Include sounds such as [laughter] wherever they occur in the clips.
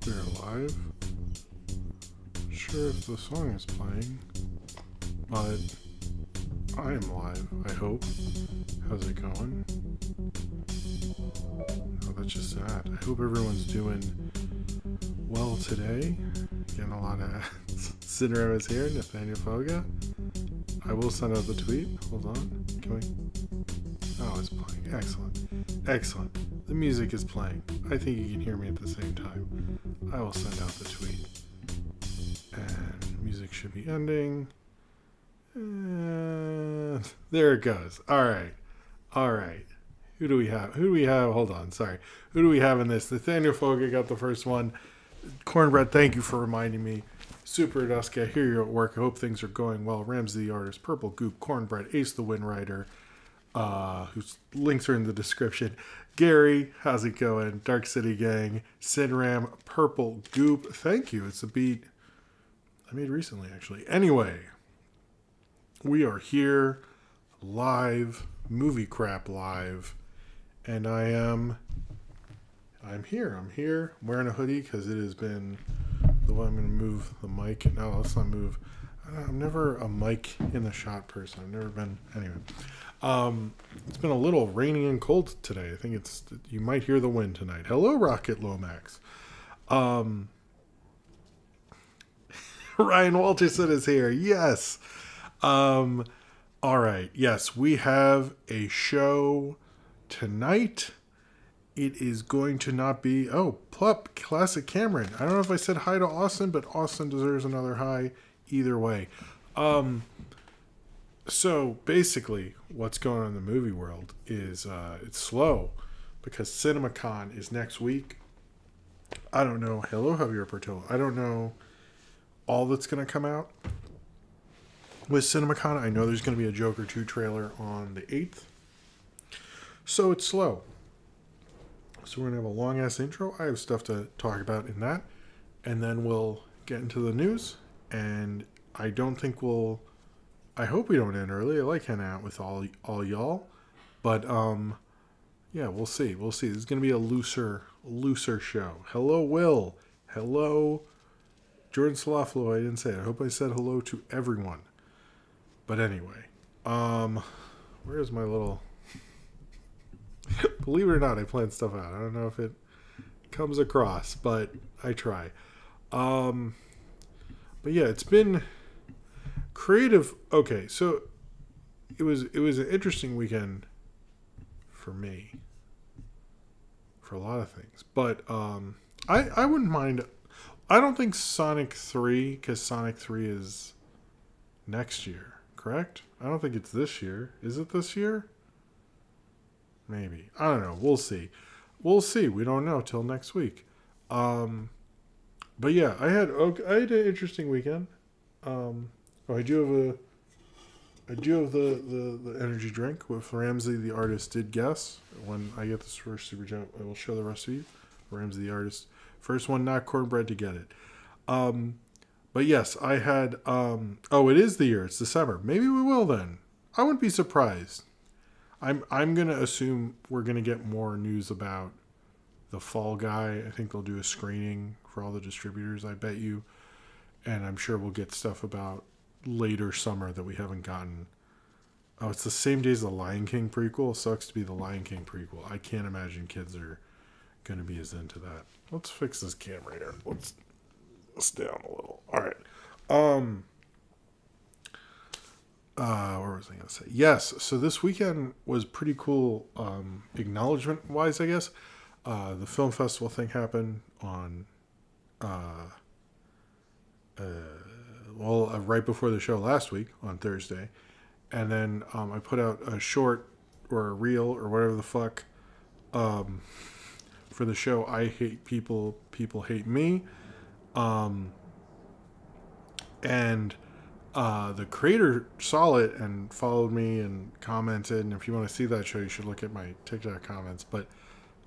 hope we are live. Not sure if the song is playing, but I am live, I hope. How's it going? Oh, that's just sad. I hope everyone's doing well today. Getting a lot of Cinderella [laughs] is here, Nathaniel Foga. I will send out the tweet. Hold on. Can we? Oh, it's playing. Excellent. Excellent. The music is playing. I think you can hear me at the same time. I will send out the tweet. And music should be ending. And there it goes. All right. All right. Who do we have? Who do we have? Hold on. Sorry. Who do we have in this? Nathaniel Foga got the first one. Cornbread, thank you for reminding me. Super I hear you're at work. I hope things are going well. Ramsey the artist, Purple Goop, Cornbread, Ace the Wind Rider, uh, whose links are in the description. Gary, how's it going? Dark City Gang, CineRam, Purple Goop. Thank you. It's a beat I made recently, actually. Anyway, we are here live, movie crap live, and I am. I'm here. I'm here. I'm wearing a hoodie because it has been the way I'm going to move the mic. No, let's not move. Uh, I'm never a mic in the shot person. I've never been. Anyway, um, it's been a little rainy and cold today. I think it's. You might hear the wind tonight. Hello, Rocket Lomax. Um, [laughs] Ryan Walterson is here. Yes. Um, all right. Yes, we have a show tonight. It is going to not be. Oh, Plup, Classic Cameron. I don't know if I said hi to Austin, but Austin deserves another hi either way. Um, so basically, what's going on in the movie world is uh, it's slow because CinemaCon is next week. I don't know. Hello, Javier Portillo. I don't know all that's going to come out with CinemaCon. I know there's going to be a Joker 2 trailer on the 8th. So it's slow. So we're going to have a long ass intro. I have stuff to talk about in that. And then we'll get into the news. And I don't think we'll. I hope we don't end early. I like hanging out with all all y'all. But um yeah, we'll see. We'll see. This is to be a looser looser show. Hello Will. Hello Jordan Salaflo, I didn't say it. I hope I said hello to everyone. But anyway, um, where's my little. [laughs] Believe it or not, I plan stuff out. I don't know if it comes across, but I try. Um, but yeah, it's been creative. Okay, so it was it was an interesting weekend for me for a lot of things, but um, I I wouldn't mind I don't think Sonic 3, because Sonic 3 is next year, correct? I don't think it's this year. Is it this year? Maybe. I don't know. We'll see. We'll see. We don't know till next week. Um, but yeah, I had I had an interesting weekend. Um, oh, I do have a I do have the, the, the energy drink with Ramsey the artist did guess. When I get this first super chat, I will show the rest of you. Ramsey the artist First one, not cornbread to get it. Um, but yes, I had. Um, oh, it is the year. It's December. Maybe we will then. I wouldn't be surprised. I'm I'm gonna assume we're gonna get more news about the Fall Guy. I think they'll do a screening for all the distributors. I bet you, and I'm sure we'll get stuff about later summer that we haven't gotten. Oh, it's the same day as the Lion King prequel. Sucks to be the Lion King prequel. I can't imagine kids are gonna be as into that. Let's fix this camera here. Let's, let's down a little. All right. Um. Uh, what was I gonna say? Yes. So this weekend was pretty cool. Um, acknowledgement wise, I guess. Uh, the film festival thing happened on. Uh. Uh, well, uh, right before the show last week on Thursday, and then um, I put out a short or a reel or whatever the fuck. Um, for the show I Hate People, People Hate Me. Um, and uh, the creator saw it and followed me and commented. And if you want to see that show, you should look at my TikTok comments. But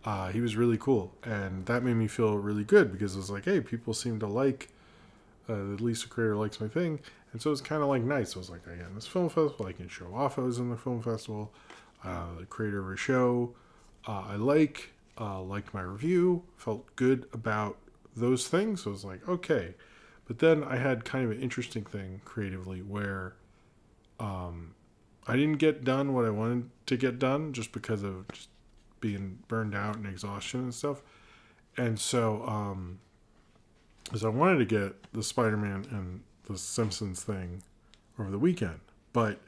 uh, he was really cool. And that made me feel really good because it was like, hey, people seem to like, uh, the creator likes my thing. And so it's kind of like nice. I was like, I got in this film festival, I can show off I was in the film festival. Uh, the creator of a show uh, I like uh, liked my review, felt good about those things. So I was like, okay. But then I had kind of an interesting thing creatively where um, I didn't get done what I wanted to get done just because of just being burned out and exhaustion and stuff. And so, um, as I wanted to get the Spider Man and the Simpsons thing over the weekend, but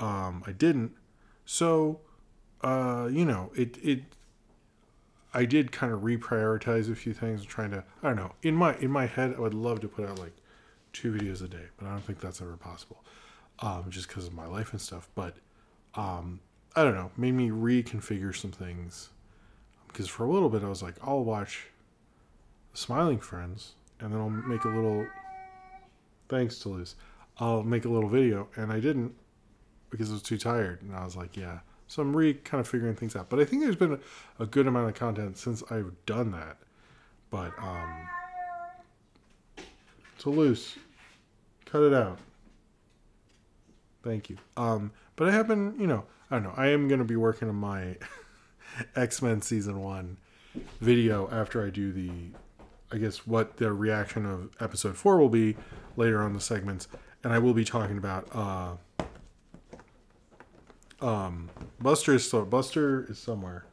um, I didn't. So, uh, you know, it it I did kind of reprioritize a few things, trying to I don't know in my in my head I would love to put out like two videos a day, but I don't think that's ever possible, um, just because of my life and stuff. But um, I don't know, made me reconfigure some things because for a little bit I was like, I'll watch Smiling Friends and then I'll make a little. Thanks to Liz, I'll make a little video, and I didn't because I was too tired, and I was like, yeah. So I'm re kind of figuring things out, but I think there's been a, good amount of content since I've done that. But um, so loose, cut it out. Thank you. Um, but I have been, you know, I don't know. I am going to be working on my [laughs] X Men season one video after I do the, I guess, what the reaction of episode four will be later on the segments, and I will be talking about. Uh, um, Buster is still Buster is somewhere.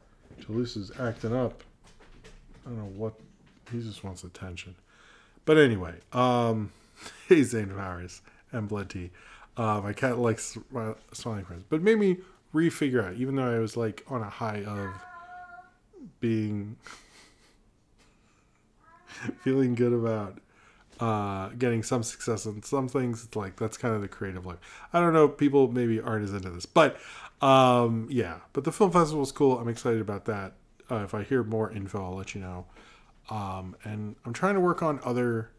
Is acting up. I don't know what he just wants attention. But anyway, um, hey Zane Powers and Blood Tea. Uh, my cat likes smiling friends, but made me refigure out. Even though I was like on a high of being [laughs] feeling good about uh, getting some success in some things. It's like that's kind of the creative life. I don't know. People maybe aren't as into this, but um, yeah. But the film festival is cool. I'm excited about that. Uh, if I hear more info, I'll let you know. Um, and I'm trying to work on other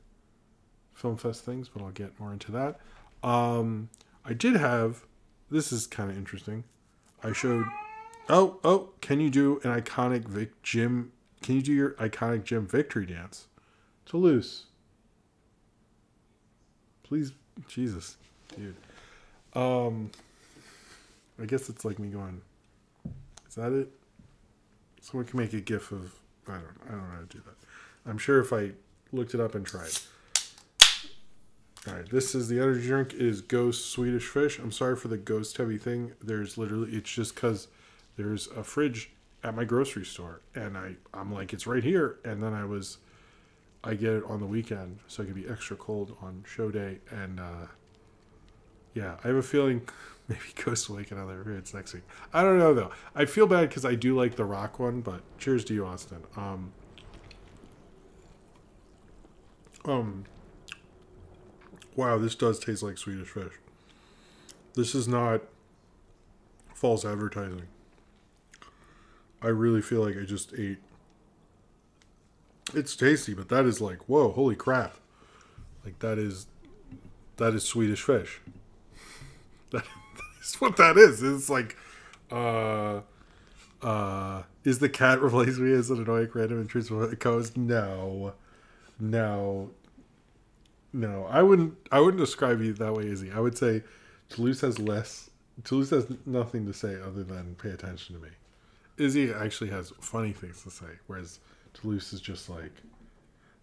film fest things, but I'll get more into that. Um, I did have. This is kind of interesting. I showed. Oh, oh! Can you do an iconic Vic Jim? Can you do your iconic Jim victory dance? Toulouse. Please, Jesus, dude. Um, I guess it's like me going. Is that it? Someone can make a GIF of. I don't. I don't know how to do that. I'm sure if I looked it up and tried. All right, this is the energy drink. It is Ghost Swedish Fish. I'm sorry for the ghost heavy thing. There's literally it's just because there's a fridge at my grocery store, and I I'm like it's right here, and then I was I get it on the weekend so it can be extra cold on show day, and uh, yeah, I have a feeling [laughs] maybe Ghost will make another appearance next week. I don't know though. I feel bad because I do like the Rock one, but cheers to you, Austin. Um, um, wow, this does taste like Swedish fish. This is not false advertising. I really feel like I just ate. It's tasty, but that is like, whoa, holy crap. Like, that is. That is Swedish fish. [laughs] That is what that is. It's like, uh. Uh, is the cat replaced me as an annoying random intrusive it goes? No. No. No. I wouldn't I wouldn't describe you that way, Izzy. I would say Toulouse has less Toulouse has nothing to say other than pay attention to me. Izzy actually has funny things to say, whereas Toulouse is just like,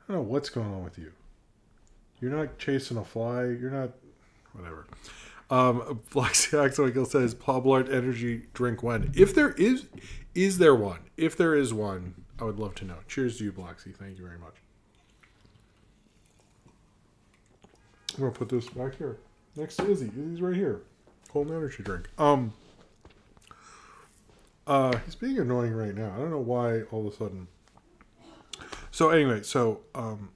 I don't know what's going on with you. You're not chasing a fly. You're not, whatever. Um, [laughs] Black Axel says Paul Blart energy drink One. If there is, is there one? If there is one, I would love to know. Cheers to you, Blacksy. Thank you very much. I'm gonna put this back here next to Izzy. Izzy's right here. Cold energy drink. Um. Uh, he's being annoying right now. I don't know why all of a sudden. So anyway, so um,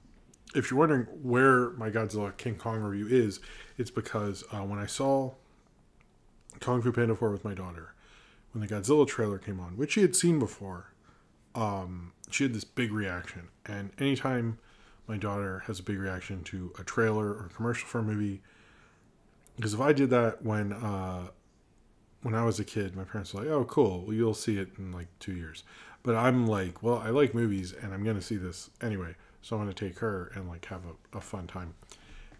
if you're wondering where my Godzilla King Kong review is, it's because uh, when I saw Kung Fu Panda 4 with my daughter, when the Godzilla trailer came on, which she had seen before, um, she had this big reaction. And anytime my daughter has a big reaction to a trailer or a commercial for a movie, because if I did that when uh, when I was a kid, my parents were like, "Oh, cool. Well, you'll see it in like two years." But I'm like, "Well, I like movies, and I'm gonna see this anyway, so I'm gonna take her and like have a, a fun time."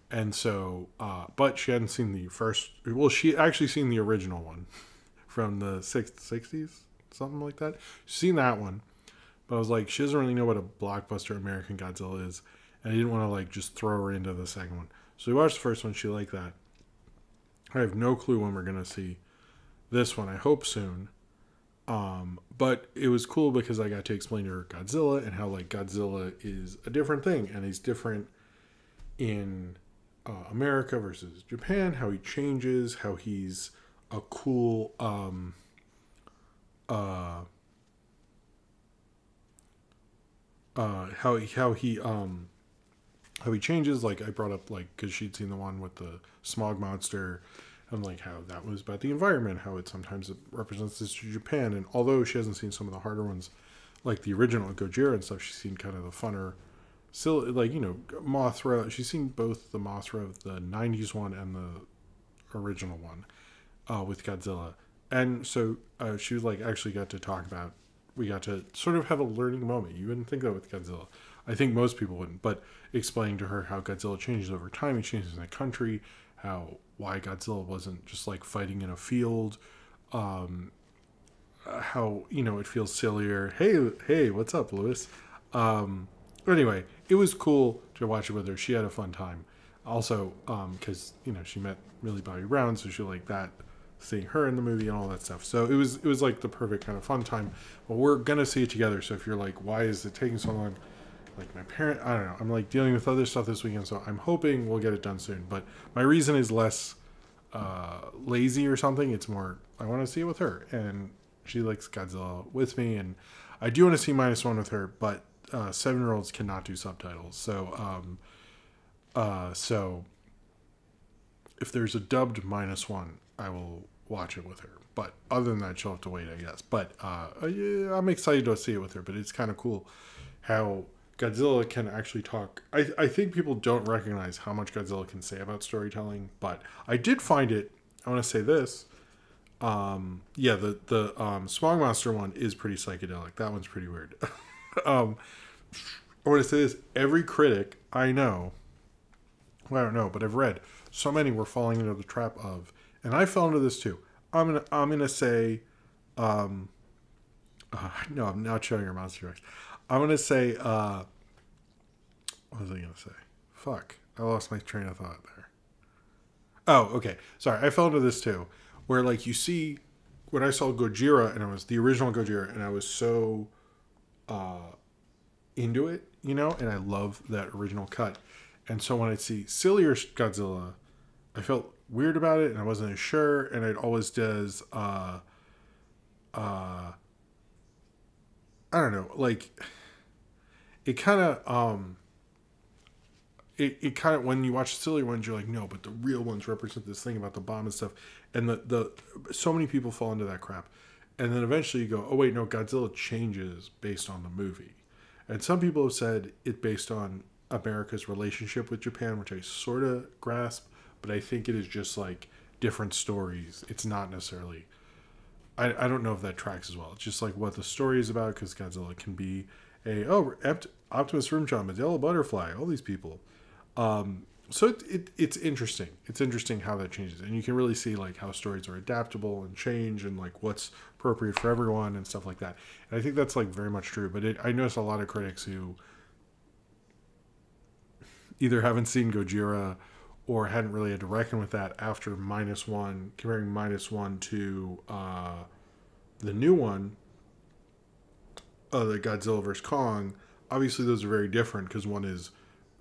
And so, uh, but she hadn't seen the first. Well, she actually seen the original one [laughs] from the sixties, something like that. She's seen that one, but I was like, she doesn't really know what a blockbuster American Godzilla is, and I didn't want to like just throw her into the second one. So we watched the first one. She liked that. I have no clue when we're gonna see this one. I hope soon. Um, but it was cool because I got to explain to her Godzilla and how like Godzilla is a different thing and he's different in uh, America versus Japan. How he changes, how he's a cool um, uh, uh, how he, how he um, how he changes. Like I brought up like because she'd seen the one with the smog monster and like how that was about the environment, how it sometimes represents this Japan. And although she hasn't seen some of the harder ones, like the original Gojira and stuff, she's seen kind of the funner, still like you know Mothra. She's seen both the Mothra the '90s one and the original one uh, with Godzilla, and so uh, she was like actually got to talk about. We got to sort of have a learning moment. You wouldn't think that with Godzilla. I think most people wouldn't, but explaining to her how Godzilla changes over time, he changes in the country, how why Godzilla wasn't just like fighting in a field, um, how you know it feels sillier. Hey, hey, what's up, Lewis? Um, anyway, it was cool to watch it with her. She had a fun time. Also, because um, you know she met Millie Bobby Brown, so she liked that, seeing her in the movie and all that stuff. So it was it was like the perfect kind of fun time. But we're gonna see it together. So if you're like, why is it taking so long? Like my parent i don't know. I'm like dealing with other stuff this weekend so i'm hoping we'll get it done soon. But my reason is less uh, lazy or something. It's more i want to see it with her. And she likes godzilla with me and i do want to see minus one with her but uh, seven year olds cannot do subtitles. So um uh so if there's a dubbed minus one i will watch it with her. But other than that she'll have to wait i guess. But uh i'm excited to see it with her but it's kind of cool how Godzilla can actually talk. I, I think people don't recognize how much Godzilla can say about storytelling, but I did find it. I want to say this. Um, yeah, the the um, Smog Monster one is pretty psychedelic. That one's pretty weird. [laughs] um, I want to say this. Every critic I know, well, I don't know, but I've read so many were falling into the trap of, and I fell into this too. I'm gonna I'm gonna say, um, uh, [laughs] no, I'm not showing your monster X. I'm gonna say. Uh, what was I gonna say? Fuck, I lost my train of thought there. Oh, okay. Sorry, I fell into this too, where like you see when I saw Gojira and it was the original Gojira, and I was so uh, into it, you know, and I love that original cut. And so when I see sillier Godzilla, I felt weird about it, and I wasn't as sure. And it always does. Uh, uh, I don't know, like it kind of um it, it kind of when you watch the silly ones you're like no but the real ones represent this thing about the bomb and stuff. And the the so many people fall into that crap. And then eventually you go oh wait no godzilla changes based on the movie. And some people have said it based on america's relationship with japan which i sort of grasp but i think it is just like different stories. It's not necessarily I, I don't know if that tracks as well. It's just like what the story is about because godzilla can be a oh Optimus Rimjohn, Yellow Butterfly, all these people. Um, so it, it, it's interesting. It's interesting how that changes, and you can really see like how stories are adaptable and change, and like what's appropriate for everyone and stuff like that. And I think that's like very much true. But it, I notice a lot of critics who either haven't seen Gojira or hadn't really had to reckon with that after minus one, comparing minus one to uh, the new one, uh, the Godzilla vs Kong, obviously those are very different because one is,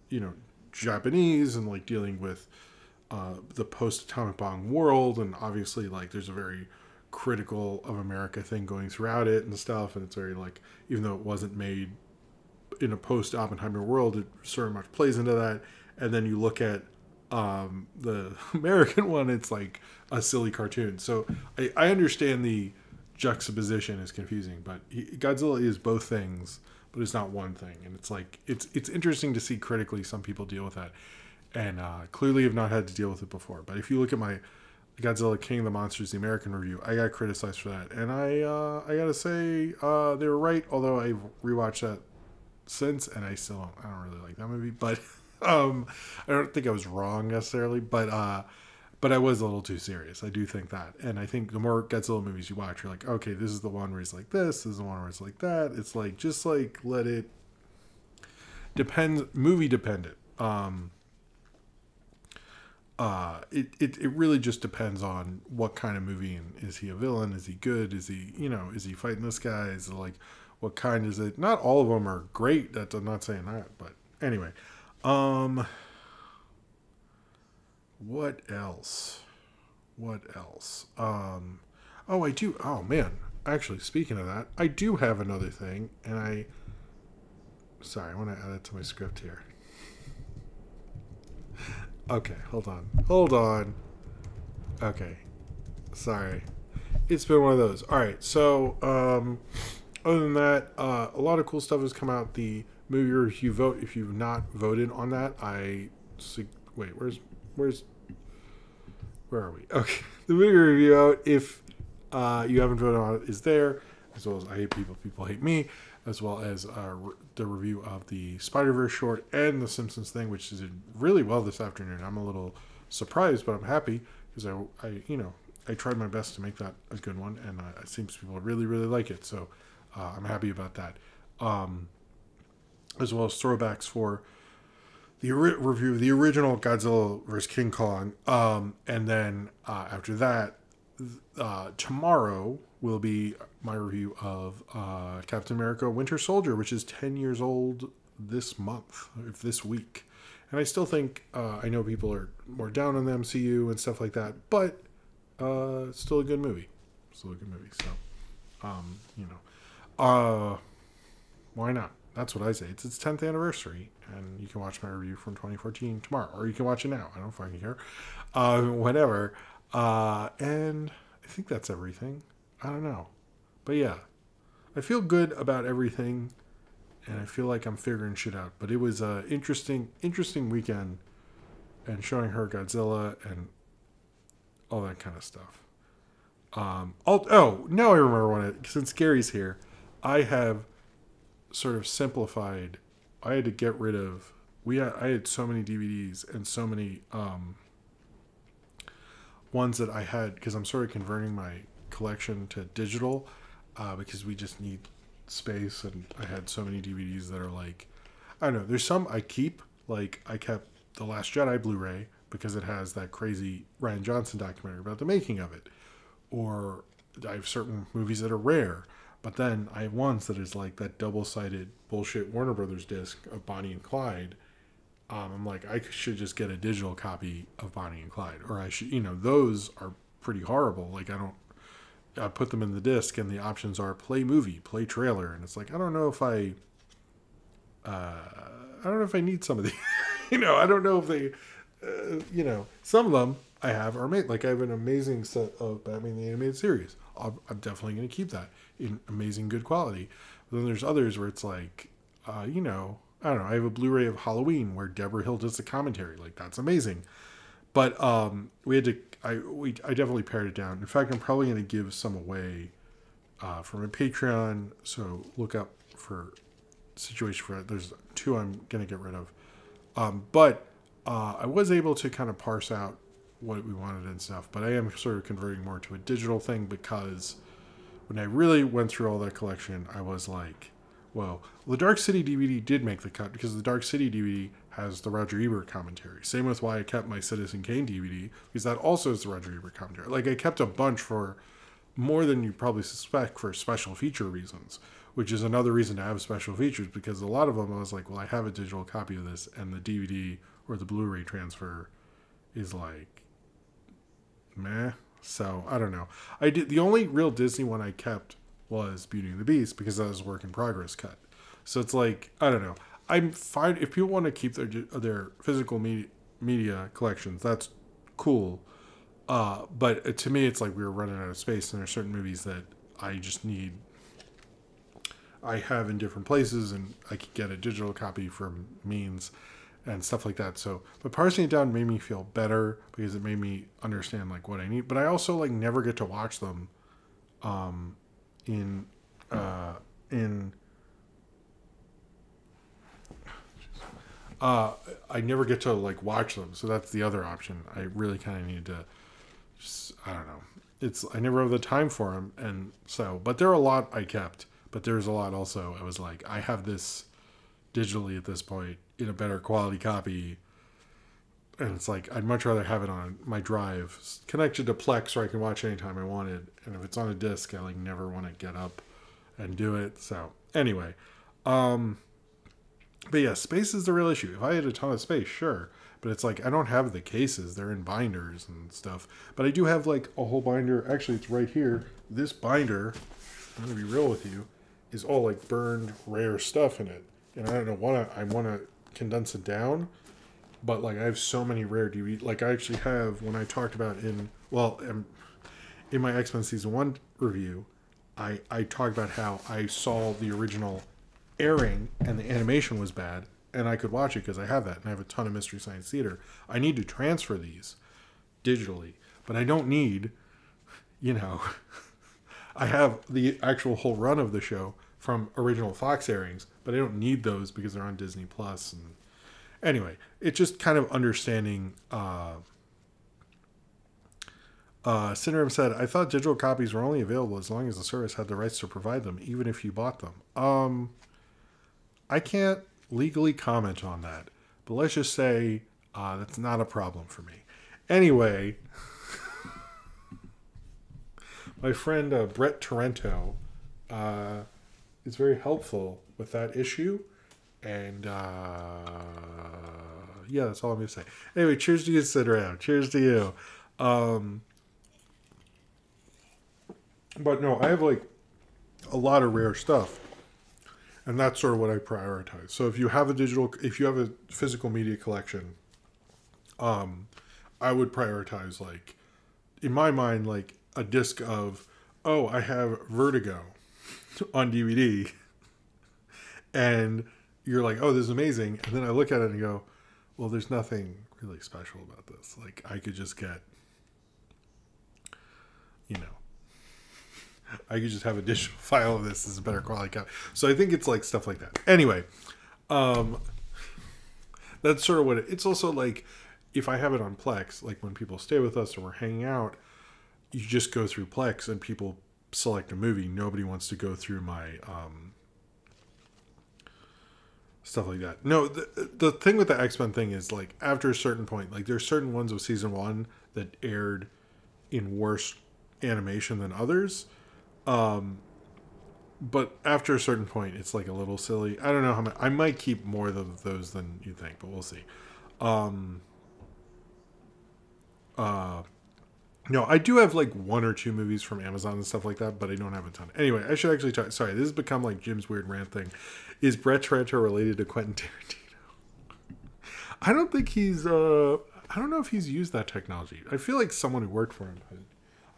you know, Japanese and like dealing with uh, the post atomic bomb world, and obviously like there's a very critical of America thing going throughout it and stuff, and it's very like even though it wasn't made in a post Oppenheimer world, it sort of much plays into that. And then you look at um, the [laughs] American one, it's like a silly cartoon. So I, I understand the juxtaposition is confusing, but he, Godzilla is both things, but it's not one thing. And it's like it's it's interesting to see critically some people deal with that, and uh, clearly have not had to deal with it before. But if you look at my Godzilla King of the Monsters, the American review, I got criticized for that, and I uh, I gotta say uh, they were right. Although I've rewatched that since, and I still don't, I don't really like that movie, but [laughs] um, I don't think I was wrong necessarily. But uh, but I was a little too serious. I do think that, and I think the more Godzilla movies you watch, you're like, okay, this is the one where he's like this, this is the one where it's like that. It's like just like let it depends movie dependent. Um, uh, it, it, it really just depends on what kind of movie and is he a villain? Is he good? Is he you know is he fighting this guy? Is it like what kind is it? Not all of them are great. That I'm not saying that, but anyway, um, what else? What else? Um, oh, I do. Oh man, actually, speaking of that, I do have another thing, and I. Sorry, I want to add it to my script here. Okay, hold on. Hold on. Okay. Sorry. It's been one of those. All right. So, um, other than that, uh, a lot of cool stuff has come out. The movie review vote. If you've not voted on that, I wait. Where's where's where are we? Okay, [laughs] the movie review out. If uh, you haven't voted on it, is there as well as I hate people, people hate me, as well as uh, the review of the Spider Verse short and the Simpsons thing, which did really well this afternoon. I'm a little surprised, but I'm happy because I, I, you know, I tried my best to make that a good one, and uh, it seems people really, really like it. So uh, I'm happy about that. Um, as well as throwbacks for the ori- review of the original Godzilla vs. King Kong. Um, and then uh, after that, uh, tomorrow will be my review of uh, Captain America Winter Soldier, which is 10 years old this month, if this week. And I still think, uh, I know people are more down on the MCU and stuff like that, but uh, still a good movie. Still a good movie. So, um, you know, uh, why not? That's what I say. It's its 10th anniversary, and you can watch my review from 2014 tomorrow, or you can watch it now. I don't fucking care. Uh, whatever. Uh, and I think that's everything. I don't know. But yeah, I feel good about everything, and I feel like I'm figuring shit out. But it was a interesting, interesting weekend, and showing her Godzilla and all that kind of stuff. Um, oh, now I remember when it since Gary's here, I have sort of simplified. I had to get rid of. We had, I had so many DVDs and so many um, ones that I had because I'm sort of converting my collection to digital uh, because we just need space and I had so many DVDs that are like I don't know. There's some I keep like I kept the Last Jedi Blu-ray because it has that crazy Rian Johnson documentary about the making of it, or I have certain movies that are rare. But then I have ones that is like that double-sided bullshit Warner Brothers disc of Bonnie and Clyde. Um, I'm like, I should just get a digital copy of Bonnie and Clyde, or I should, you know, those are pretty horrible. Like I don't, I put them in the disc, and the options are play movie, play trailer, and it's like I don't know if I, uh, I don't know if I need some of these. [laughs] you know, I don't know if they, uh, you know, some of them I have are made. Like I have an amazing set of Batman the Animated Series. i am definitely going to keep that in amazing good quality. But then there's others where it's like, uh, you know, I don't know. I have a Blu-ray of Halloween where Debra Hill does the commentary. Like that's amazing. But um, we had to. I we I definitely pared it down. In fact, I'm probably going to give some away uh, from a Patreon. So look up for situation for it. There's two I'm going to get rid of. Um, but uh, I was able to kind of parse out what we wanted and stuff. But I am sort of converting more to a digital thing because when I really went through all that collection, I was like, well, the Dark City DVD did make the cut because the Dark City DVD has the Roger Ebert commentary. Same with why I kept my Citizen Kane DVD because that also is the Roger Ebert commentary. Like I kept a bunch for more than you probably suspect for special feature reasons, which is another reason to have special features because a lot of them I was like, well, I have a digital copy of this and the DVD or the Blu-ray transfer is like meh. So I don't know. I did the only real Disney one I kept was Beauty and the Beast because that was work in progress cut. So it's like I don't know. I'm fine if people want to keep their their physical media media collections. That's cool. Uh, but to me, it's like we were running out of space, and there's certain movies that I just need. I have in different places, and I could get a digital copy from means and stuff like that. So, but parsing it down made me feel better because it made me understand like what I need. But I also like never get to watch them, um, in, uh, in. Uh, I never get to like watch them, so that's the other option. I really kind of need to. Just I don't know. It's I never have the time for them, and so but there are a lot I kept, but there's a lot also. I was like I have this digitally at this point in a better quality copy. And it's like I'd much rather have it on my drive connected to Plex where I can watch anytime I wanted. And if it's on a disc, I like never want to get up and do it. So anyway, um, but yeah, space is the real issue. If I had a ton of space, sure, but it's like I don't have the cases; they're in binders and stuff. But I do have like a whole binder. Actually, it's right here. This binder, I'm gonna be real with you, is all like burned rare stuff in it, and I don't know what I, I want to condense it down. But like I have so many rare DVD. Like I actually have when I talked about in well, um, in my X Men season one review, I I talked about how I saw the original airing and the animation was bad and I could watch it because I have that and I have a ton of Mystery Science Theater. I need to transfer these digitally, but I don't need, you know, [laughs] I have the actual whole run of the show from original Fox airings, but I don't need those because they're on Disney Plus. And anyway, it's just kind of understanding. Uh, uh, Syndrome said, "I thought digital copies were only available as long as the service had the rights to provide them, even if you bought them." Um, I can't legally comment on that, but let's just say uh, that's not a problem for me. Anyway, [laughs] my friend uh, Brett Torrento uh, is very helpful with that issue, and uh, yeah, that's all I'm gonna say. Anyway, cheers to you, sit around. Cheers to you. Um, but no, I have like a lot of rare stuff and that's sort of what I prioritize. So if you have a digital, if you have a physical media collection, um, I would prioritize like, in my mind, like a disc of, oh, I have Vertigo on DVD, and you're like, oh, this is amazing, and then I look at it and go, well, there's nothing really special about this. Like I could just get, you know, I could just have a digital [laughs] file of this as a better quality copy. So I think it's like stuff like that. Anyway, um, that's sort of what it, it's also like. If I have it on Plex, like when people stay with us or we're hanging out, you just go through Plex and people select a movie. Nobody wants to go through my um, stuff like that. No, the the thing with the X Men thing is like after a certain point, like there's certain ones of season one that aired in worse animation than others um, but after a certain point, it's like a little silly. I don't know how much. I might keep more of those than you think, but we'll see. Um, uh, no, I do have like one or two movies from Amazon and stuff like that, but I don't have a ton. Anyway, I should actually talk. Sorry, this has become like Jim's weird rant thing. Is Brett Trento related to Quentin Tarantino? [laughs] I don't think he's. Uh, I don't know if he's used that technology. I feel like someone who worked for him.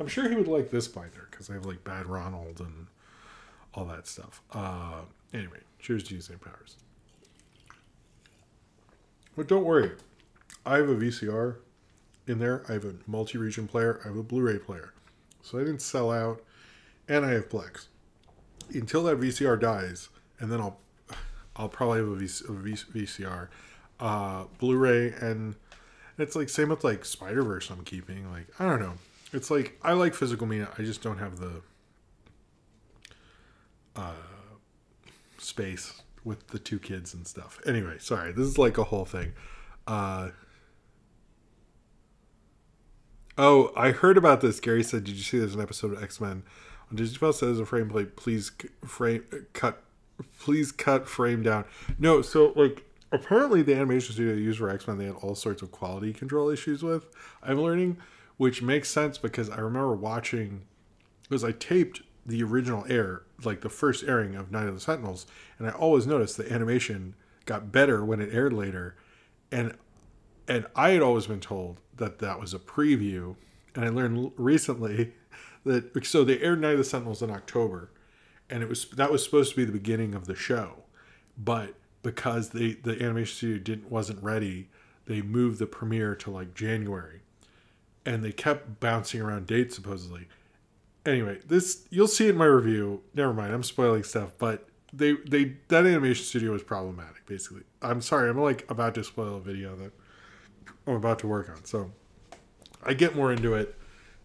I'm sure he would like this binder because I have like Bad Ronald and all that stuff. Uh, anyway, cheers to you, St. Powers. But don't worry, I have a VCR in there. I have a multi-region player. I have a Blu-ray player, so I didn't sell out, and I have Plex. Until that VCR dies, and then I'll I'll probably have a VCR, uh, Blu-ray, and it's like same with like Spider Verse. I'm keeping like I don't know. It's like I like physical media. I just don't have the uh, space with the two kids and stuff. Anyway, sorry. This is like a whole thing. Uh, oh, I heard about this. Gary said, "Did you see there's an episode of X Men Plus says a frame plate? Please frame cut. Please cut frame down. No, so like." Apparently, the animation studio used for X Men, they had all sorts of quality control issues with. I'm learning which makes sense because I remember watching because I taped the original air, like the first airing of Night of the Sentinels, and I always noticed the animation got better when it aired later, and and I had always been told that that was a preview, and I learned recently that so they aired Night of the Sentinels in October, and it was that was supposed to be the beginning of the show, but because they the animation studio didn't wasn't ready, they moved the premiere to like January and they kept bouncing around dates supposedly. Anyway, this you'll see in my review. Never mind, I'm spoiling stuff, but they they that animation studio was problematic. Basically, I'm sorry. I'm like about to spoil a video that I'm about to work on. So I get more into it,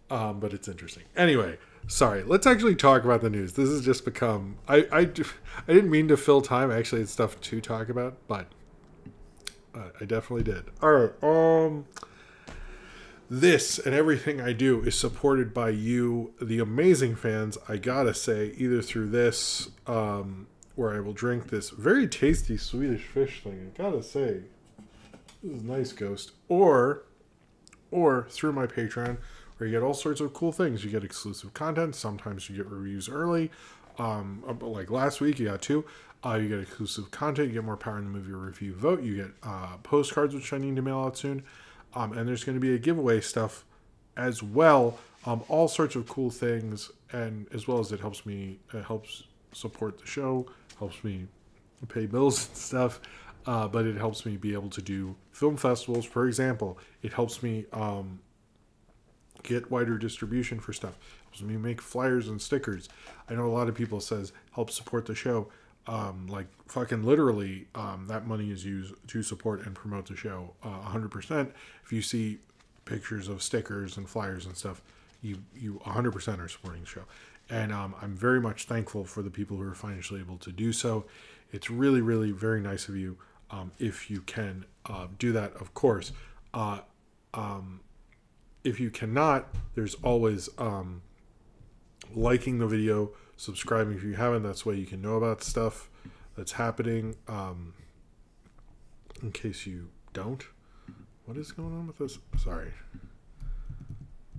um, but it's interesting. Anyway, sorry. Let's actually talk about the news. This has just become I I, [laughs] I didn't mean to fill time. I actually had stuff to talk about, but uh, I definitely did. All right. Um this and everything I do is supported by you, the amazing fans. I gotta say, either through this, um, where I will drink this very tasty Swedish fish thing. I gotta say, this is nice, Ghost. Or, or through my Patreon, where you get all sorts of cool things. You get exclusive content. Sometimes you get reviews early. Um, like last week, you got two. Uh, you get exclusive content. You get more power in the movie review vote. You get uh, postcards, which I need to mail out soon. Um, and there's going to be a giveaway stuff as well. Um, all sorts of cool things, and as well as it helps me, it helps support the show, helps me pay bills and stuff. Uh, but it helps me be able to do film festivals. For example, it helps me um, get wider distribution for stuff. It helps me make flyers and stickers. I know a lot of people says help support the show um, like fucking literally, um, that money is used to support and promote the show uh, 100%. If you see pictures of stickers and flyers and stuff, you you 100% are supporting the show. And um, I'm very much thankful for the people who are financially able to do so. It's really, really very nice of you um, if you can uh, do that, of course. Uh, um, if you cannot, there's always um, liking the video, subscribing if you haven't. That's way you can know about stuff that's happening. Um, in case you don't, what is going on with this? Sorry.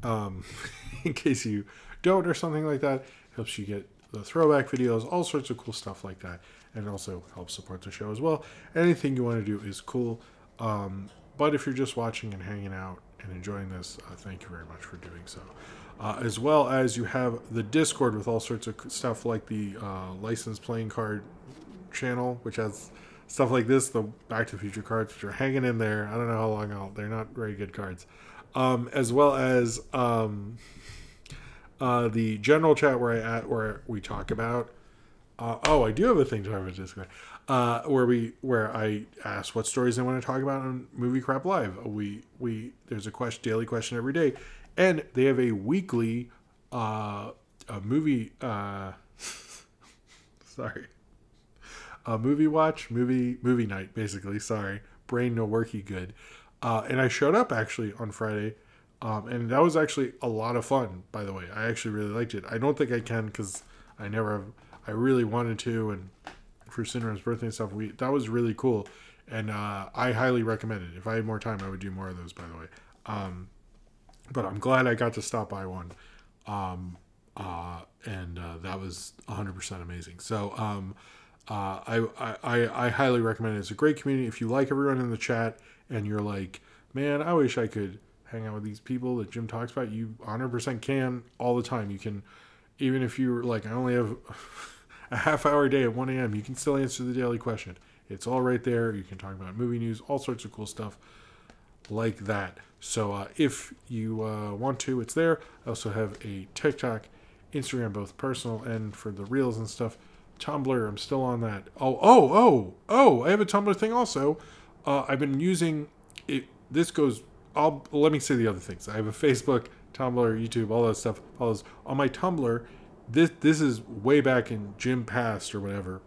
Um, [laughs] in case you don't or something like that, helps you get the throwback videos, all sorts of cool stuff like that, and also helps support the show as well. Anything you want to do is cool. Um, but if you're just watching and hanging out and enjoying this, uh, thank you very much for doing so uh, as well as you have the Discord with all sorts of stuff like the uh, licensed playing card channel, which has stuff like this, the Back to the Future cards, which are hanging in there. I don't know how long I'll. They're not very good cards, um, as well as um, [laughs] uh, the general chat where I at where we talk about. Uh, oh, I do have a thing to talk about Discord, uh, where we where I ask what stories I want to talk about on Movie Crap Live. We we there's a question daily question every day, and they have a weekly uh, a movie. Uh, [laughs] sorry, a movie watch, movie movie night, basically. Sorry, brain no worky good. Uh, and I showed up actually on Friday, um, and that was actually a lot of fun. By the way, I actually really liked it. I don't think I can because I never have. I really wanted to, and for Cinder's birthday and stuff, we that was really cool, and uh, I highly recommend it. If I had more time, I would do more of those. By the way, um, but I'm glad I got to stop by one. Um, uh, and uh, that was 100% amazing. So um, uh, I, I, I highly recommend it. It's a great community. If you like everyone in the chat and you're like, man, I wish I could hang out with these people that Jim talks about, you 100% can all the time. You can, even if you're like, I only have a half hour a day at 1 a.m., you can still answer the daily question. It's all right there. You can talk about movie news, all sorts of cool stuff like that. So uh, if you uh, want to, it's there. I also have a TikTok, Instagram, both personal and for the reels and stuff. Tumblr, I'm still on that. Oh, oh, oh, oh! I have a Tumblr thing also. Uh, I've been using it. This goes. I'll let me say the other things. I have a Facebook, Tumblr, YouTube, all that stuff. Follows on my Tumblr. This this is way back in Jim Past or whatever.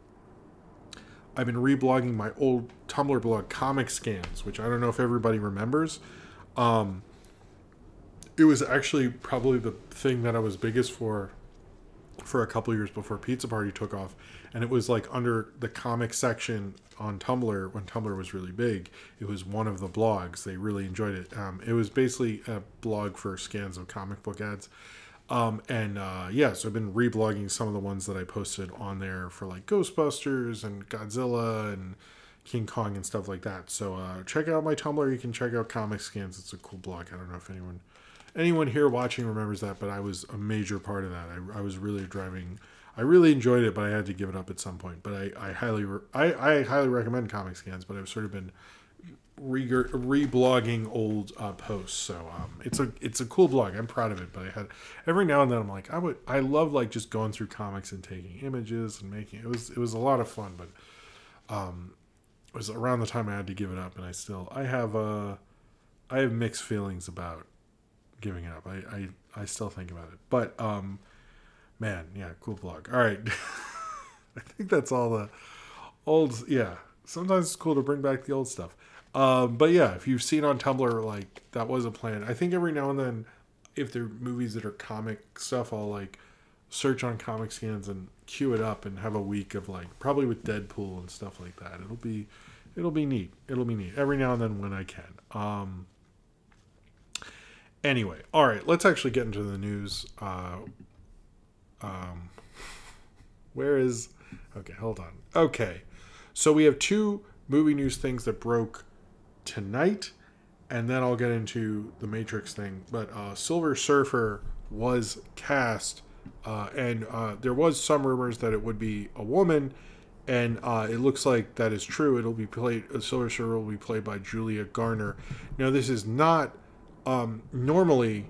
I've been reblogging my old Tumblr blog, Comic Scans, which I don't know if everybody remembers. Um, it was actually probably the thing that I was biggest for for a couple years before Pizza Party took off, and it was like under the comic section on Tumblr when Tumblr was really big. It was one of the blogs. They really enjoyed it. Um, it was basically a blog for scans of comic book ads. Um, and uh, yeah, so I've been reblogging some of the ones that I posted on there for like Ghostbusters and Godzilla and King Kong and stuff like that. So uh, check out my Tumblr. You can check out Comic Scans. It's a cool blog. I don't know if anyone anyone here watching remembers that, but I was a major part of that. I, I was really driving. I really enjoyed it, but I had to give it up at some point. But I, I highly I, I highly recommend Comic Scans. But I've sort of been reblogging old uh, posts. So um, it's a it's a cool blog. I'm proud of it. But I had every now and then I'm like I would I love like just going through comics and taking images and making it was it was a lot of fun. But um, it was around the time I had to give it up, and I still I have uh I have mixed feelings about giving it up. I I, I still think about it. But um, man, yeah, cool blog. All right, [laughs] I think that's all the old yeah. Sometimes it's cool to bring back the old stuff. Um, but yeah, if you've seen on Tumblr, like that was a plan. I think every now and then, if there are movies that are comic stuff, I'll like search on comic scans and queue it up and have a week of like probably with Deadpool and stuff like that. It'll be it'll be neat. It'll be neat every now and then when I can. Um, anyway, all right, let's actually get into the news. Uh, um, where is okay? Hold on. Okay, so we have two movie news things that broke tonight, and then I'll get into the Matrix thing. But uh, Silver Surfer was cast, uh, and uh, there was some rumors that it would be a woman, and uh, it looks like that is true. It'll be played. Uh, Silver Surfer will be played by Julia Garner. Now, this is not um, normally.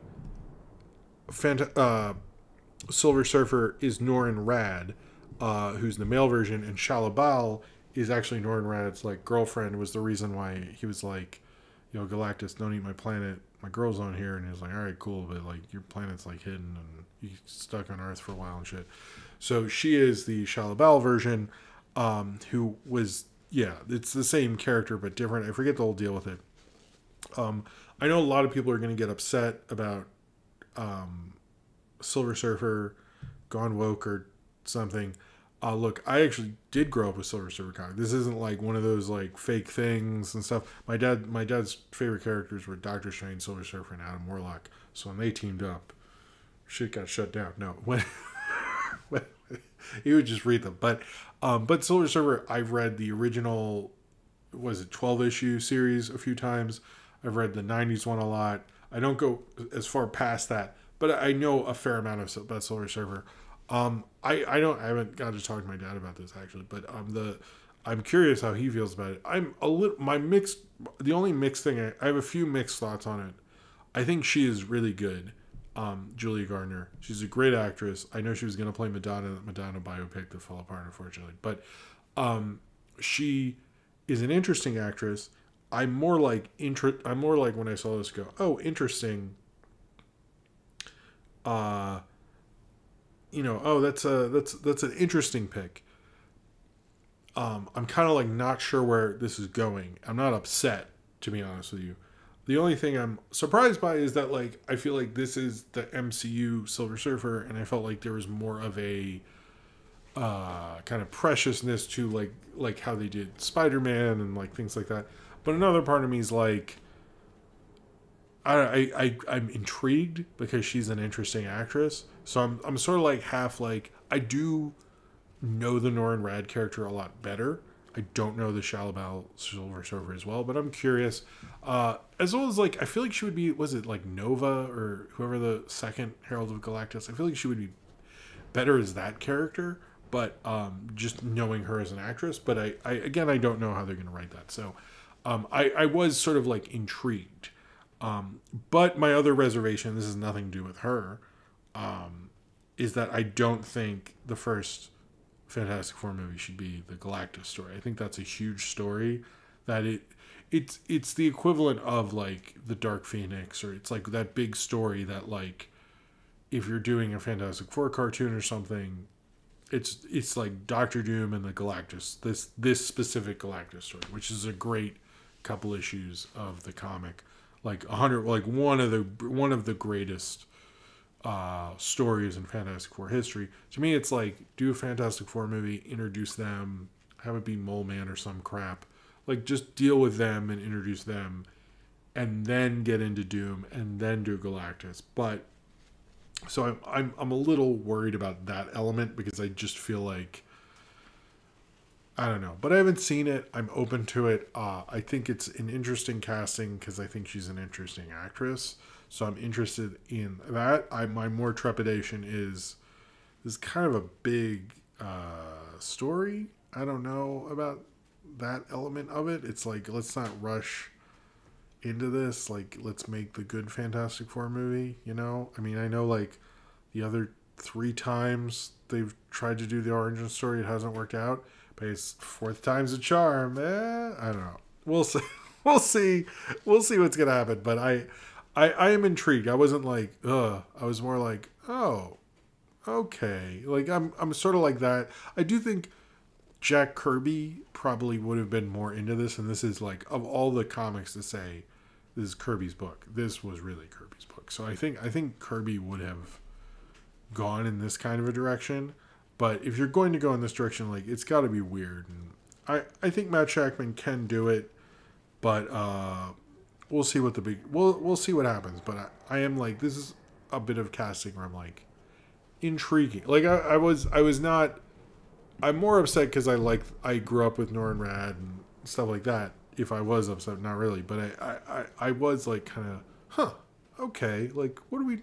Fant- uh, Silver Surfer is Norrin Radd, who's the male version, and Shalla-Bal is actually Norrin Radd's like girlfriend was the reason why he was like, you know, Galactus, don't eat my planet. My girl's on here, and he's like, all right, cool, but like your planet's like hidden and you stuck on Earth for a while and shit. So she is the Shalla-Bal version, um, who was yeah, it's the same character but different. I forget the whole deal with it. Um, I know a lot of people are going to get upset about um, Silver Surfer gone woke or something. Uh, look, I actually did grow up with Silver Surfer comic. This isn't like one of those like fake things and stuff. My dad, my dad's favorite characters were Doctor Strange, Silver Surfer, and Adam Warlock. So when they teamed up, shit got shut down. No, [laughs] when, he would just read them. But um, but Silver Surfer, I've read the original, was it twelve issue series a few times. I've read the '90s one a lot. I don't go as far past that, but I know a fair amount of about Silver Surfer. Um, I I don't I haven't got to talk to my dad about this actually, but um the I'm curious how he feels about it. I'm a little my mixed the only mixed thing I, I have a few mixed thoughts on it. I think she is really good. Um, Julia Garner. She's a great actress. I know she was going to play Madonna, that Madonna biopic that fell apart, unfortunately. But um, she is an interesting actress. I'm more like inter- I'm more like when I saw this go, oh, interesting. Uh, you know, oh, that's a that's that's an interesting pick. Um, I'm kind of like not sure where this is going. I'm not upset, to be honest with you. The only thing I'm surprised by is that like I feel like this is the MCU Silver Surfer, and I felt like there was more of a uh, kind of preciousness to like like how they did Spider Man and like things like that. But another part of me is like, I, I, I am intrigued because she's an interesting actress. So I'm I'm sort of like half like I do know the Norrin Radd character a lot better. I don't know the Shalla-Bal Silver Surfer as well, but I'm curious. Uh, as well as like I feel like she would be was it like Nova or whoever the second Herald of Galactus. I feel like she would be better as that character, but um, just knowing her as an actress. But I, I again I don't know how they're gonna write that. So um, I I was sort of like intrigued. Um, but my other reservation, this has nothing to do with her, um, is that I don't think the first Fantastic Four movie should be the Galactus story. I think that's a huge story that it it's it's the equivalent of like the Dark Phoenix or it's like that big story that like if you're doing a Fantastic Four cartoon or something, it's it's like Doctor Doom and the Galactus this this specific Galactus story, which is a great couple issues of the comic like a hundred, like one of the one of the greatest uh, stories in Fantastic Four history. To me, it's like do a Fantastic Four movie, introduce them, have it be Mole Man or some crap. Like just deal with them and introduce them, and then get into Doom and then do Galactus. But so I'm I'm I'm a little worried about that element because I just feel like I don't know, but I haven't seen it. I'm open to it. Uh, I think it's an interesting casting because I think she's an interesting actress. So I'm interested in that. I my more trepidation is this kind of a big uh, story. I don't know about that element of it. It's like let's not rush into this. Like, let's make the good Fantastic Four movie. You know, I mean, I know like the other three times they've tried to do the origin story, it hasn't worked out. But it's fourth time's a charm. Eh, I don't know. We'll [laughs] see. We'll see. We'll see what's gonna happen. But I, I, I am intrigued. I wasn't like, ugh. I was more like, oh, okay. Like I'm, I'm sort of like that. I do think Jack Kirby probably would have been more into this, and this is like of all the comics to say, this is Kirby's book. This was really Kirby's book. So I think I think Kirby would have gone in this kind of a direction. But if you're going to go in this direction, like it's got to be weird. And I I think Matt Shakman can do it, but uh, we'll see what the big we'll we'll see what happens. But I, I am like this is a bit of casting where I'm like intriguing. Like I, I was I was not. I'm more upset because I like I grew up with Norrin Radd and stuff like that. If I was upset, not really, but I I, I, I was like kind of huh okay like what are we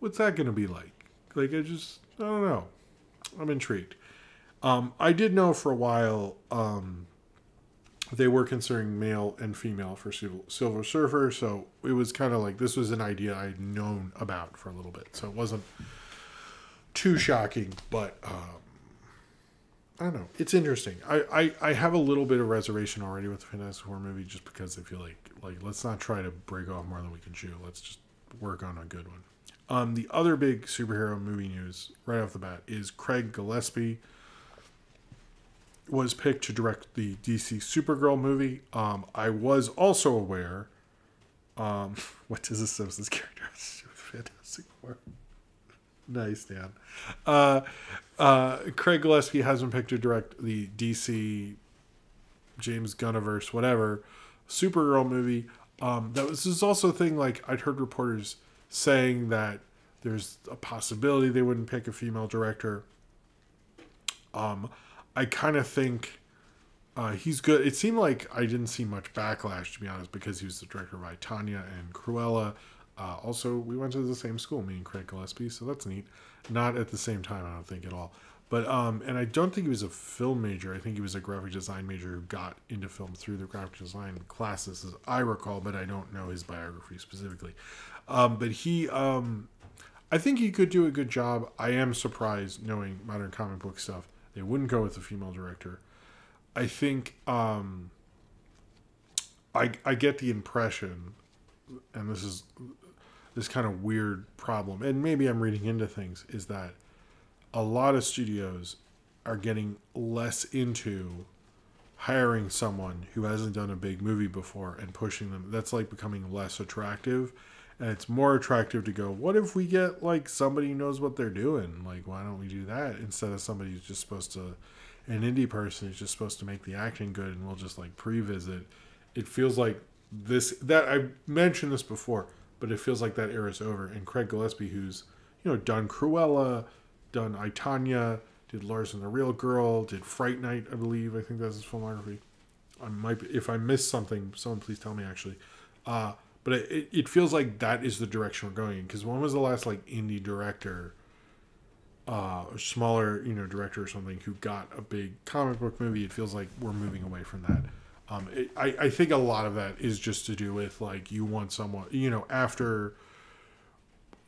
what's that gonna be like like I just I don't know I'm intrigued. Um, I did know for a while um, they were considering male and female for Silver Surfer, so it was kind of like this was an idea I'd known about for a little bit, so it wasn't too shocking. But um, I don't know, it's interesting. I, I I have a little bit of reservation already with the Fantastic Four movie, just because I feel like like let's not try to break off more than we can chew. Let's just work on a good one. Um, the other big superhero movie news right off the bat is Craig Gillespie was picked to direct the DC Supergirl movie. Um, I was also aware. Um, [laughs] what does a Simpsons character Fantastic Four? nice, Dan. Uh, uh, Craig Gillespie has been picked to direct the DC James Gunniverse, whatever, Supergirl movie. Um, that was this is also a thing like I'd heard reporters saying that there's a possibility they wouldn't pick a female director. Um, I kind of think uh, he's good. It seemed like I didn't see much backlash, to be honest, because he was the director of I, Tonya and Cruella. Uh, also, we went to the same school, me and Craig Gillespie, so that's neat. Not at the same time, I don't think at all. But um, and I don't think he was a film major. I think he was a graphic design major who got into film through the graphic design classes, as I recall. But I don't know his biography specifically. Um, but he, um, I think he could do a good job. I am surprised, knowing modern comic book stuff, they wouldn't go with a female director. I think um, I I get the impression, and this is this kind of weird problem, and maybe I'm reading into things, is that a lot of studios are getting less into hiring someone who hasn't done a big movie before and pushing them. That's like becoming less attractive and it's more attractive to go what if we get like somebody who knows what they're doing? Like why don't we do that? Instead of somebody who's just supposed to an indie person who's just supposed to make the acting good and we'll just like pre-visit. It feels like this that i mentioned this before but it feels like that era is over. And craig gillespie who's you know done cruella done i, Tonya did lars and the real girl did fright night i believe. I think that's his filmography. I might if i missed something someone please tell me actually. Uh but it, it feels like that is the direction we're going because when was the last like indie director uh smaller you know director or something who got a big comic book movie? It feels like we're moving away from that. Um it, I, I think a lot of that is just to do with like you want someone you know after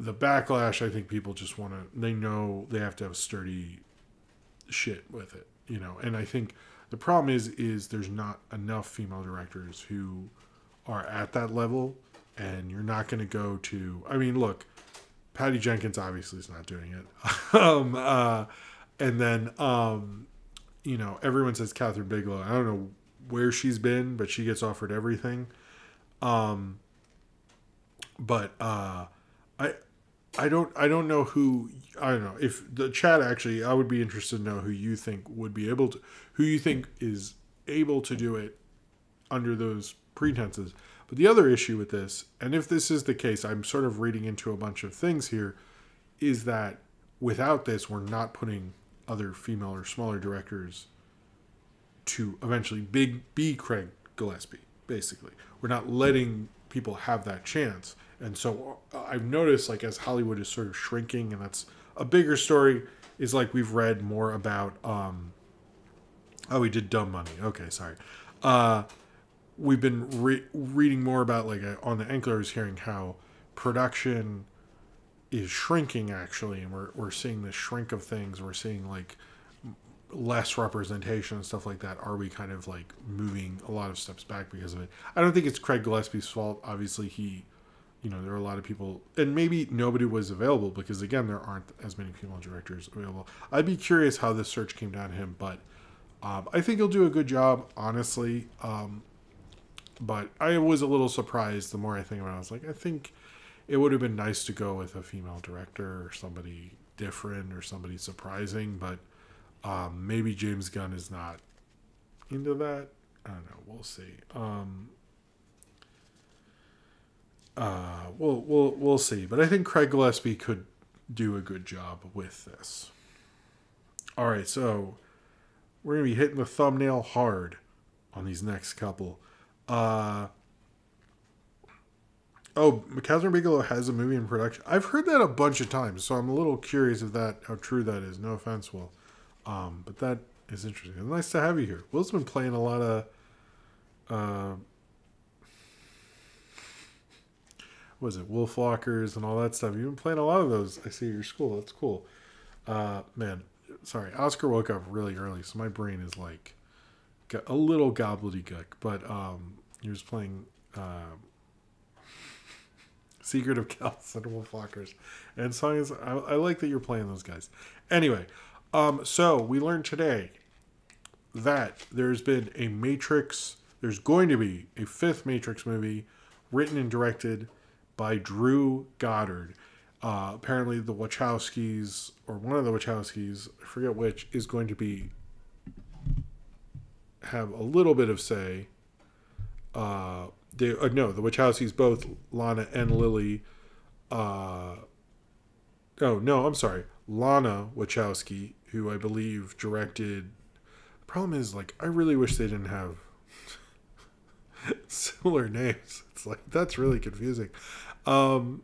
the backlash i think people just want to they know they have to have sturdy shit with it you know? And i think the problem is is there's not enough female directors who are at that level and you're not going to go to. I mean, look, Patty Jenkins obviously is not doing it. [laughs] um, uh, and then, um, you know, everyone says Kathryn Bigelow. I don't know where she's been, but she gets offered everything. Um, but uh, I, I don't, I don't know who. I don't know if the chat actually. I would be interested to know who you think would be able to, who you think is able to do it under those pretenses. But the other issue with this, and if this is the case, I'm sort of reading into a bunch of things here, is that without this, we're not putting other female or smaller directors to eventually big be Craig Gillespie. Basically, we're not letting people have that chance. And so uh, I've noticed, like as Hollywood is sort of shrinking, and that's a bigger story. Is like we've read more about. um Oh, we did Dumb Money. Okay, sorry. Uh, we've been re- reading more about like uh, on the Enklers hearing how production is shrinking actually and we're, we're seeing the shrink of things. We're seeing like less representation and stuff like that. Are we kind of like moving a lot of steps back because of it? I don't think it's craig gillespie's fault. Obviously he you know there are a lot of people and maybe nobody was available because again there aren't as many female directors available. I'd be curious how this search came down to him but um, i think he'll do a good job honestly. Um, but i was a little surprised the more i think about it i was like i think it would have been nice to go with a female director or somebody different or somebody surprising but um, maybe James Gunn is not into that. I don't know. We'll see. Um, uh, we'll we'll we'll see. But I think Craig Gillespie could do a good job with this. All right, so we're gonna be hitting the thumbnail hard on these next couple. Uh, oh, Kathryn Bigelow has a movie in production. I've heard that a bunch of times, so I'm a little curious if that how true that is. No offense, Will. Um, but that is interesting. It's nice to have you here. Will's been playing a lot of. Uh, what is it, Wolfwalkers and all that stuff. You've been playing a lot of those. I see at your school. That's cool. Uh, man, sorry. Oscar woke up really early, so my brain is like a little gobbledygook. But um, he was playing uh, [laughs] Secret of Kells and Wolfwalkers, and song is. I, I like that you're playing those guys. Anyway, um, so we learned today that there's been a Matrix. There's going to be a fifth Matrix movie, written and directed by Drew Goddard. Uh, apparently, the Wachowskis or one of the Wachowskis, I forget which, is going to be have a little bit of say. Uh, they uh, no, the Wachowskis, both Lana and Lily. Uh, oh no, I'm sorry, Lana Wachowski who I believe directed. Problem is, like, I really wish they didn't have [laughs] similar names. It's like that's really confusing. Um,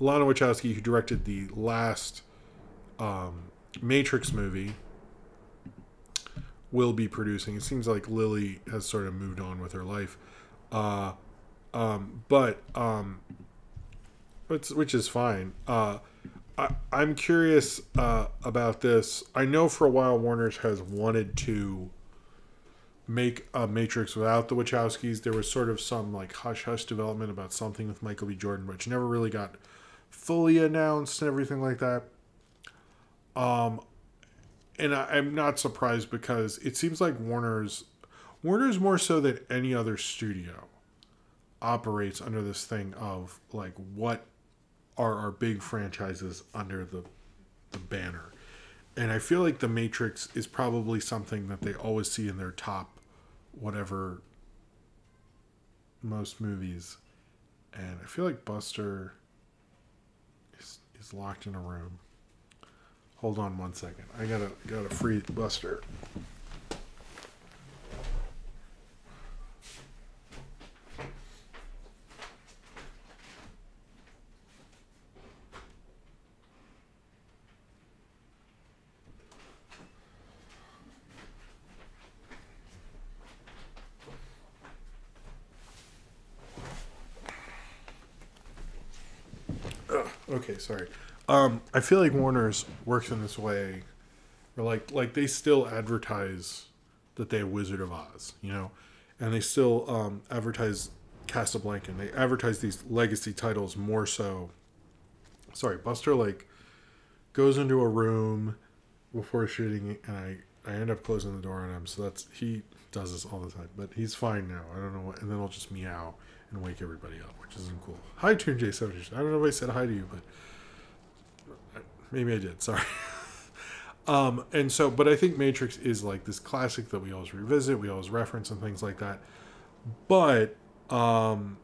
Lana Wachowski, who directed the last um, Matrix movie, will be producing. It seems like Lily has sort of moved on with her life, uh, um, but um, which, which is fine. Uh, I, am curious uh, about this. I know for a while Warner's has wanted to make a Matrix without the Wachowskis. There was sort of some like hush hush development about something with Michael B. Jordan, which never really got fully announced and everything like that. Um, and I, I'm not surprised because it seems like Warner's Warner's more so than any other studio operates under this thing of like what are our big franchises under the the banner. And I feel like The Matrix is probably something that they always see in their top whatever most movies. And I feel like Buster is, is locked in a room. Hold on one second. I gotta gotta free Buster. Okay, sorry. Um, I feel like Warner's works in this way, or like like they still advertise that they have Wizard of Oz, you know, and they still um, advertise Casablanca. And they advertise these legacy titles more so. Sorry, Buster like goes into a room before shooting, and I I end up closing the door on him. So that's he does this all the time, but he's fine now. I don't know what, and then I'll just meow and wake everybody up, which isn't cool. Hi, Tune J7. I don't know if I said hi to you, but maybe I did. Sorry. [laughs] um, and so, but I think Matrix is like this classic that we always revisit, we always reference, and things like that. But, um,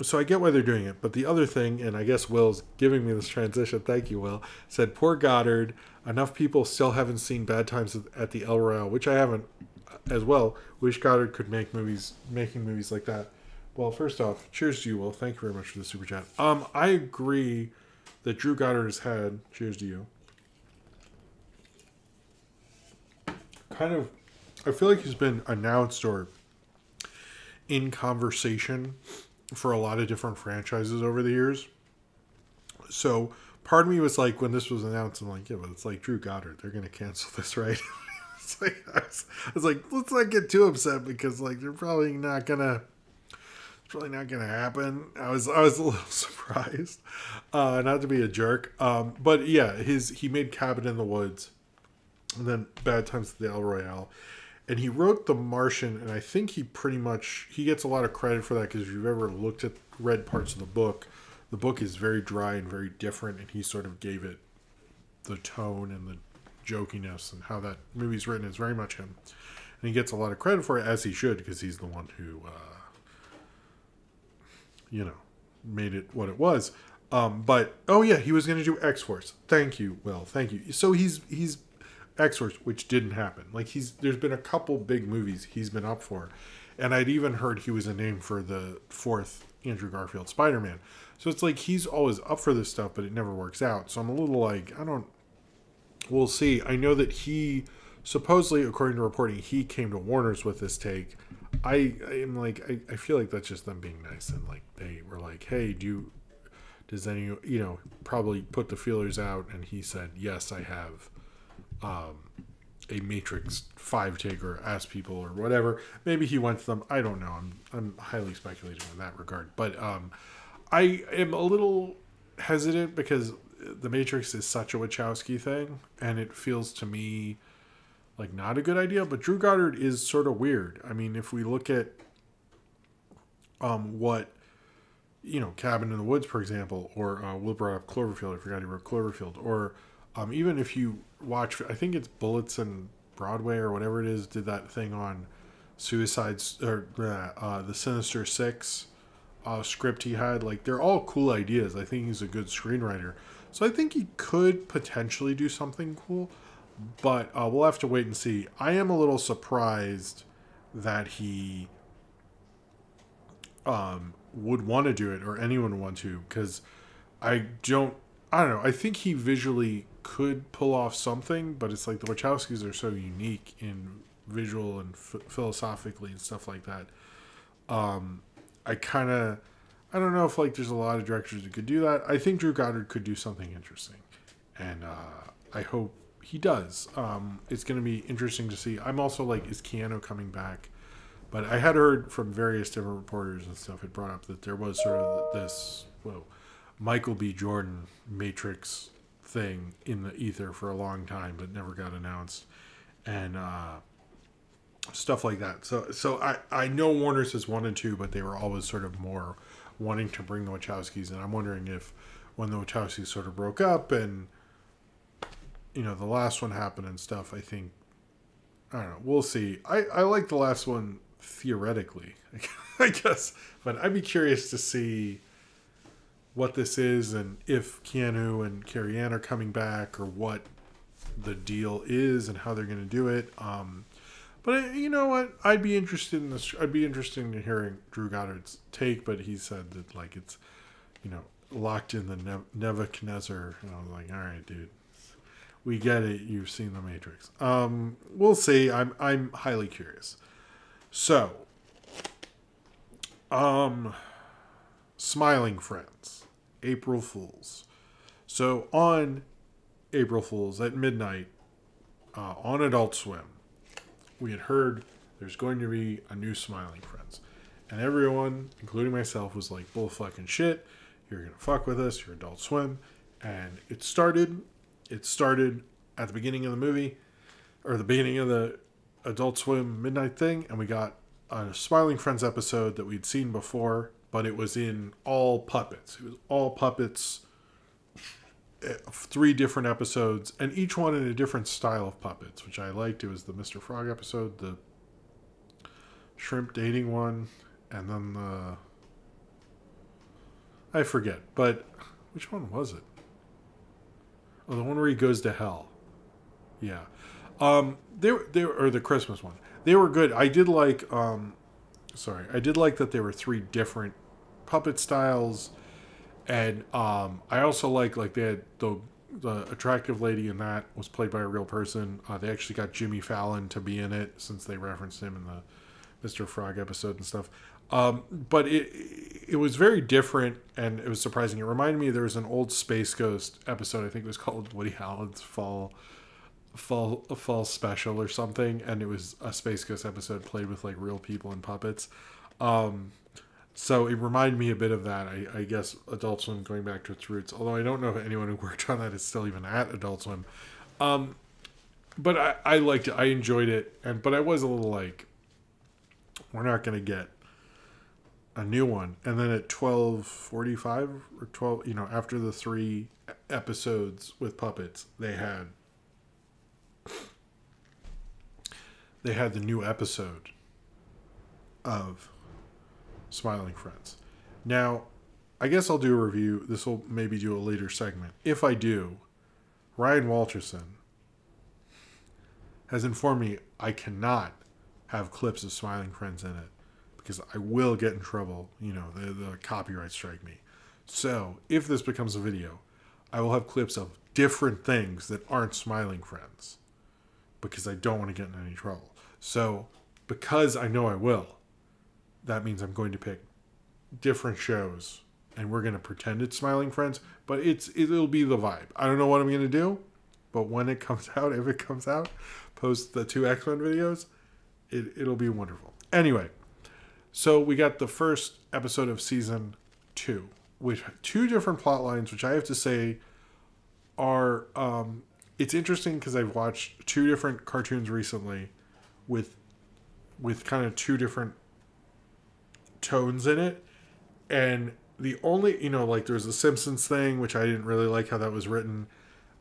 so I get why they're doing it. But the other thing, and I guess Will's giving me this transition. Thank you, Will. Said, poor Goddard. Enough people still haven't seen Bad Times at the El Royale, which I haven't as well. Wish Goddard could make movies, making movies like that. Well, first off, cheers to you, Will. Thank you very much for the super chat. Um, I agree that Drew Goddard has had. Cheers to you. Kind of, I feel like he's been announced or in conversation for a lot of different franchises over the years. So part of me was like, when this was announced, I'm like, yeah, but it's like Drew Goddard. They're going to cancel [laughs] this, right? [laughs] it's like, I was, I was like, let's not get too upset because like they're probably not gonna. It's probably not gonna happen. I was I was a little [laughs] surprised, uh, not to be a jerk, um, but yeah, his he made Cabin in the Woods, and then Bad Times at the El Royale, and he wrote The Martian, and I think he pretty much he gets a lot of credit for that because if you've ever looked at read parts of the book, the book is very dry and very different, and he sort of gave it the tone and the jokiness and how that movie's written is very much him, and he gets a lot of credit for it as he should because he's the one who, uh, you know, made it what it was. Um, but oh yeah, he was going to do X Force. Thank you, Will. Thank you. So he's he's X Force, which didn't happen. Like he's there's been a couple big movies he's been up for, and I'd even heard he was a name for the fourth Andrew Garfield Spider Man. So it's like he's always up for this stuff, but it never works out. So I'm a little like I don't. We'll see. I know that he supposedly, according to reporting, he came to Warner's with this take. I I am like I, I feel like that's just them being nice and like they were like, hey, do you does any you know probably put the feelers out and he said yes i have um, a matrix 5 taker ask people or whatever. Maybe he went to them i don't know i'm i'm highly speculating in that regard but um, i am a little hesitant because the matrix is such a wachowski thing and it feels to me like not a good idea but drew goddard is sort of weird i mean if we look at um what you know, Cabin in the Woods, for example, or uh, Will brought up Cloverfield. I forgot he wrote Cloverfield. Or um, even if you watch, I think it's Bullets and Broadway or whatever it is, did that thing on Suicides or uh, uh, the Sinister Six uh, script he had. Like they're all cool ideas. I think he's a good screenwriter, so I think he could potentially do something cool. But uh, we'll have to wait and see. I am a little surprised that he um, would want to do it or anyone would want to because I don't I don't know. I think he visually could pull off something but it's like the Wachowskis are so unique in visual and philosophically and stuff like that. Um I kind of I don't know if like there's a lot of directors that could do that. I think Drew Goddard could do something interesting. And uh I hope he does. Um it's going to be interesting to see. I'm also like is Keanu coming back? But I had heard from various different reporters and stuff had brought up that there was sort of this whoa, Michael B. Jordan Matrix thing in the ether for a long time, but never got announced, and uh, stuff like that. So so I I know Warner's has wanted to, but they were always sort of more wanting to bring the Wachowskis, and I'm wondering if when the Wachowskis sort of broke up and you know the last one happened and stuff, I think I don't know. We'll see. I I like the last one theoretically, [laughs] I guess. But I'd be curious to see what this is and if Keanu and Carrie Ann are coming back or what the deal is and how they're going to do it. Um, but uh, you know what? I'd be interested in this. I'd be interested in hearing Drew Goddard's take. But he said that like it's, you know, locked in the ne- Nebuchadnezzar. And I was like, all right, dude, we get it. You've seen the Matrix. Um, we'll see. I'm I'm highly curious. So, um, Smiling Friends, April Fools. So on April Fools at midnight uh, on Adult Swim, we had heard there's going to be a new Smiling Friends, and everyone, including myself, was like, "Bull fucking shit! You're gonna fuck with us. You're Adult Swim." And it started. It started at the beginning of the movie, or the beginning of the Adult Swim midnight thing, and we got a Smiling Friends episode that we'd seen before, but it was in all puppets. It was all puppets, eh, three different episodes, and each one in a different style of puppets, which I liked. It was the Mr. Frog episode, the shrimp dating one, and then the. I forget, but which one was it? Oh, the one where he goes to hell. Yeah. Um, they they or the Christmas one. They were good. I did like, um, sorry, I did like that there were three different puppet styles, and um, I also like like they had the the attractive lady in that was played by a real person. Uh, they actually got Jimmy Fallon to be in it since they referenced him in the Mr. Frog episode and stuff. Um, but it it was very different and it was surprising. It reminded me there was an old Space Ghost episode. I think it was called Woody Allen's Fall fall fall special or something and it was a space ghost episode played with like real people and puppets um so it reminded me a bit of that i, I guess adult swim going back to its roots although i don't know if anyone who worked on that is still even at adult swim um but i i liked it i enjoyed it and but i was a little like we're not gonna get a new one and then at 12.45 or 12 you know after the three episodes with puppets they had they had the new episode of Smiling Friends. Now, I guess I'll do a review. This will maybe do a later segment. If I do, Ryan Walterson has informed me I cannot have clips of Smiling Friends in it because I will get in trouble. You know, the, the copyright strike me. So, if this becomes a video, I will have clips of different things that aren't Smiling Friends because I don't want to get in any trouble. So, because I know I will, that means I'm going to pick different shows and we're going to pretend it's Smiling Friends, but it's it'll be the vibe. I don't know what I'm going to do, but when it [laughs] comes out, if it comes out, post the two X-Men videos, it it'll be wonderful. Anyway, so we got the first episode of season 2 with two different plot lines which I have to say are um it's interesting because I've watched two different cartoons recently with with kind of two different tones in it. And the only you know like there's the simpsons thing which i didn't really like how that was written.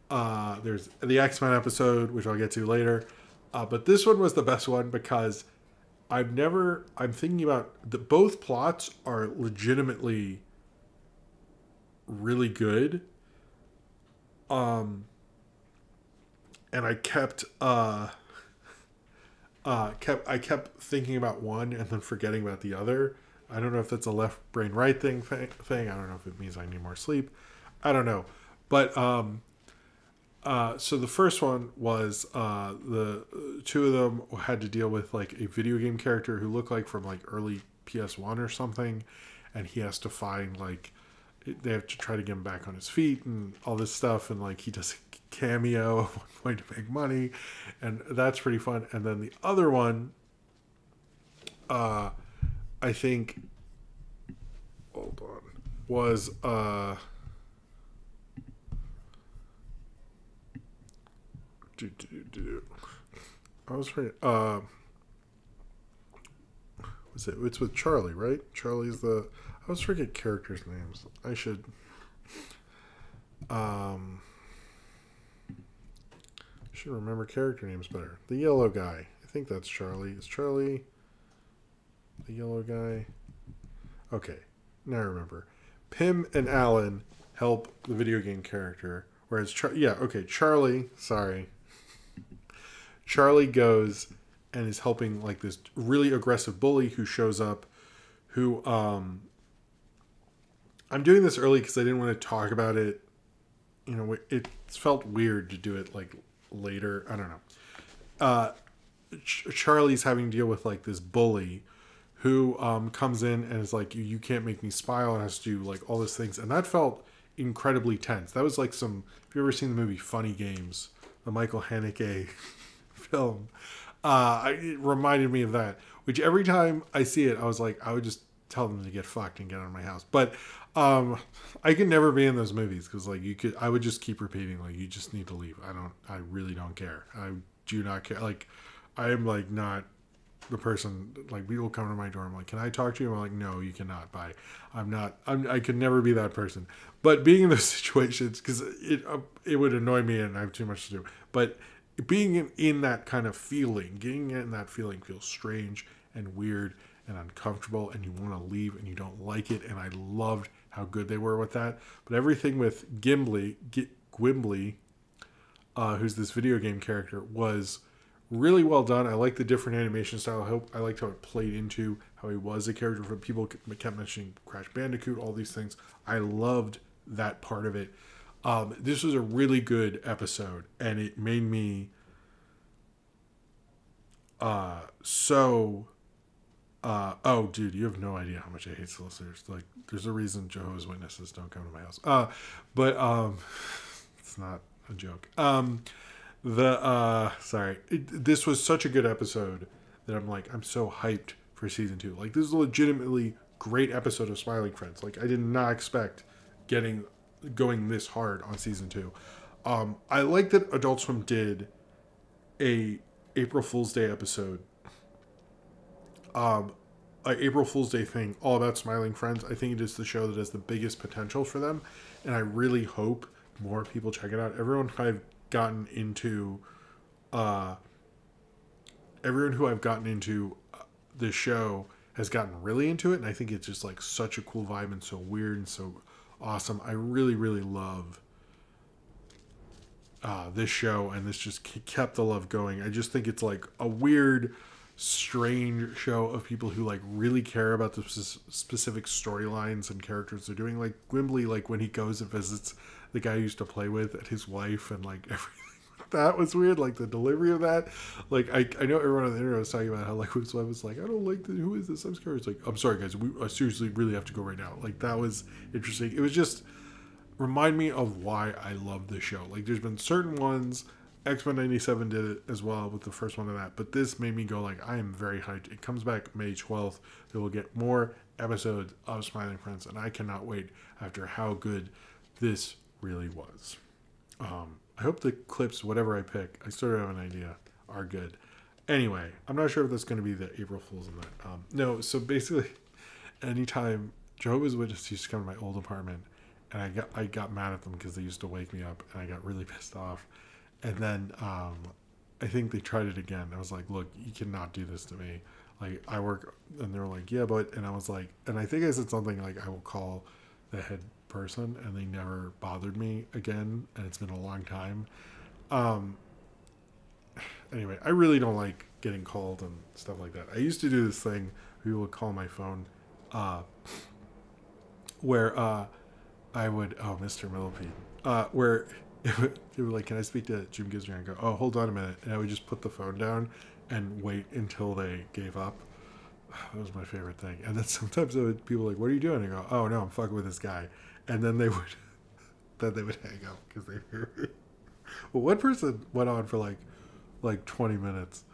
Uh there's the x-men episode which i'll get to later. Uh, but this one was the best one because i've never i'm thinking about the both plots are legitimately really good um and i kept uh uh, kept I kept thinking about one and then forgetting about the other. I don't know if that's a left brain right thing thing. I don't know if it means I need more sleep. I don't know, but um, uh, so the first one was uh, the two of them had to deal with like a video game character who looked like from like early PS1 or something, and he has to find like they have to try to get him back on his feet and all this stuff, and like he does a cameo [laughs] point to make money, and that's pretty fun. And then the other one, uh, I think, hold on, was uh, do, do, do. I was trying. Uh, was it? It's with Charlie, right? Charlie's the. I always forget characters' names. I should. Um should remember character names better. The yellow guy. I think that's Charlie. Is Charlie the yellow guy? Okay, now I remember. Pim and Allan help the video game character, whereas Char- yeah, okay, Charlie. Sorry, Charlie goes and is helping like this really aggressive bully who shows up, who um. I'm doing this early because I didn't want to talk about it. You know, it felt weird to do it like later. I don't know. Uh, Ch- Charlie's having to deal with like this bully who um, comes in and is like, you, can't make me smile and has to do like all these things. And that felt incredibly tense. That was like some, if you ever seen the movie Funny Games, the Michael Haneke film, uh, it reminded me of that, which every time I see it, I was like, I would just tell them to get fucked and get out of my house. But um, I could never be in those movies because like you could, I would just keep repeating like you just need to leave. I don't, I really don't care. I do not care. Like I am like not the person like people come to my door. I'm like, can I talk to you? I'm like, no, you cannot. Bye. I'm not. I'm, I could never be that person. But being in those [laughs] situations because it it would annoy me and I have too much to do. But being in, in that kind of feeling, getting in that feeling feels strange and weird and uncomfortable and you want to leave and you don't like it and I loved how good they were with that. But everything with Gwimbly, G- Gwimbly, uh, who's this video game character, was really well done. I like the different animation style. I hope I liked how it played into how he was a character. For people kept mentioning Crash Bandicoot, all these things. I loved that part of it. Um, this was a really good episode, and it made me uh, so Uh, oh, dude, you have no idea how much I hate solicitors. Like, there's a reason Jehovah's Witnesses don't come to my house. Uh, but um, [laughs] it's not a joke. Um, the uh, sorry, it, this was such a good episode that I'm like, I'm so hyped for season two. Like, this is a legitimately great episode of Smiling Friends. Like, I did not expect getting going this hard on season two. Um, I like that Adult Swim did a April Fool's Day episode um, a April Fool's Day thing all about Smiling Friends. I think it is the show that has the biggest potential for them, and I really hope more people check it out. Everyone I've gotten into, uh, everyone who I've gotten into uh, this show has gotten really into it, and I think it's just like such a cool vibe and so weird and so awesome. I really, really love uh, this show, and this just kept the love going. I just think it's like a weird strange show of people who like really care about the specific storylines and characters they're doing. Like Gwimbly, like when he goes and visits the guy he used to play with and his wife and like [laughs] everything. That was weird, like the delivery of that. Like I, I know everyone on the internet was talking about how like [laughs] wife was like, I don't like the who is this? I'm scared. It's like I'm sorry guys, we I seriously really have to go right now. Like that was interesting. It was just remind me of why I love this show. Like there's been certain ones X Men '97 did it as well with the first one of that, but this made me go like, I am very hyped. It comes back May 12th. They will get more episodes of Smiling Friends, and I cannot wait after how good this really was. Um, I hope the clips, whatever I pick, I sort of have an idea, are good. Anyway, I'm not sure if that's going to be the April Fools in that. Um, no, so basically, [laughs] anytime Jehovah's Witnesses used to come to my old apartment, and I got I got mad at them because they used to wake me up, and I got really [laughs] pissed off and then um, I think they tried it again. I was like, look, you cannot do this to me. Like I work, and they were like, yeah, but, and I was like, and I think I said something like, I will call the head person, and they never bothered me again, and it's been a long time. Um, anyway, I really don't like getting called and stuff like that. I used to do this thing. People would call my phone, uh, where uh, I would, oh, Mr. Millipede, uh, where [laughs] it would like, can I speak to Jim Gizzard? And go, oh, hold on a minute. And I would just put the phone down and wait until they gave up. [sighs] That was my favorite thing. And then [laughs] sometimes would, people like, what are you doing? I go, oh no, I'm fucking with this guy. And then they would, [laughs] then they would hang up because they were. [laughs] Well, one person went on for like, like 20 minutes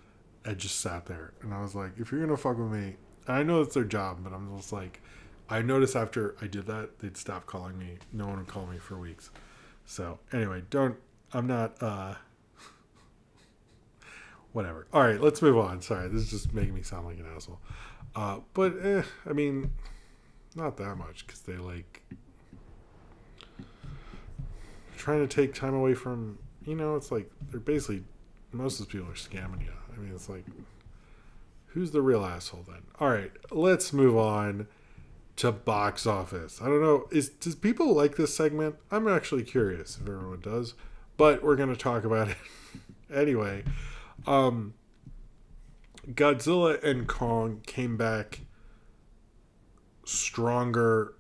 and just sat there. And I was like, if you're gonna fuck with me, I know it's their job, but I'm just like, I noticed after I did that, they'd stop calling me. No one would call me for weeks. So anyway, don't. I'm not. uh [laughs] Whatever. All right, let's move on. Sorry, this is just making me sound like an asshole. Uh, but eh, I mean, not that much because they like trying to take time away from. You know, it's like they're basically most of these people are scamming you. I mean, it's like who's the real asshole then? All right, let's move on to box office. I don't know. Is does people like this segment? I'm actually curious if everyone does, but we're gonna talk about it [laughs] anyway. Um, Godzilla and Kong came back stronger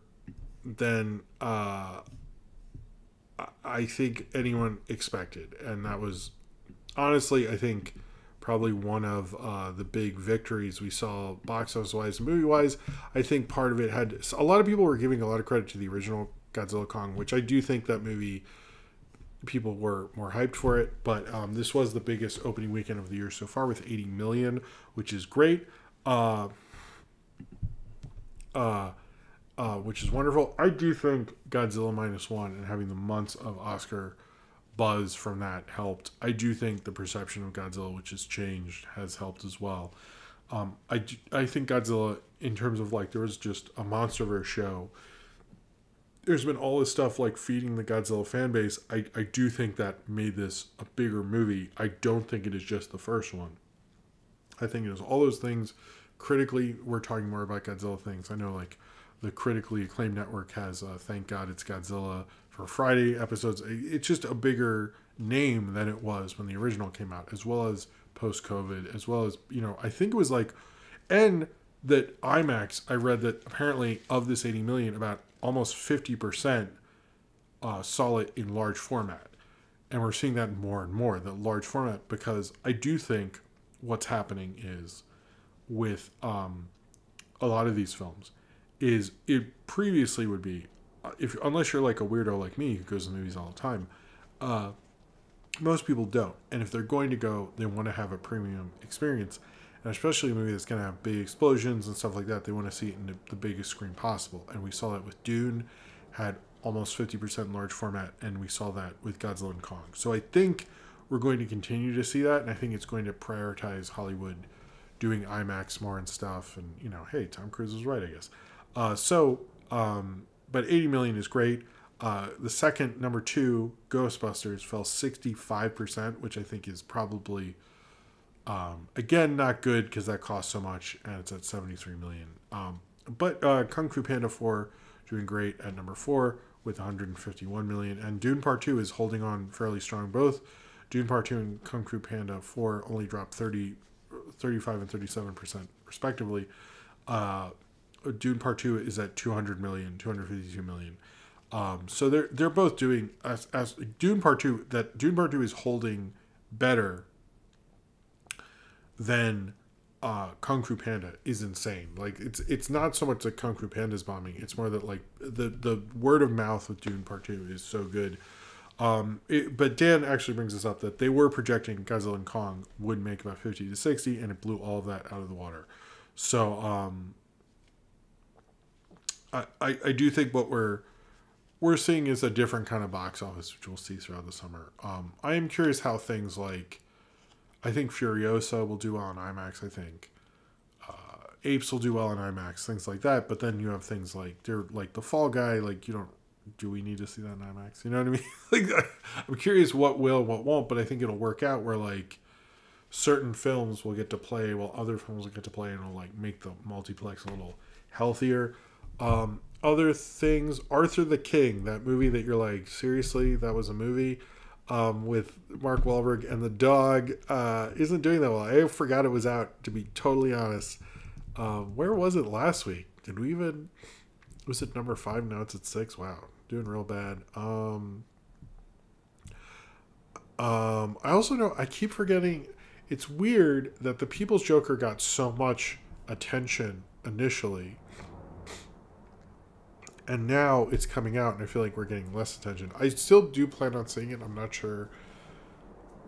than uh, I think anyone expected, and that was honestly, I think probably one of uh, the big victories we saw box office wise and movie wise. I think part of it had a lot of people were giving a lot of credit to the original Godzilla Kong, which I do think that movie people were more hyped for it. But um, this was the biggest opening weekend of the year so far with 80 million, which is great. Uh, uh, uh, which is wonderful. I do think Godzilla minus one and having the months of Oscar buzz from that helped. I do think the perception of Godzilla, which has changed, has helped as well. Um, I, I think Godzilla, in terms of like, there was just a MonsterVerse show. There's been all this stuff like feeding the Godzilla fan base. I, I do think that made this a bigger movie. I don't think it is just the first one. I think it is all those things. Critically, we're talking more about Godzilla things. I know like the critically acclaimed network has uh, Thank God It's Godzilla for Friday episodes. It's just a bigger name than it was when the original came out, as well as post COVID, as well as, you know, I think it was like, and that IMAX, I read that apparently of this 80 million, about almost 50% uh, saw it in large format. And we're seeing that more and more, the large format, because I do think what's happening is with um, a lot of these films is it previously would be uh, if unless you're like a weirdo like me who goes to movies all the time uh, most people don't. And if they're going to go they want to have a premium experience. And especially a movie that's going to have big explosions and stuff like that they want to see it in the, the biggest screen possible. And we saw that with dune had almost 50% large format and we saw that with godzilla and kong. So i think we're going to continue to see that and i think it's going to prioritize hollywood doing imax more and stuff and you know hey tom cruise is right i guess uh, so um, but 80 million is great. Uh, the second number two ghostbusters fell 65% which i think is probably um, again not good because that costs so much and it's at 73 million. Um, but uh, kung fu panda 4 doing great at number four with 151 million. And dune part 2 is holding on fairly strong. Both dune part 2 and kung fu panda 4 only dropped 30 35 and 37% respectively. Uh, dune part 2 is at 200 million 252 million um, so they're they're both doing as as Dune Part Two that Dune Part Two is holding better than uh, Kung Fu Panda is insane. Like it's it's not so much that Kung Fu Panda's bombing; it's more that like the the word of mouth with Dune Part Two is so good. Um, it, but Dan actually brings us up that they were projecting Godzilla and Kong would make about fifty to sixty, and it blew all of that out of the water. So um, I, I do think what we're we're seeing is a different kind of box office, which we'll see throughout the summer. Um, I am curious how things like, I think Furiosa will do well on IMAX. I think uh, Apes will do well on IMAX, things like that. But then you have things like they're like the Fall Guy. Like you don't, do we need to see that in IMAX? You know what I mean? [laughs] like I'm curious what will, what won't. But I think it'll work out where like certain films will get to play while other films will get to play, and it'll like make the multiplex a little healthier. Um, other things, Arthur the King, that movie that you're like, seriously, that was a movie um, with Mark Wahlberg and the dog, uh, isn't doing that well. I forgot it was out, to be totally honest. Um, where was it last week? Did we even? Was it number five? Now it's at six. Wow, doing real bad. Um, um, I also know I keep forgetting. It's weird that the People's Joker got so much attention initially and now it's coming out and i feel like we're getting less attention. I still do plan on seeing it. I'm not sure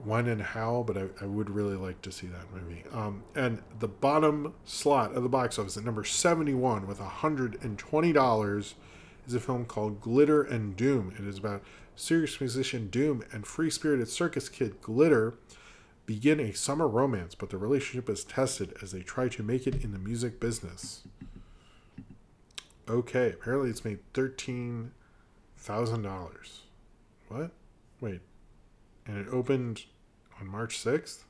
when and how but i, I would really like to see that movie. Um, and the bottom slot of the box office at number 71 with $120 is a film called glitter and doom. It is about serious musician doom and free-spirited circus kid glitter begin a summer romance but the relationship is tested as they try to make it in the music business okay. Apparently, it's made thirteen thousand dollars. What? Wait, and it opened on March sixth.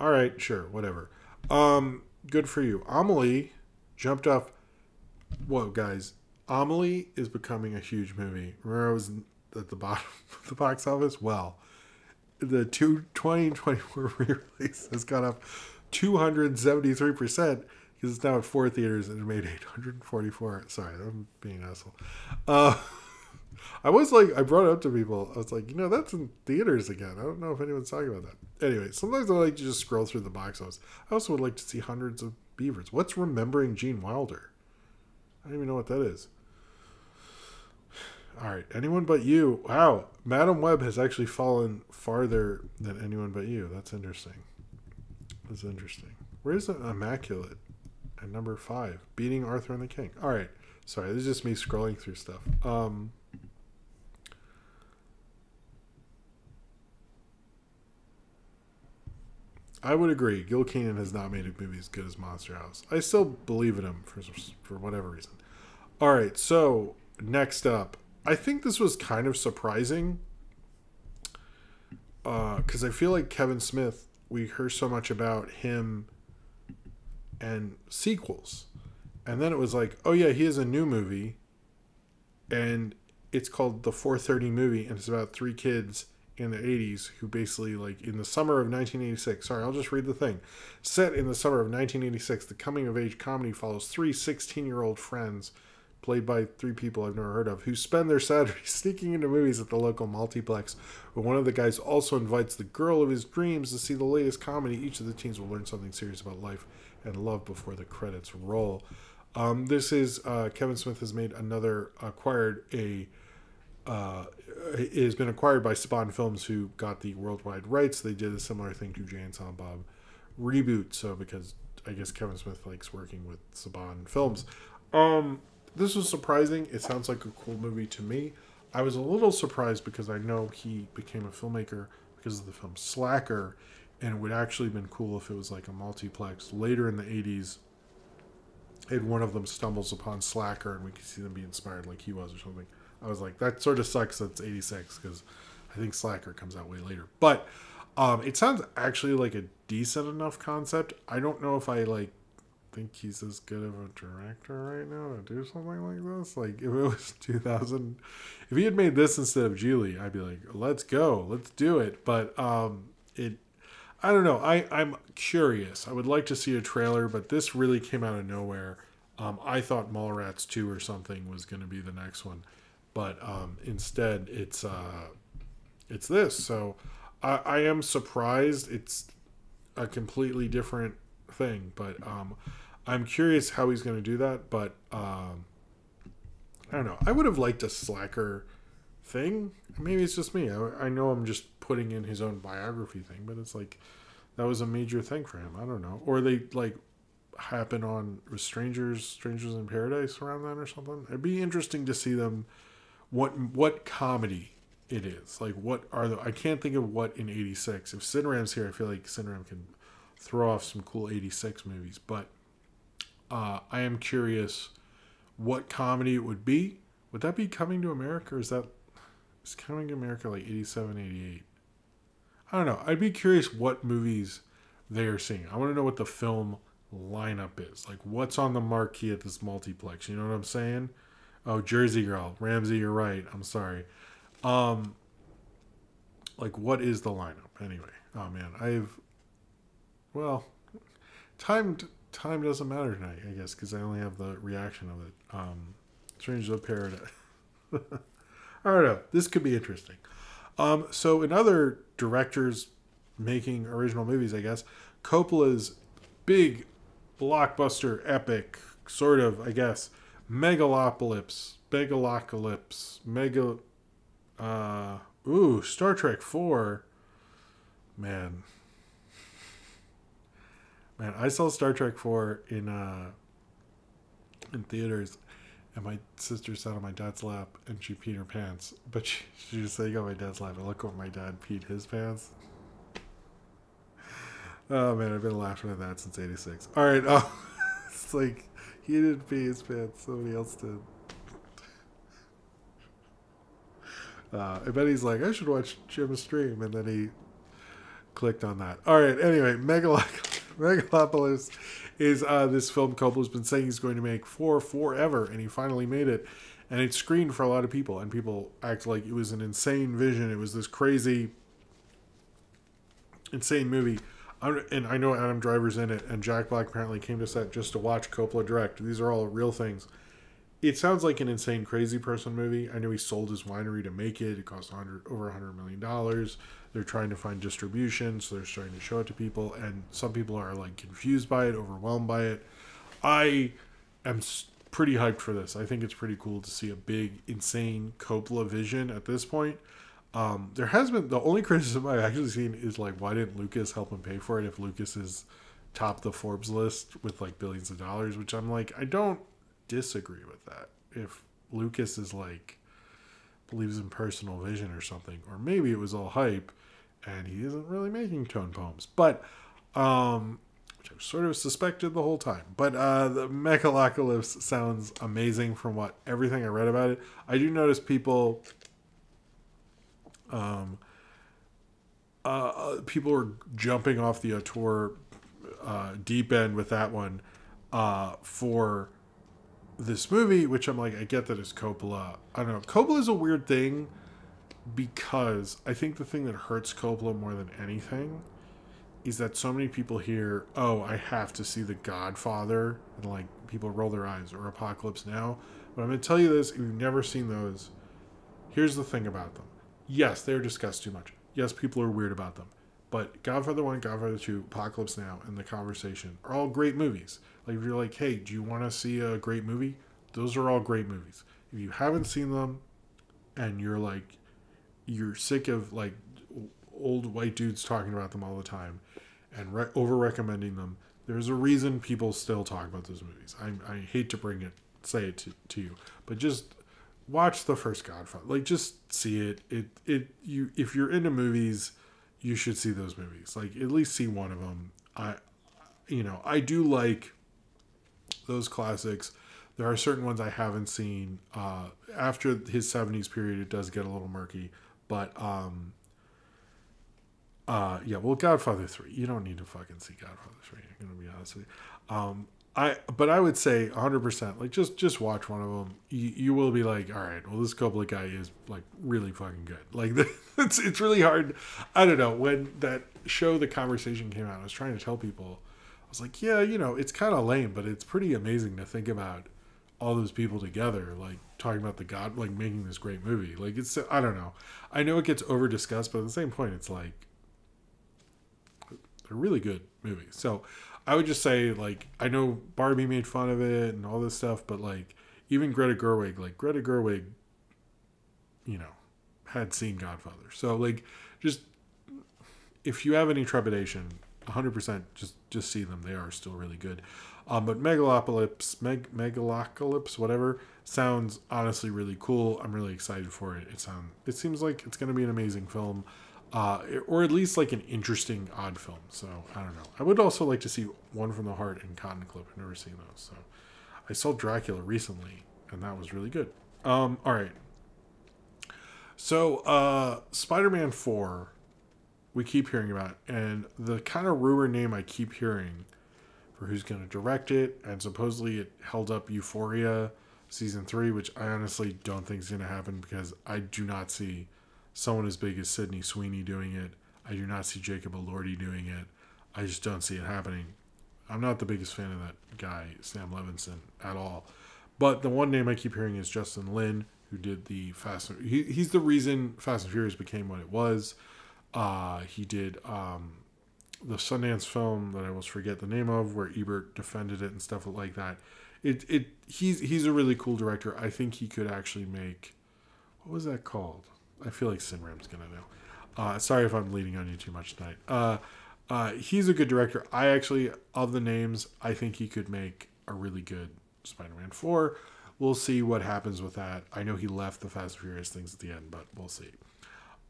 All right, sure, whatever. Um, good for you. Amelie jumped off Whoa, guys! Amelie is becoming a huge movie. Remember, I was at the bottom [laughs] of the box office. Well, the two 2024 [laughs] re-release has gone up 273 percent because it's now at four theaters and it made 844. Sorry, I'm being an asshole. Uh, [laughs] I was like, I brought it up to people. I was like, you know, that's in theaters again. I don't know if anyone's talking about that. Anyway, sometimes I like to just scroll through the box office. I also would like to see hundreds of beavers. What's remembering Gene Wilder? I don't even know what that is. [sighs] All right, anyone but you. Wow, Madame Web has actually fallen farther than anyone but you. That's interesting. That's interesting. Where's immaculate? And number five, beating Arthur and the King. All right. Sorry, this is just me scrolling through stuff. Um, I would agree. Gil Kenan has not made a movie as good as Monster House. I still believe in him for for whatever reason. All right, so next up, I think this was kind of surprising because uh, I feel like Kevin Smith. We heard so much about him and sequels. And then it was like, oh yeah, he has a new movie and it's called The 430 movie and it's about three kids in the 80s who basically like in the summer of 1986 sorry i'll just read the thing set in the summer of 1986 the coming of age comedy follows three 16 year old friends played by three people I've never heard of, who spend their Saturdays [laughs] sneaking into movies at the local multiplex. Where one of the guys also invites the girl of his dreams to see the latest comedy. Each of the teens will learn something serious about life and love before the credits roll. Um, this is uh, Kevin Smith has made another acquired a uh, has been acquired by Saban Films, who got the worldwide rights. They did a similar thing to Jay and Silent Bob reboot. So because I guess Kevin Smith likes working with Saban Films, um, this was surprising. It sounds like a cool movie to me. I was a little surprised because I know he became a filmmaker because of the film Slacker, and it would actually been cool if it was like a multiplex later in the '80s. And one of them stumbles upon Slacker, and we could see them be inspired like he was or something. I was like, that sort of sucks. That's '86 because I think Slacker comes out way later. But um, it sounds actually like a decent enough concept. I don't know if I like think he's as good of a director right now to do something like this. Like if it was 2000, if he had made this instead of Julie, I'd be like, let's go, let's do it. But um, it, I don't know. I I'm curious. I would like to see a trailer, but this really came out of nowhere. Um, I thought Mallrats 2 or something was going to be the next one, but um, instead it's uh, it's this. So I, I am surprised. It's a completely different thing, but um, I'm curious how he's going to do that. But um, I don't know. I would have liked a slacker thing. Maybe it's just me. I, I know I'm just putting in his own biography thing, but it's like that was a major thing for him. I don't know. Or they like happen on strangers strangers in paradise around that or something. It'd be interesting to see them what what comedy it is. Like what are the i can't think of what in 86 if CineRam's here i feel like Cinram can throw off some cool 86 movies but uh, i am curious what comedy it would be. Would that be coming to america or is that is coming to america like 87 88 i don't know. I'd be curious what movies they are seeing. I want to know what the film lineup is. Like what's on the marquee at this multiplex? You know what i'm saying? Oh jersey girl. Ramsey you're right. I'm sorry. Um like what is the lineup? Anyway oh man. I've well time time doesn't matter tonight i guess because i only have the reaction of it. Um strange of paradise. [laughs] I don't know. This could be interesting um so in other directors making original movies i guess coppola's big blockbuster epic sort of i guess megalopolis megalocalypse mega uh, ooh, Star Trek Four. Man, man, I saw Star Trek Four in uh in theaters, and my sister sat on my dad's lap and she peed her pants. But she, she was sitting on my dad's lap, and look what my dad peed his pants. Oh man, I've been laughing at that since '86. All right, uh, [laughs] it's like he didn't pee his pants; somebody else did. Uh, I bet he's like, I should watch Jim's stream, and then he clicked on that. All right. Anyway, [laughs] Megalopolis is uh, this film Coppola's been saying he's going to make for forever, and he finally made it. And it screened for a lot of people, and people act like it was an insane vision. It was this crazy, insane movie. And I know Adam Driver's in it, and Jack Black apparently came to set just to watch Coppola direct. These are all real things it sounds like an insane crazy person movie. I know he sold his winery to make it. It cost 100 over 100 million dollars. They're trying to find distribution, so they're starting to show it to people and some people are like confused by it, overwhelmed by it. I am pretty hyped for this. I think it's pretty cool to see a big insane Coppola vision at this point. Um, there has been the only criticism I've actually seen is like why didn't Lucas help him pay for it if Lucas is top the Forbes list with like billions of dollars, which I'm like I don't disagree with that. If Lucas is like believes in personal vision or something, or maybe it was all hype and he isn't really making tone poems. But um which I sort of suspected the whole time. But uh the Megalocalypse sounds amazing from what everything I read about it. I do notice people um uh, people are jumping off the auteur uh, deep end with that one uh, for this movie, which I'm like, I get that it's Coppola. I don't know. Coppola is a weird thing because I think the thing that hurts Coppola more than anything is that so many people hear, "Oh, I have to see The Godfather," and like people roll their eyes or Apocalypse Now. But I'm going to tell you this if you've never seen those, here's the thing about them. Yes, they're discussed too much. Yes, people are weird about them. But Godfather 1, Godfather 2, Apocalypse Now, and The Conversation are all great movies. Like, if you're like, hey, do you want to see a great movie? Those are all great movies. If you haven't seen them and you're like, you're sick of like old white dudes talking about them all the time and re- over recommending them, there's a reason people still talk about those movies. I, I hate to bring it, say it to, to you, but just watch the first Godfather. Like, just see it. It, it, you, if you're into movies, you should see those movies. Like, at least see one of them. I, you know, I do like those classics. There are certain ones I haven't seen. Uh, after his 70s period, it does get a little murky. But, um, uh, yeah, well, Godfather 3. You don't need to fucking see Godfather 3. I'm to be honest with you. Um, I, but I would say 100%, like, just, just watch one of them. You, you will be like, all right, well, this Coppola guy is, like, really fucking good. [laughs] Like, [laughs] it's, it's really hard. I don't know. When that show, The Conversation, came out, I was trying to tell people, I was like, yeah, you know, it's kind of lame, but it's pretty amazing to think about all those people together, like talking about the God, like making this great movie. Like it's, I don't know. I know it gets over discussed, but at the same point, it's like they're really good movies. So I would just say, like, I know Barbie made fun of it and all this stuff, but like even Greta Gerwig, like Greta Gerwig, you know, had seen Godfather. So like, just if you have any trepidation, 100% just just see them. They are still really good. Um, but Megalopolis, Meg, Megalocalypse, whatever, sounds honestly really cool. I'm really excited for it. It sound it seems like it's going to be an amazing film, uh, or at least like an interesting odd film. So I don't know. I would also like to see One from the Heart and Cotton Club. I've never seen those. So I saw Dracula recently, and that was really good. Um, all right. So uh, Spider-Man Four, we keep hearing about, and the kind of rumor name I keep hearing for who's going to direct it, and supposedly it held up Euphoria season three, which I honestly don't think is going to happen because I do not see someone as big as Sydney Sweeney doing it. I do not see Jacob Elordi doing it. I just don't see it happening. I'm not the biggest fan of that guy, Sam Levinson, at all. But the one name I keep hearing is Justin Lin, who did the Fast. And, he, he's the reason Fast and Furious became what it was. Uh, he did um, the Sundance film that I always forget the name of, where Ebert defended it and stuff like that. It it he's he's a really cool director. I think he could actually make what was that called? I feel like CineRam's gonna know. Uh, sorry if I'm leading on you too much tonight. Uh, uh, he's a good director. I actually of the names, I think he could make a really good Spider-Man Four. We'll see what happens with that. I know he left the Fast and Furious things at the end, but we'll see.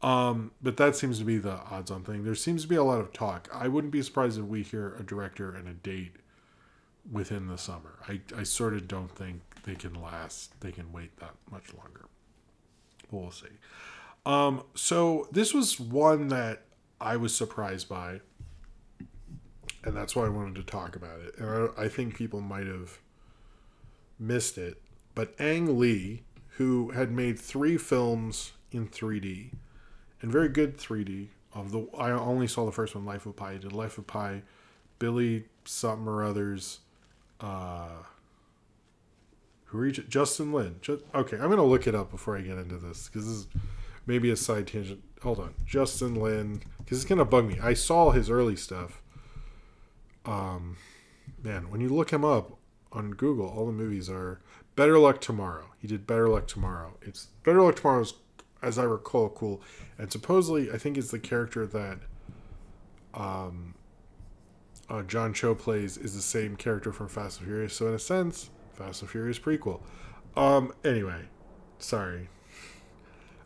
Um, but that seems to be the odds on thing. There seems to be a lot of talk. I wouldn't be surprised if we hear a director and a date within the summer. I, I sort of don't think they can last, they can wait that much longer. But we'll see. Um, so this was one that I was surprised by, and that's why I wanted to talk about it. And I, I think people might have missed it. But Ang Lee, who had made three films in 3D, and very good 3D. Of the, I only saw the first one, Life of Pi. He did Life of Pi, Billy something or others. Uh, who reached Justin Lin. Just, okay, I'm gonna look it up before I get into this because this is maybe a side tangent. Hold on, Justin Lin, because it's gonna bug me. I saw his early stuff. Um, man, when you look him up on Google, all the movies are Better Luck Tomorrow. He did Better Luck Tomorrow. It's Better Luck Tomorrow's as I recall, cool. And supposedly, I think it's the character that um, uh, John Cho plays is the same character from Fast and Furious. So in a sense, Fast and Furious prequel. Um. Anyway, sorry.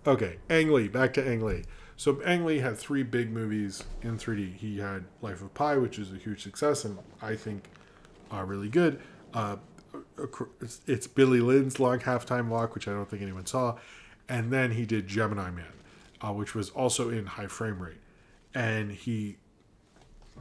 Okay, Ang Lee. Back to Ang Lee. So Ang Lee had three big movies in 3D. He had Life of Pi, which is a huge success, and I think uh, really good. Uh, it's, Billy Lynn's Long Halftime Walk, which I don't think anyone saw and then he did Gemini Man, uh, which was also in high frame rate, and he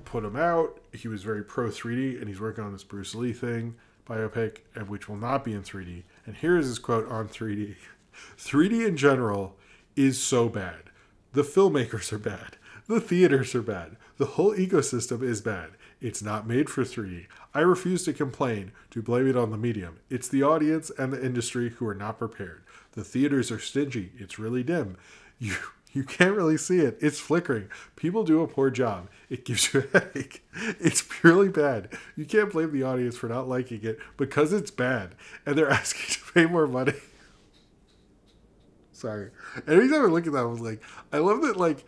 put him out. He was very pro 3D, and he's working on this Bruce Lee thing biopic, and which will not be in 3D. And here's his quote on 3D: [laughs] "3D in general is so bad. The filmmakers are bad. The theaters are bad. The whole ecosystem is bad. It's not made for 3D. I refuse to complain to blame it on the medium. It's the audience and the industry who are not prepared. The theaters are stingy. It's really dim. You you can't really see it. It's flickering. People do a poor job. It gives you a headache. It's purely bad. You can't blame the audience for not liking it because it's bad and they're [laughs] asking to pay more money. Sorry. Every time I look at that, I was like, I love that, like,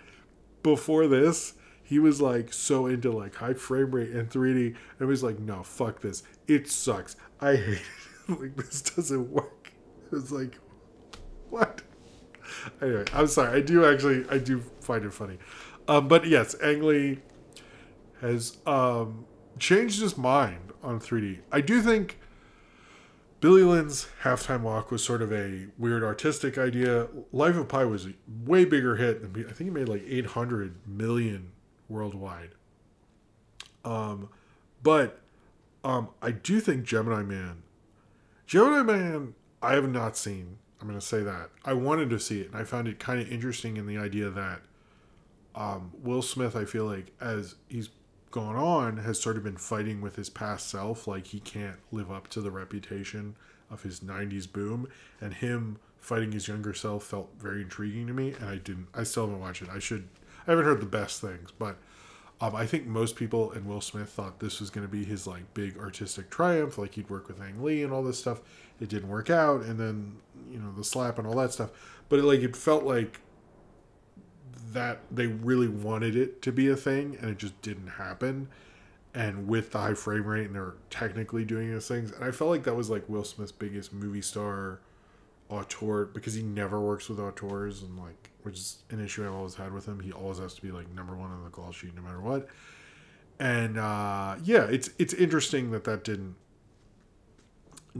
before this, he was like so into like high frame rate and 3D, and was like, no, fuck this. It sucks. I hate it. [laughs] like, this doesn't work. [laughs] It was like, what? Anyway, I'm sorry. I do actually, I do find it funny. Um, but yes, Ang Lee has um, changed his mind on 3D. I do think Billy Lynn's halftime walk was sort of a weird artistic idea. Life of Pi was a way bigger hit I think it made like 800 million worldwide. Um, but um, I do think Gemini Man, Gemini Man, I have not seen. I'm going to say that I wanted to see it, and I found it kind of interesting in the idea that um, Will Smith, I feel like as he's gone on, has sort of been fighting with his past self, like he can't live up to the reputation of his '90s boom, and him fighting his younger self felt very intriguing to me, and I didn't. I still haven't watched it. I should. I haven't heard the best things, but um, I think most people and Will Smith thought this was going to be his like big artistic triumph, like he'd work with Ang Lee and all this stuff. It didn't work out, and then you know the slap and all that stuff. But it, like it felt like that they really wanted it to be a thing, and it just didn't happen. And with the high frame rate, and they're technically doing those things, and I felt like that was like Will Smith's biggest movie star auteur because he never works with auteurs and like which is an issue I've always had with him. He always has to be like number one on the call sheet no matter what. And uh, yeah, it's it's interesting that that didn't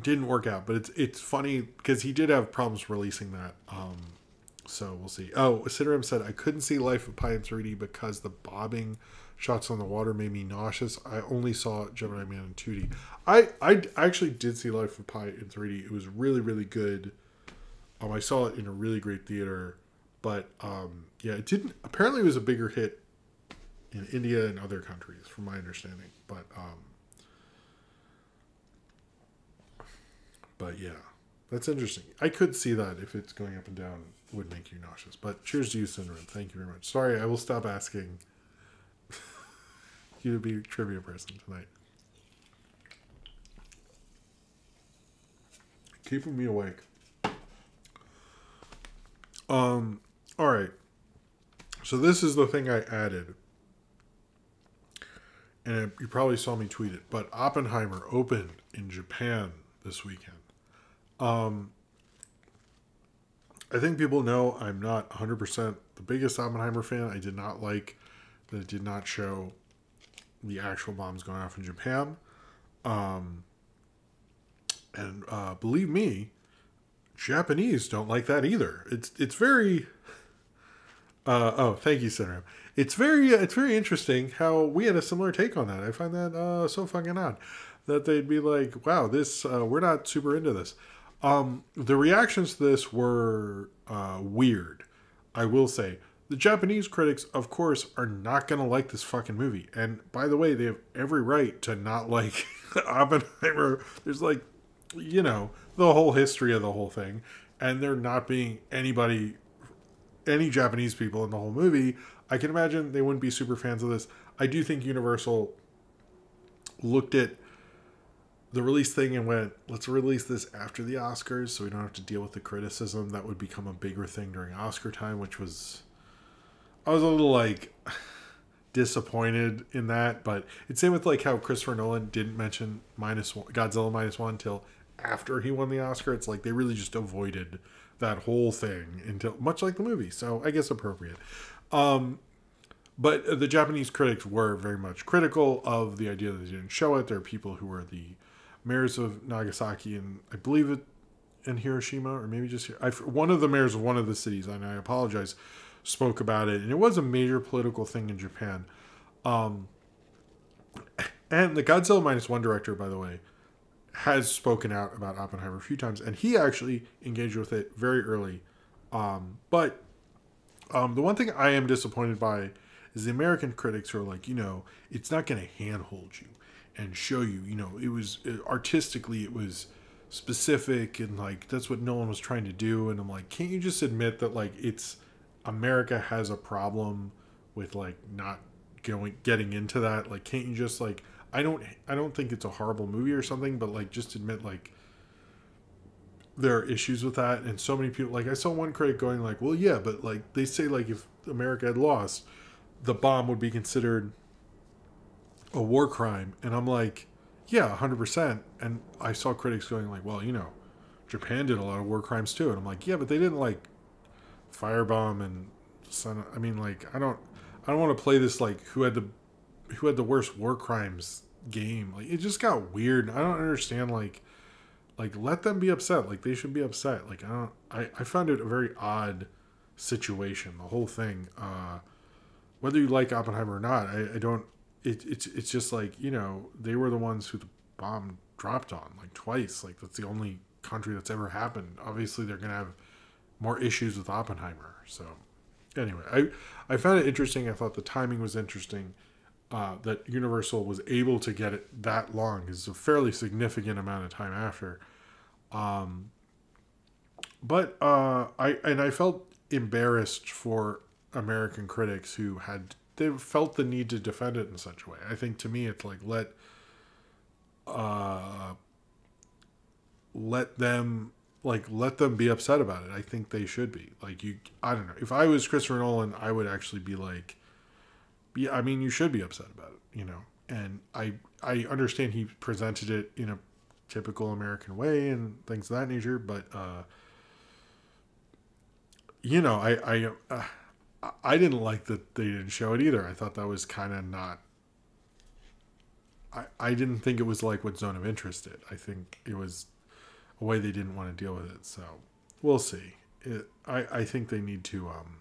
didn't work out, but it's it's funny because he did have problems releasing that. Um, so we'll see. Oh, CineRam said I couldn't see Life of Pi in 3D because the bobbing shots on the water made me nauseous. I only saw Gemini Man in 2D. I I actually did see Life of Pi in 3D. It was really really good. Um, I saw it in a really great theater, but um, yeah, it didn't. Apparently, it was a bigger hit in India and other countries, from my understanding. But um, but yeah, that's interesting. I could see that if it's going up and down would make you nauseous. But cheers to you, CineRam. Thank you very much. Sorry, I will stop asking [laughs] you to be a trivia person tonight. Keeping me awake. Um, all right. So this is the thing I added. And you probably saw me tweet it, but Oppenheimer opened in Japan this weekend. Um, I think people know I'm not 100% the biggest Oppenheimer fan. I did not like that it did not show the actual bombs going off in Japan. Um, and uh, believe me, Japanese don't like that either. It's it's very. Uh, oh, thank you, Senator. It's very it's very interesting how we had a similar take on that. I find that uh, so fucking odd that they'd be like, "Wow, this uh, we're not super into this." Um, the reactions to this were uh, weird. I will say the Japanese critics, of course, are not going to like this fucking movie. And by the way, they have every right to not like [laughs] Oppenheimer. There's like, you know, the whole history of the whole thing, and there not being anybody, any Japanese people in the whole movie, I can imagine they wouldn't be super fans of this. I do think Universal looked at the release thing and went, let's release this after the Oscars so we don't have to deal with the criticism that would become a bigger thing during Oscar time, which was. I was a little like [sighs] disappointed in that, but it's same with like how Christopher Nolan didn't mention minus one, Godzilla minus one until after he won the Oscar. It's like they really just avoided that whole thing until much like the movie. So I guess appropriate. Um, but the Japanese critics were very much critical of the idea that they didn't show it. There are people who were the mayors of Nagasaki and I believe it in Hiroshima or maybe just here. I, one of the mayors of one of the cities, and I apologize, spoke about it, and it was a major political thing in Japan. Um, and the Godzilla minus one director, by the way, has spoken out about Oppenheimer a few times, and he actually engaged with it very early. Um, but um, the one thing I am disappointed by is the American critics who are like, you know, it's not going to handhold you and show you, you know, it was uh, artistically, it was specific and like that's what Nolan was trying to do. And I'm like, can't you just admit that like it's America has a problem with like not going getting into that? Like, can't you just like I don't I don't think it's a horrible movie or something, but like just admit like there are issues with that and so many people like I saw one critic going like, "Well, yeah, but like they say like if America had lost, the bomb would be considered a war crime." And I'm like, "Yeah, 100%." And I saw critics going like, "Well, you know, Japan did a lot of war crimes too." And I'm like, "Yeah, but they didn't like firebomb and son I mean like I don't I don't want to play this like who had the who had the worst war crimes game. Like it just got weird. I don't understand like like let them be upset like they should be upset like i don't i, I found it a very odd situation the whole thing uh whether you like oppenheimer or not i, I don't it, it's it's just like you know they were the ones who the bomb dropped on like twice. Like that's the only country that's ever happened. Obviously they're gonna have more issues with oppenheimer so anyway i i found it interesting. I thought the timing was interesting uh, that Universal was able to get it that long is a fairly significant amount of time after. Um, but uh, I and I felt embarrassed for American critics who had they felt the need to defend it in such a way. I think to me it's like let uh, let them like let them be upset about it. I think they should be. Like you I don't know. If I was Christopher Nolan, I would actually be like yeah, I mean, you should be upset about it, you know. And I I understand he presented it in a typical American way and things of that nature, but uh, you know, I I uh, I didn't like that they didn't show it either. I thought that was kind of not. I I didn't think it was like what Zone of Interest did. I think it was a way they didn't want to deal with it. So we'll see. It, I I think they need to um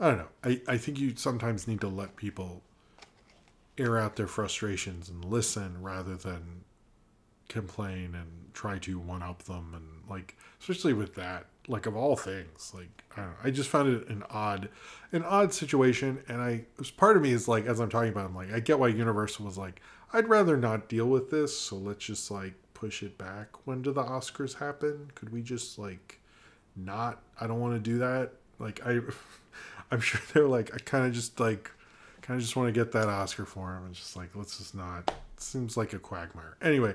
I don't know. I, I think you sometimes need to let people air out their frustrations and listen rather than complain and try to one up them and like especially with that like of all things like I, know, I just found it an odd an odd situation and I was part of me is like as I'm talking about I'm like I get why Universal was like I'd rather not deal with this so let's just like push it back when do the Oscars happen could we just like not I don't want to do that like I [laughs] I'm sure they're like, I kind of just like, kind of just want to get that Oscar for him. And just like, let's just not. seems like a quagmire. Anyway,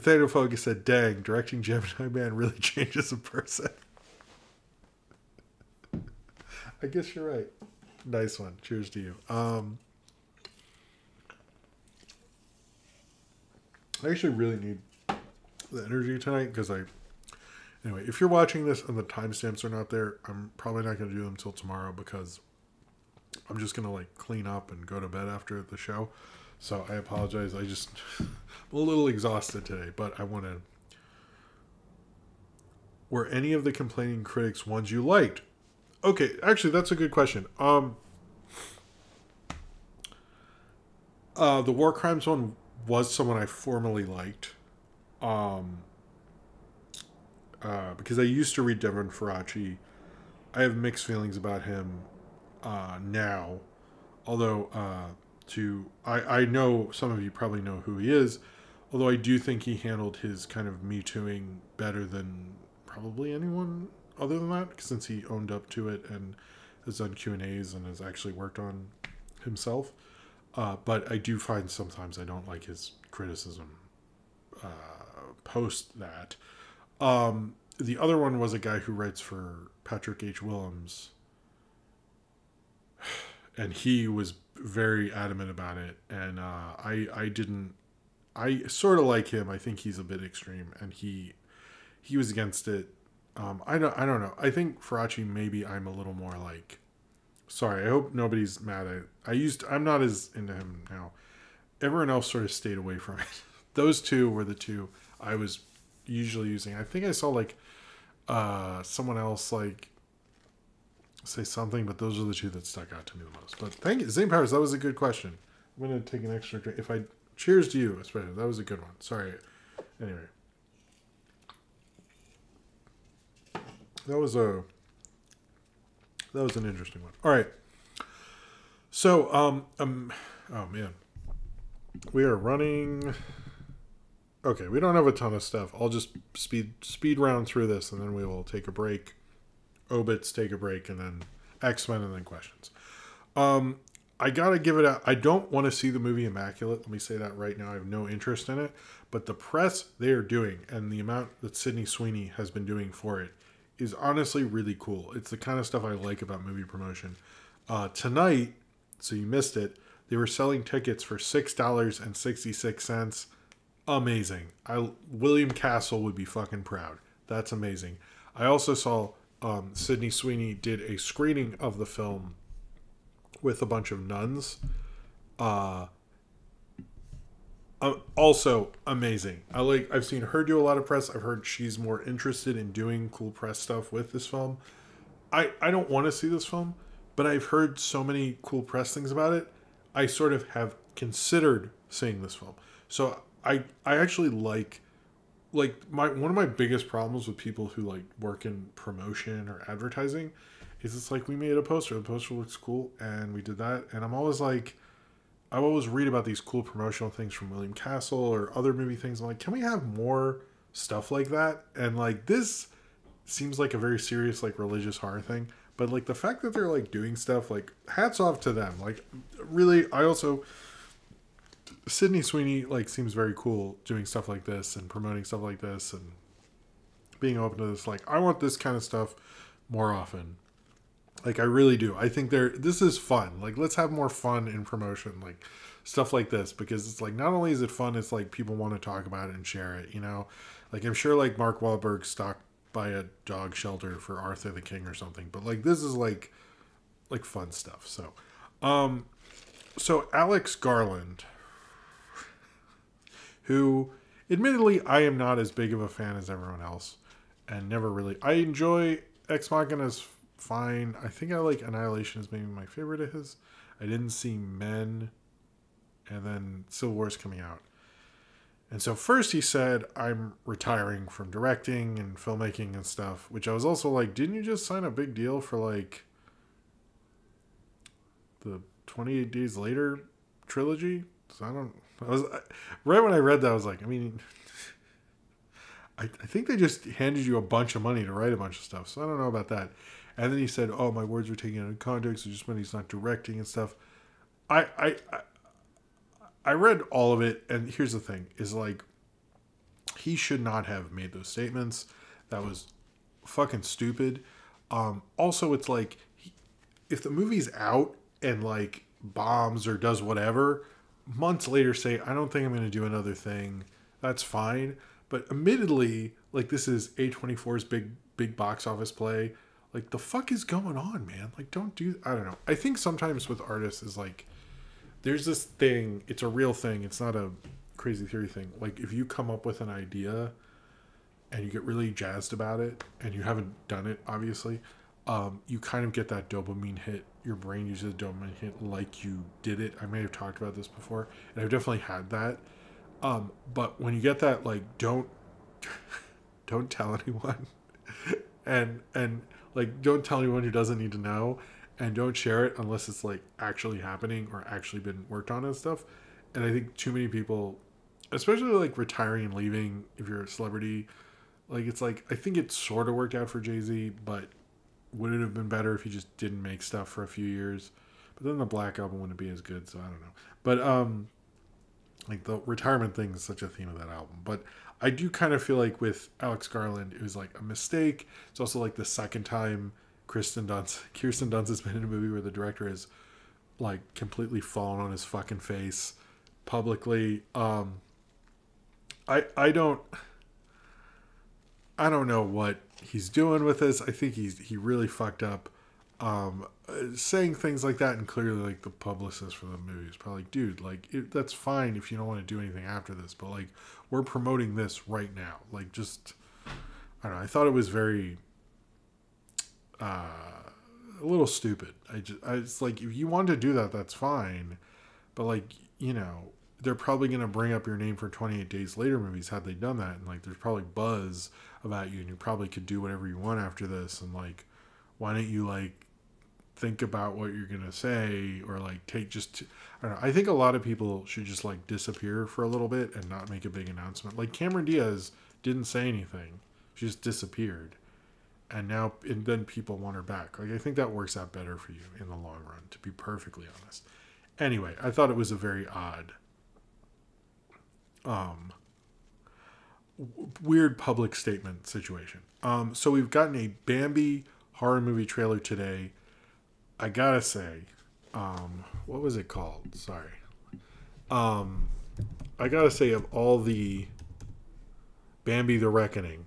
theater focus said, dang, directing Gemini Man really [laughs] changes a person. I guess you're right. Nice one. Cheers to you. Um, I actually really need the energy tonight because I Anyway, if you're watching this and the timestamps are not there, I'm probably not going to do them until tomorrow because I'm just going to like clean up and go to bed after the show. So I apologize. I just [laughs] I'm a little exhausted today, but I want to. Were any of the complaining critics ones you liked? Okay, actually, that's a good question. Um, uh, the war crimes one was someone I formerly liked. Um, uh, because I used to read Devin Faraci. I have mixed feelings about him uh, now, although uh, to I, I know some of you probably know who he is, although I do think he handled his kind of me tooing better than probably anyone other than that, since he owned up to it and has done Q and A's and has actually worked on himself. Uh, but I do find sometimes I don't like his criticism uh, post that. Um, the other one was a guy who writes for Patrick H. Willems, [sighs] and he was very adamant about it. And uh, I I didn't. I sort of like him. I think he's a bit extreme, and he he was against it. Um, I don't I don't know. I think Faraci maybe I'm a little more like. Sorry, I hope nobody's mad at. I used I'm not as into him now. Everyone else sort of stayed away from it. [laughs] Those two were the two I was usually using. I think I saw like uh, someone else like say something, but those are the two that stuck out to me the most. But thank you, Zane Powers. That was a good question. I'm gonna take an extra drink. If I cheers to you, especially that was a good one. Sorry. Anyway, that was a that was an interesting one. All right. So, um, um, oh man, we are running. Okay, we don't have a ton of stuff. I'll just speed speed round through this, and then we will take a break. Obits take a break, and then X Men, and then questions. Um, I gotta give it a. I don't want to see the movie Immaculate. Let me say that right now. I have no interest in it. But the press they are doing, and the amount that Sydney Sweeney has been doing for it, is honestly really cool. It's the kind of stuff I like about movie promotion. Uh, tonight, so you missed it. They were selling tickets for six dollars and sixty six cents. Amazing. I William Castle would be fucking proud. That's amazing. I also saw um, Sydney Sweeney did a screening of the film with a bunch of nuns. Uh, uh, also amazing. I like. I've seen her do a lot of press. I've heard she's more interested in doing cool press stuff with this film. I I don't want to see this film, but I've heard so many cool press things about it. I sort of have considered seeing this film. So I I actually like like my one of my biggest problems with people who like work in promotion or advertising is it's like we made a poster. The poster looks cool, and we did that. And I'm always like, I always read about these cool promotional things from William Castle or other movie things. I'm like, can we have more stuff like that? And like this seems like a very serious like religious horror thing, but like the fact that they're like doing stuff like hats off to them. Like really, I also Sydney Sweeney like seems very cool doing stuff like this and promoting stuff like this and being open to this. Like I want this kind of stuff more often. Like I really do. I think there this is fun. Like let's have more fun in promotion, like stuff like this because it's like not only is it fun, it's like people want to talk about it and share it. You know, like I'm sure like Mark Wahlberg stopped by a dog shelter for Arthur the King or something, but like this is like like fun stuff. So, um, so Alex Garland, who admittedly I am not as big of a fan as everyone else, and never really I enjoy Ex Machina's fine. I think I like Annihilation is maybe my favorite of his. I didn't see Men, and then Civil War is coming out. And so first he said, I'm retiring from directing and filmmaking and stuff, which I was also like, didn't you just sign a big deal for like the 28 Days Later trilogy? So I don't, I was, right when I read that, I was like, I mean, [laughs] I, I think they just handed you a bunch of money to write a bunch of stuff. So I don't know about that. And then he said, "Oh, my words were taken out of context. It just meant he's not directing and stuff." I, I I read all of it, and here's the thing: is like he should not have made those statements. That was fucking stupid. Um, also, it's like if the movie's out and like bombs or does whatever, months later say, "I don't think I'm going to do another thing." That's fine. But admittedly, like this is A24's big big box office play like the fuck is going on man? Like don't do i don't know. I think sometimes with artists is like there's this thing it's a real thing it's not a crazy theory thing. Like if you come up with an idea and you get really jazzed about it and you haven't done it obviously um, you kind of get that dopamine hit. Your brain uses a dopamine hit like you did it. I may have talked about this before and i've definitely had that. Um, but when you get that like don't [laughs] don't tell anyone. [laughs] And and like, don't tell anyone who doesn't need to know, and don't share it unless it's like actually happening or actually been worked on and stuff. And I think too many people, especially like retiring and leaving, if you're a celebrity, like it's like I think it sort of worked out for Jay Z, but would it have been better if he just didn't make stuff for a few years? But then the Black album wouldn't be as good, so I don't know. But um, like the retirement thing is such a theme of that album. But I do kind of feel like with Alex Garland, it was like a mistake. It's also like the second time Kristen Dunst, [laughs] Kirsten Dunst has been in a movie where the director has like completely fallen on his fucking face publicly. Um, I I don't I don't know what he's doing with this. I think he's he really fucked up. Um, saying things like that and clearly like the publicist for the movie is probably like, dude, like it, that's fine if you don't want to do anything after this, but like we're promoting this right now. Like, just I don't know. I thought it was very uh, a little stupid. I just, I, it's like if you want to do that, that's fine, but like you know, they're probably gonna bring up your name for 28 Days Later movies had they done that, and like there's probably buzz about you, and you probably could do whatever you want after this, and like why don't you like think about what you're gonna say or like take just I don't know. I think a lot of people should just like disappear for a little bit and not make a big announcement. Like Cameron Diaz didn't say anything; she just disappeared, and now and then people want her back. Like I think that works out better for you in the long run, to be perfectly honest. Anyway, I thought it was a very odd, um, weird public statement situation. Um, so we've gotten a Bambi horror movie trailer today. I gotta say, um, what was it called? Sorry. Um, I gotta say, of all the Bambi the Reckoning,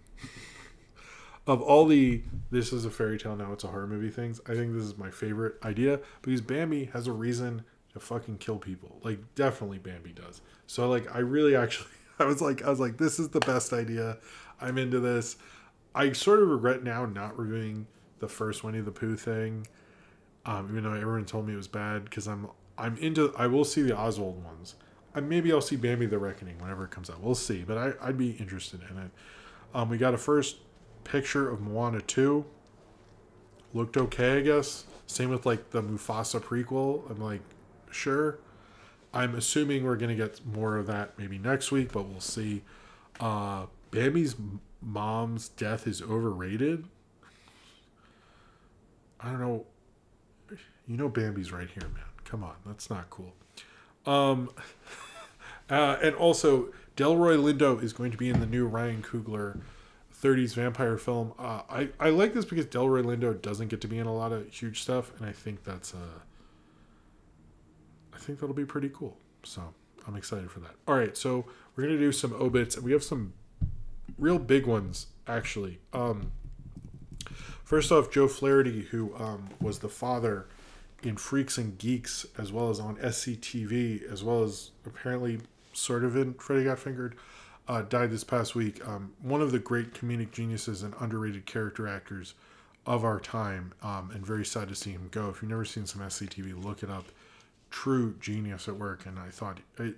of all the this is a fairy tale now it's a horror movie things, I think this is my favorite idea because Bambi has a reason to fucking kill people. Like definitely Bambi does. So like I really actually [laughs] I was like I was like this is the best idea. I'm into this. I sort of regret now not reviewing the first Winnie the Pooh thing, um, even though everyone told me it was bad because I'm I'm into. I will see the Oswald ones. Uh, maybe I'll see Bambi the Reckoning whenever it comes out. We'll see, but I, I'd be interested in it. Um, we got a first picture of Moana two. Looked okay, I guess. Same with like the Mufasa prequel. I'm like, sure. I'm assuming we're gonna get more of that maybe next week, but we'll see. Uh, Bambi's mom's death is overrated. I don't know. You know Bambi's right here, man. Come on, that's not cool. Um, [laughs] uh, and also, Delroy Lindo is going to be in the new Ryan Coogler 30s vampire film. Uh, I, I like this because Delroy Lindo doesn't get to be in a lot of huge stuff, and I think that's uh, I think that'll be pretty cool. So I'm excited for that. All right, so we're gonna do some obits, and we have some real big ones actually. Um, first off, Joe Flaherty, who um, was the father in Freaks and Geeks, as well as on SCTV, as well as apparently sort of in Freddy Got Fingered, uh, died this past week. Um, one of the great comedic geniuses and underrated character actors of our time, um, and very sad to see him go. If you've never seen some SCTV, look it up. True genius at work, and I thought I,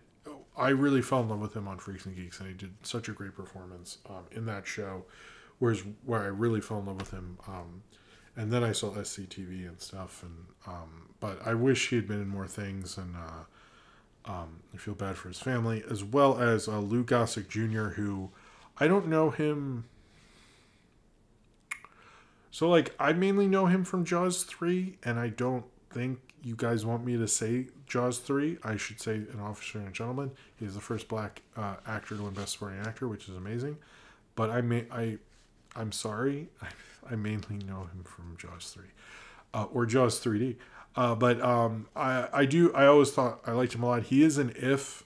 I really fell in love with him on Freaks and Geeks, and he did such a great performance um, in that show. Whereas where I really fell in love with him, um, and then I saw SCTV and stuff, and um, but I wish he had been in more things, and uh, um, I feel bad for his family, as well as uh, Lou Gossett Jr., who I don't know him. So like I mainly know him from Jaws three, and I don't think you guys want me to say Jaws 3, I should say An Officer and a Gentleman. He's the first black uh, actor to win Best Supporting Actor, which is amazing. But I may, I, I'm sorry, I, I mainly know him from Jaws 3 uh, or Jaws 3D. Uh, but um, I, I do, I always thought I liked him a lot. He is an if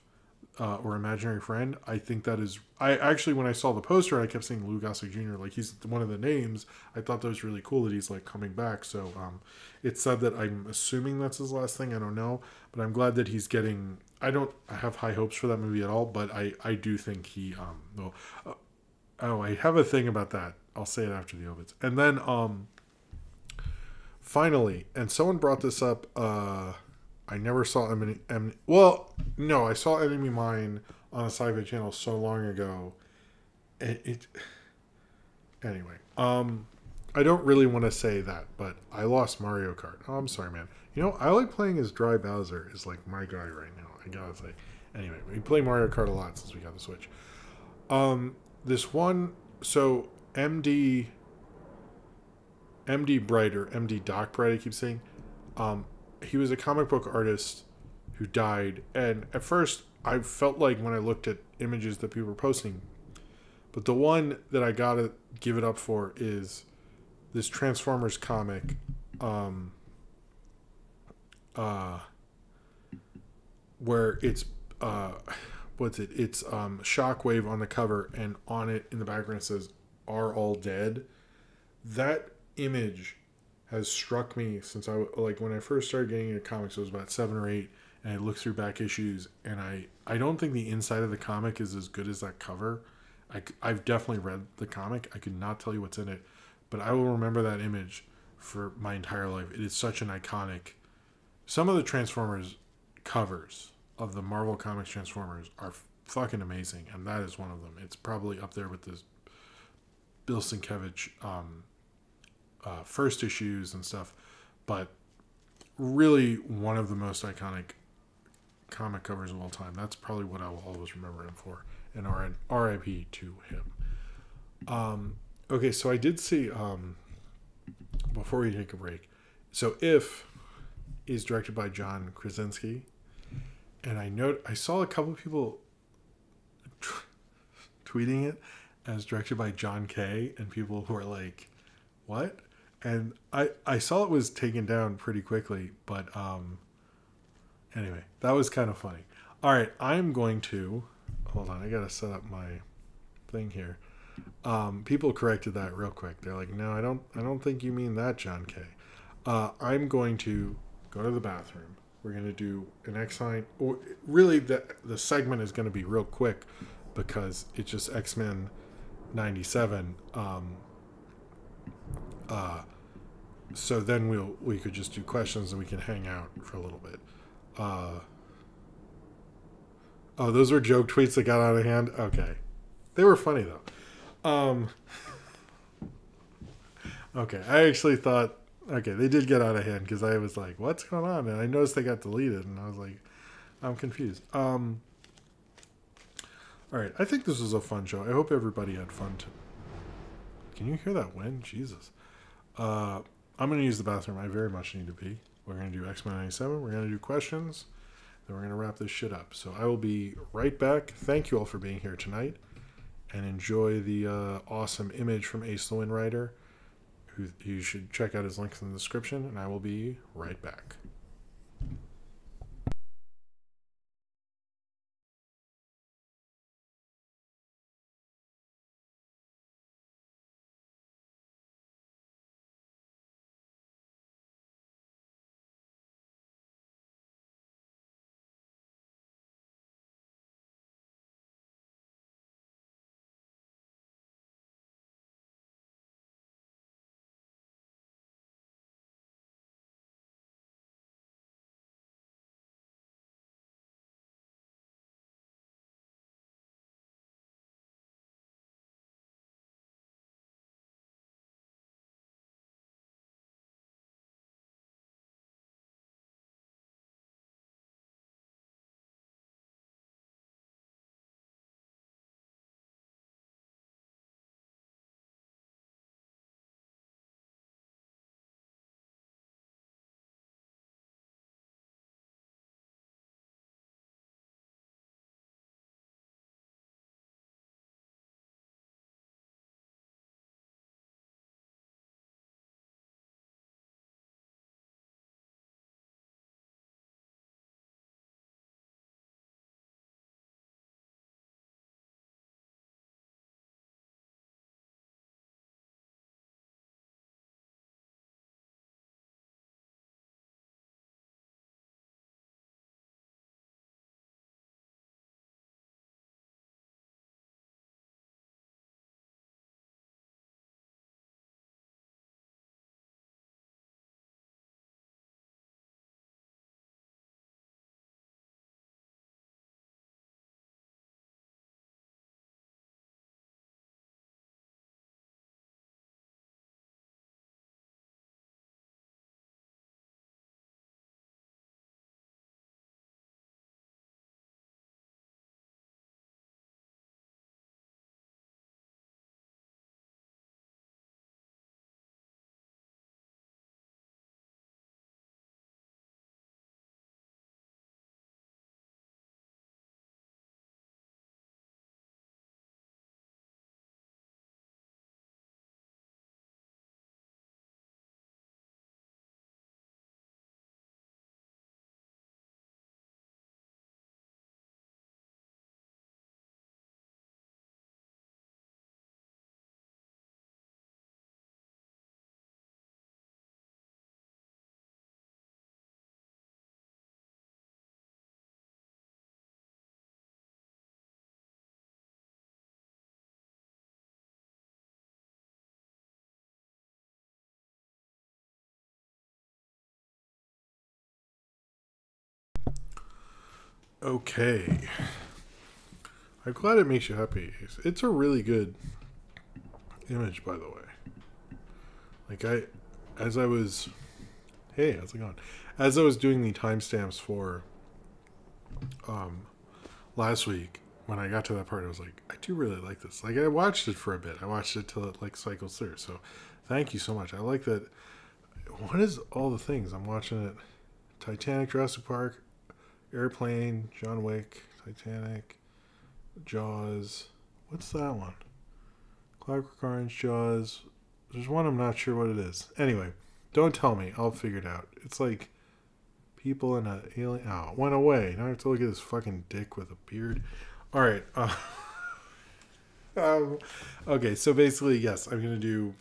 uh, or imaginary friend. I think that is. I actually, when I saw the poster, I kept saying Lou Gossett Jr. Like he's one of the names. I thought that was really cool that he's like coming back. So um, it's sad that I'm assuming that's his last thing. I don't know, but I'm glad that he's getting. I don't I have high hopes for that movie at all, but I I do think he um. Uh, oh, I have a thing about that. I'll say it after the obits, and then um. Finally, and someone brought this up. uh I never saw Enemy. Em, well, no, I saw Enemy Mine on a sci-fi channel so long ago. It, it anyway. Um, I don't really want to say that, but I lost Mario Kart. Oh, I'm sorry, man. You know, I like playing as Dry Bowser. Is like my guy right now. I gotta say. Anyway, we play Mario Kart a lot since we got the Switch. Um, this one, so MD, MD brighter MD Doc Bright, I keep saying. Um, he was a comic book artist who died and at first i felt like when i looked at images that people were posting but the one that i gotta give it up for is this transformers comic um uh where it's uh what's it it's um shockwave on the cover and on it in the background it says are all dead that image has struck me since I like when I first started getting into comics. It was about seven or eight, and I looked through back issues, and I I don't think the inside of the comic is as good as that cover. I I've definitely read the comic. I could not tell you what's in it, but I will remember that image for my entire life. It is such an iconic. Some of the Transformers covers of the Marvel Comics Transformers are fucking amazing, and that is one of them. It's probably up there with this Bill Sienkiewicz um, uh, first issues and stuff. But really one of the most iconic comic covers of all time. That's probably what I will always remember him for. And RIP to him. Um, okay, so I did see um, before we take a break. So if is directed by John Krasinski, and I note I saw a couple people t- tweeting it as directed by John K. and people who are like, "What?" And I I saw it was taken down pretty quickly, but um. Anyway, that was kind of funny. All right, I'm going to hold on. I gotta set up my thing here. Um, people corrected that real quick. They're like, "No, I don't. I don't think you mean that, John K." Uh, I'm going to go to the bathroom. We're going to do an X line. Really, the the segment is going to be real quick because it's just X Men '97. Um, uh, so then we'll we could just do questions and we can hang out for a little bit. Uh, oh, those were joke tweets that got out of hand. Okay, they were funny though. Um, [laughs] okay, I actually thought okay, they did get out of hand because I was like, "What's going on?" And I noticed they got deleted, and I was like, "I'm confused." Um, all right, I think this was a fun show. I hope everybody had fun. Too. Can you hear that wind? Jesus. Uh, I'm going to use the bathroom. I very much need to pee. We're going to do X Men 97. We're going to do questions. Then we're going to wrap this shit up. So I will be right back. Thank you all for being here tonight. And enjoy the uh, awesome image from Ace the Wind Rider who you should check out his links in the description, and I will be right back. Okay. I'm glad it makes you happy. It's a really good image, by the way. Like I, as I was Hey, how's it going? As I was doing the timestamps for um last week, when I got to that part, I was like, I do really like this. Like I watched it for a bit. I watched it till it like cycles through. So thank you so much. I like that. What is all the things I'm watching it? Titanic, Jurassic Park, Airplane, John Wick, Titanic, Jaws. What's that one? Clockwork Orange, Jaws. There's one I'm not sure what it is. Anyway, don't tell me. I'll figure it out. It's like people in a alien. Oh, it went away. Now I have to look at this fucking dick with a beard. All right. Uh, [laughs] um, okay, so basically, yes, I'm gonna do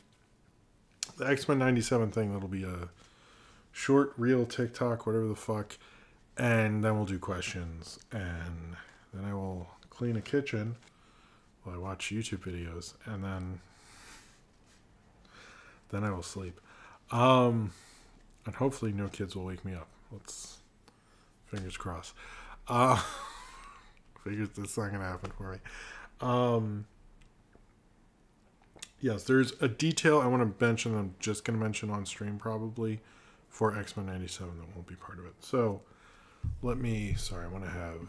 the X Men '97 thing. That'll be a short, real TikTok, whatever the fuck, and then we'll do questions, and then I will clean a kitchen while I watch YouTube videos, and then then I will sleep. Um, and hopefully, no kids will wake me up. Let's fingers crossed. Uh, [laughs] figures this not gonna happen for me. Um, yes, there's a detail I want to mention. I'm just gonna mention on stream probably for X Men '97 that won't be part of it. So let me. Sorry, I want to have.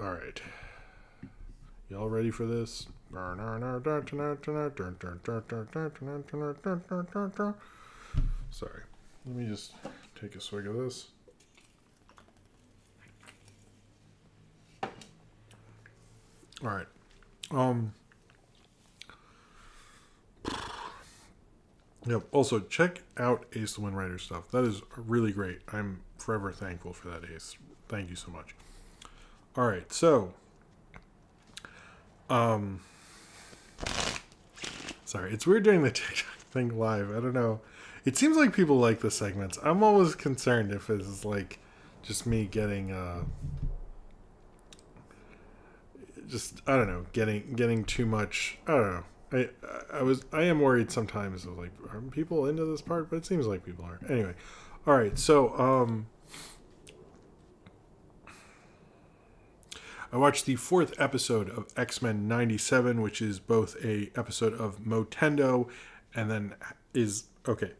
All right. Y'all ready for this? Sorry. Let me just take a swig of this. All right. Um. Yep. Also, check out Ace the Wind Rider stuff. That is really great. I'm forever thankful for that, Ace. Thank you so much. All right. So, um, sorry, it's weird doing the [laughs] TikTok thing live. I don't know. It seems like people like the segments. I'm always concerned if it's like just me getting uh just I don't know, getting getting too much. I don't know. I I was I am worried sometimes of like are people into this part, but it seems like people are. Anyway, all right. So um, I watched the fourth episode of X Men '97, which is both a episode of Motendo, and then is okay.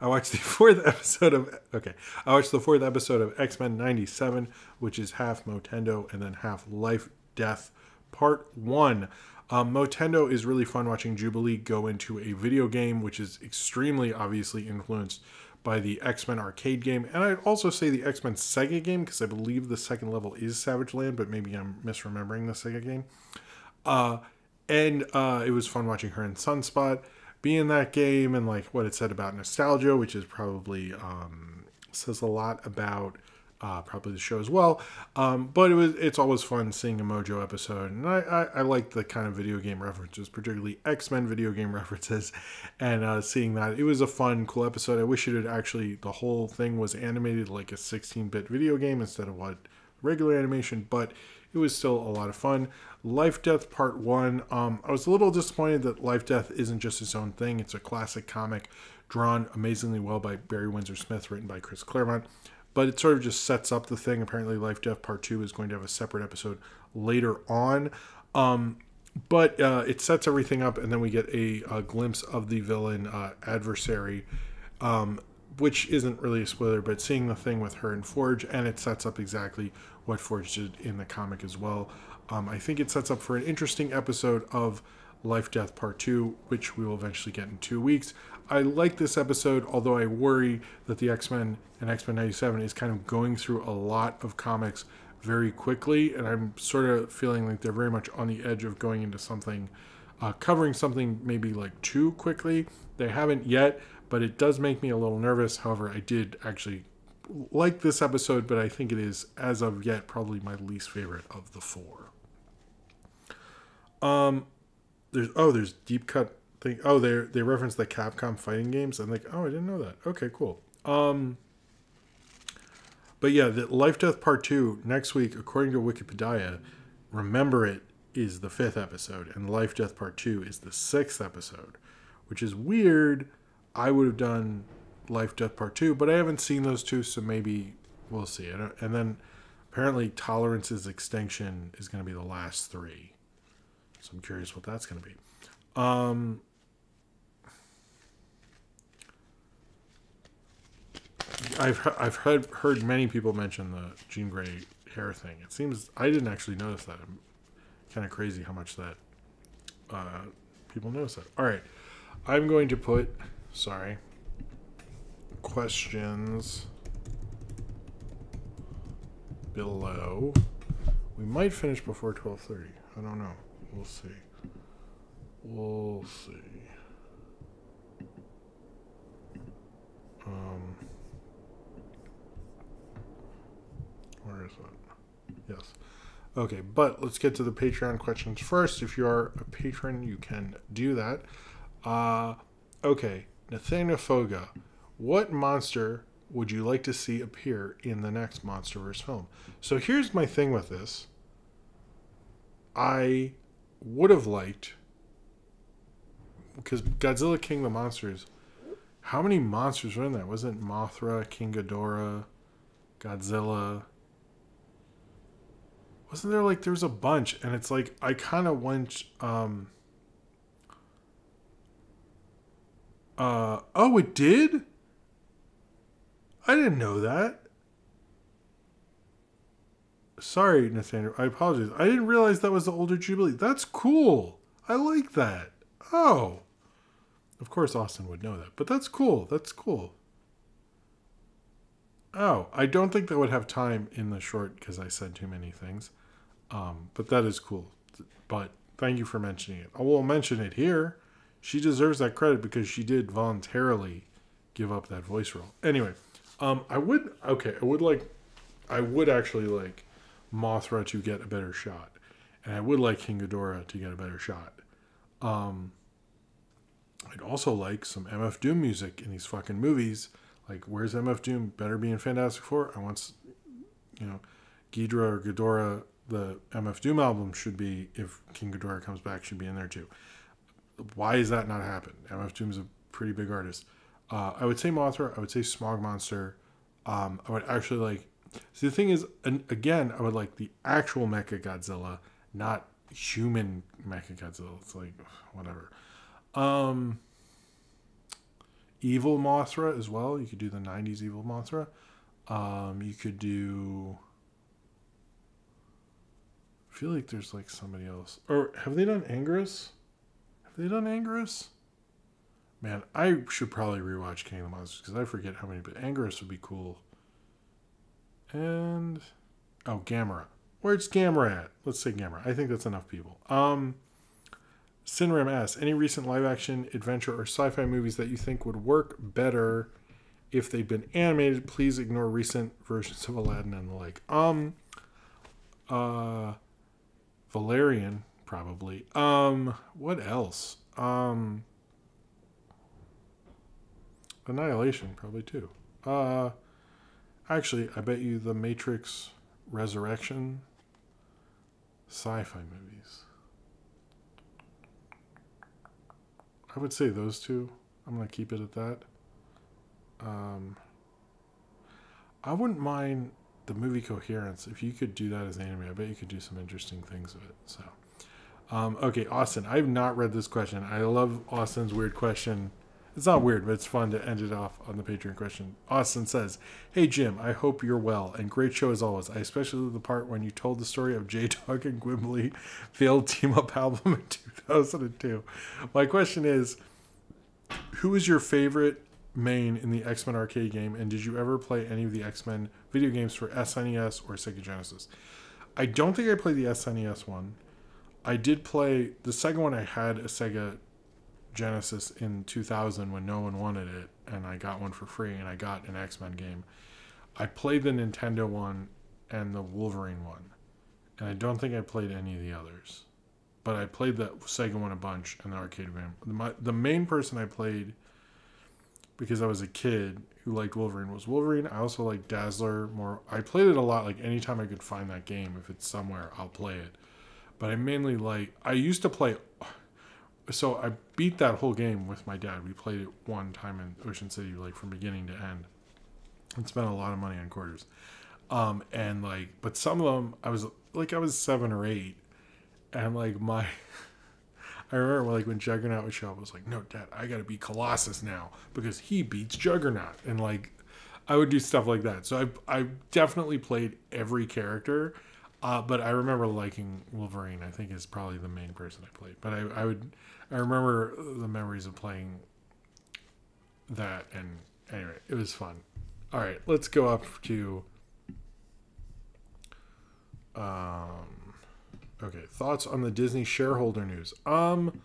I watched the [laughs] fourth episode of okay. I watched the fourth episode of X Men '97, which is half Motendo and then half Life Death Part One. Um, Motendo is really fun watching Jubilee go into a video game, which is extremely obviously influenced by the X Men arcade game, and I'd also say the X Men Sega game because I believe the second level is Savage Land, but maybe I'm misremembering the Sega game. Uh, and uh, it was fun watching her in Sunspot be in that game and like what it said about nostalgia, which is probably um, says a lot about uh, probably the show as well. Um, but it was it's always fun seeing a Mojo episode, and I, I, I like the kind of video game references, particularly X Men video game [laughs] references, and uh, seeing that it was a fun, cool episode. I wish it had actually the whole thing was animated like a 16-bit video game instead of what regular animation, but it was still a lot of fun. Life Death Part 1. Um, I was a little disappointed that Life Death isn't just its own thing. It's a classic comic drawn amazingly well by Barry Windsor Smith, written by Chris Claremont. But it sort of just sets up the thing. Apparently, Life Death Part 2 is going to have a separate episode later on. Um, but uh, it sets everything up, and then we get a, a glimpse of the villain uh, adversary, um, which isn't really a spoiler, but seeing the thing with her and Forge, and it sets up exactly what Forge did in the comic as well. Um, I think it sets up for an interesting episode of Life Death Part 2, which we will eventually get in two weeks. I like this episode, although I worry that the X Men and X Men 97 is kind of going through a lot of comics very quickly, and I'm sort of feeling like they're very much on the edge of going into something, uh, covering something maybe like too quickly. They haven't yet, but it does make me a little nervous. However, I did actually like this episode, but I think it is, as of yet, probably my least favorite of the four. Um, there's oh, there's deep cut thing. Oh, they they reference the Capcom fighting games. I'm like, oh, I didn't know that. Okay, cool. Um, but yeah, the Life Death Part Two next week, according to Wikipedia, remember it is the fifth episode, and Life Death Part Two is the sixth episode, which is weird. I would have done Life Death Part Two, but I haven't seen those two, so maybe we'll see. And then apparently Tolerance Is Extinction is going to be the last three. So I'm curious what that's going to be. Um, I've I've heard heard many people mention the Jean Grey hair thing. It seems I didn't actually notice that. I'm kind of crazy how much that uh, people notice that. All right, I'm going to put sorry questions below. We might finish before twelve thirty. I don't know. We'll see. We'll see. Um, where is that? Yes. Okay, but let's get to the Patreon questions first. If you are a patron, you can do that. Uh, okay, Nathaniel Foga, what monster would you like to see appear in the next MonsterVerse film? So here's my thing with this. I would have liked because Godzilla King the Monsters. How many monsters were in that? Wasn't Mothra, King Ghidorah, Godzilla? Wasn't there like there's a bunch, and it's like I kind of went. um uh oh, it did. I didn't know that. Sorry, Nathaniel. I apologize. I didn't realize that was the older Jubilee. That's cool. I like that. Oh. Of course, Austin would know that, but that's cool. That's cool. Oh, I don't think that would have time in the short because I said too many things. Um, but that is cool. But thank you for mentioning it. I will mention it here. She deserves that credit because she did voluntarily give up that voice role. Anyway, um, I would okay. I would like, I would actually like Mothra to get a better shot, and I would like King Ghidorah to get a better shot. Um, I'd also like some MF Doom music in these fucking movies. Like, where's MF Doom? Better be in Fantastic Four. I want, you know, Ghidra or Ghidorah. The MF Doom album should be, if King Ghidorah comes back, should be in there too. Why is that not happen? MF Doom's a pretty big artist. Uh, I would say Mothra. I would say Smog Monster. Um, I would actually like. See, the thing is, and again, I would like the actual Mecha Godzilla, not human Mecha Godzilla. It's like [sighs] whatever. Um, Evil Mothra as well. You could do the '90s Evil Mothra. Um, you could do. I feel like there's like somebody else. Or have they done Anguirus? Have they done Anguirus? Man, I should probably rewatch King of the Monsters because I forget how many. But Anguirus would be cool. And oh, Gamera. Where's Gamera at? Let's say Gamera. I think that's enough people. Um, CineRam asks, any recent live action adventure or sci-fi movies that you think would work better if they'd been animated? Please ignore recent versions of Aladdin and the like. Um, uh, Valerian probably. Um, what else? Um, Annihilation probably too. Uh, actually, I bet you the Matrix Resurrection sci-fi movies. I would say those two. I'm gonna keep it at that. Um, I wouldn't mind the movie Coherence if you could do that as anime. I bet you could do some interesting things with it. So, um, okay, Austin. I've not read this question. I love Austin's weird question. It's not weird, but it's fun to end it off on the Patreon question. Austin says, "Hey Jim, I hope you're well and great show as always. I especially love the part when you told the story of J Dog and Gimli failed team up album in [laughs] 2002. My question is, who is your favorite main in the X Men arcade game, and did you ever play any of the X Men video games for SNES or Sega Genesis? I don't think I played the SNES one. I did play the second one. I had a Sega Genesis in 2000 when no one wanted it, and I got one for free, and I got an X Men game. I played the Nintendo one and the Wolverine one, and I don't think I played any of the others. But I played the Sega one a bunch and the arcade game. My, the main person I played because I was a kid who liked Wolverine was Wolverine. I also like Dazzler more. I played it a lot. Like anytime I could find that game, if it's somewhere, I'll play it. But I mainly like. I used to play. So I beat that whole game with my dad. We played it one time in Ocean City, like from beginning to end, and spent a lot of money on quarters. Um, and like, but some of them, I was like, I was seven or eight, and like my. [laughs] I remember like when Juggernaut would show up, I was like, no, Dad, I got to be Colossus now because he beats Juggernaut, and like I would do stuff like that. So I I definitely played every character, uh, but I remember liking Wolverine. I think is probably the main person I played. But I I would I remember the memories of playing that, and anyway, it was fun. All right, let's go up to. Um, okay, thoughts on the Disney shareholder news. Um,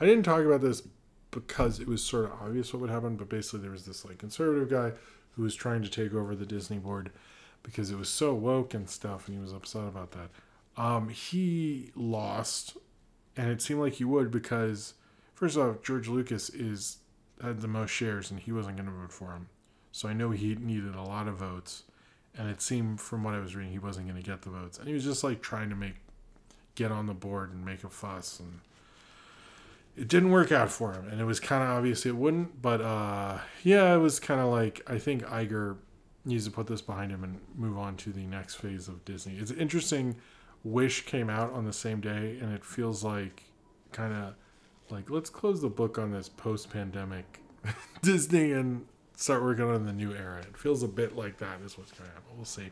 I didn't talk about this because it was sort of obvious what would happen, but basically there was this like conservative guy who was trying to take over the Disney board because it was so woke and stuff, and he was upset about that. Um, he lost, and it seemed like he would because first off, George Lucas is had the most shares, and he wasn't going to vote for him. So I know he needed a lot of votes, and it seemed from what I was reading he wasn't going to get the votes, and he was just like trying to make get on the board and make a fuss, and it didn't work out for him, and it was kind of obvious it wouldn't. But uh, yeah, it was kind of like I think Iger needs to put this behind him and move on to the next phase of Disney. It's interesting. Wish came out on the same day, and it feels like kind of like let's close the book on this post-pandemic [laughs] Disney and start working on the new era. It feels a bit like that is what's going to happen. We'll see.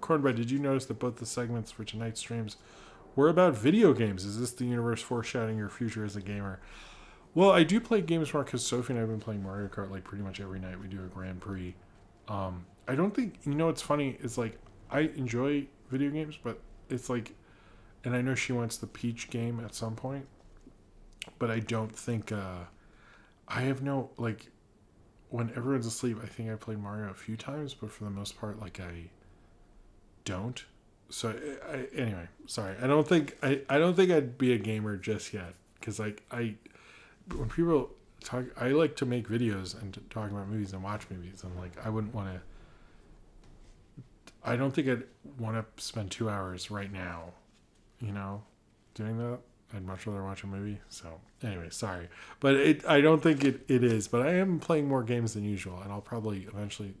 Cornbread, did you notice that both the segments for tonight's streams were about video games? Is this the universe foreshadowing your future as a gamer? Well, I do play games more because Sophie and I have been playing Mario Kart like pretty much every night. We do a Grand Prix. Um, I don't think you know what's funny is like I enjoy video games, but it's like, and I know she wants the Peach game at some point, but I don't think uh, I have no like when everyone's asleep. I think I played Mario a few times, but for the most part, like I don't. So I, anyway, sorry. I don't think I, I don't think I'd be a gamer just yet because like I when people talk, I like to make videos and talk about movies and watch movies, and like I wouldn't want to. I don't think I'd want to spend two hours right now, you know, doing that. I'd much rather watch a movie. So anyway, sorry, but it I don't think it, it is. But I am playing more games than usual, and I'll probably eventually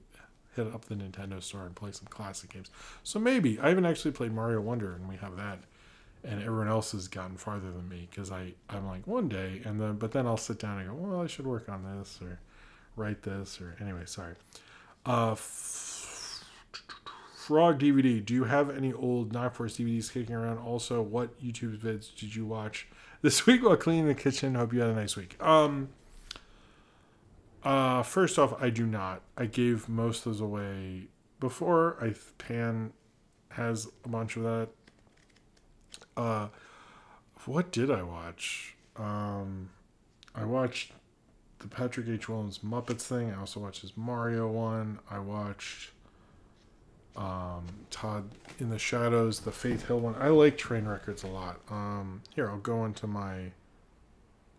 hit up the Nintendo store and play some classic games. So maybe I haven't actually played Mario Wonder, and we have that, and everyone else has gotten farther than me because I I'm like one day, and then but then I'll sit down and go, well, I should work on this or write this or anyway. Sorry. Uh, Frog DVD. Do you have any old Knock Force DVDs kicking around? Also, what YouTube vids did you watch this week while cleaning the kitchen? Hope you had a nice week. Um. Uh, first off, I do not. I gave most of those away before. I Pan has a bunch of that. Uh, what did I watch? Um, I watched the Patrick H. Willems Muppets thing. I also watched his Mario one. I watched um, Todd in the Shadows, the Faith Hill one. I like Trainwreckords a lot. Um, here, I'll go into my.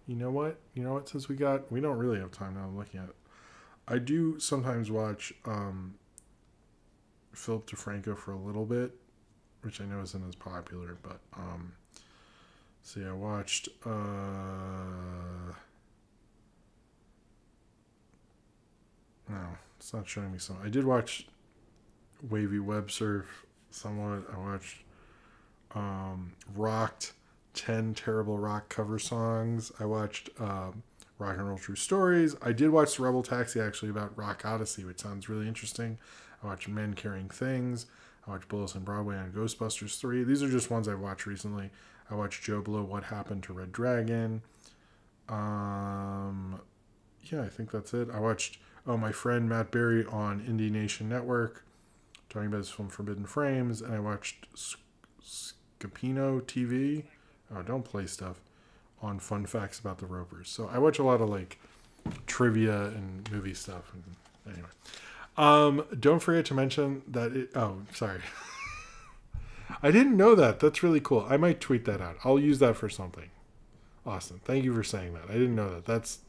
You know what? You know what? Since we got, we don't really have time now. I'm looking at it. I do sometimes watch um, Philip DeFranco for a little bit, which I know isn't as popular, but um, see, I watched. Uh, no, it's not showing me some. I did watch Wavy Web Surf somewhat. I watched um, Rocked, 10 terrible rock cover songs. I watched um, Rock and Roll True Stories. I did watch the Rebel Taxi actually about Rock Odyssey, which sounds really interesting. I watched Men Carrying Things. I watched Bullis and Broadway on Ghostbusters 3. These are just ones I've watched recently. I watched JoBlo What Happened to Red Dragon. Um, yeah, I think that's it. I watched, oh, my friend Matt Berry on Indie Nation Network talking about his film Forbidden Frames. And I watched Scapino TV. Oh, don't play stuff on fun facts about the Ropers. So I watch a lot of like trivia and movie stuff. And anyway, um, don't forget to mention that. It, oh, sorry. [laughs] I didn't know that. That's really cool. I might tweet that out. I'll use that for something. Austin, thank you for saying that. I didn't know that. That's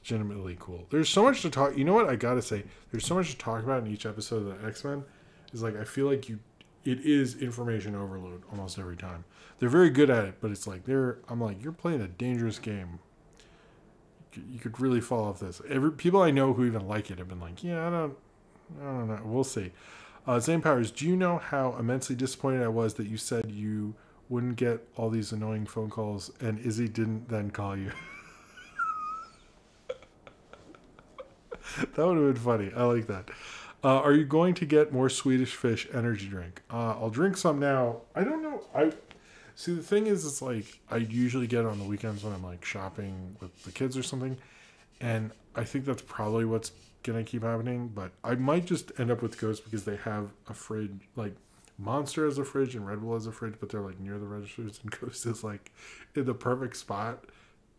legitimately cool. There's so much to talk. You know what? I gotta say, there's so much to talk about in each episode of the X Men. Is like I feel like you, it is information overload almost every time. They're very good at it, but it's like they're. I'm like you're playing a dangerous game. You could really fall off this. Every people I know who even like it have been like, yeah, I don't, I don't know. We'll see. Uh, Zane Powers, do you know how immensely disappointed I was that you said you wouldn't get all these annoying phone calls and Izzy didn't then call you. [laughs] that would have been funny. I like that. Uh, are you going to get more Swedish Fish energy drink? Uh, I'll drink some now. I don't know. I see the thing is, it's like I usually get on the weekends when I'm like shopping with the kids or something, and I think that's probably what's gonna keep happening. But I might just end up with Ghost because they have a fridge, like Monster has a fridge and Red Bull has a fridge, but they're like near the registers, and [laughs] Ghost is like in the perfect spot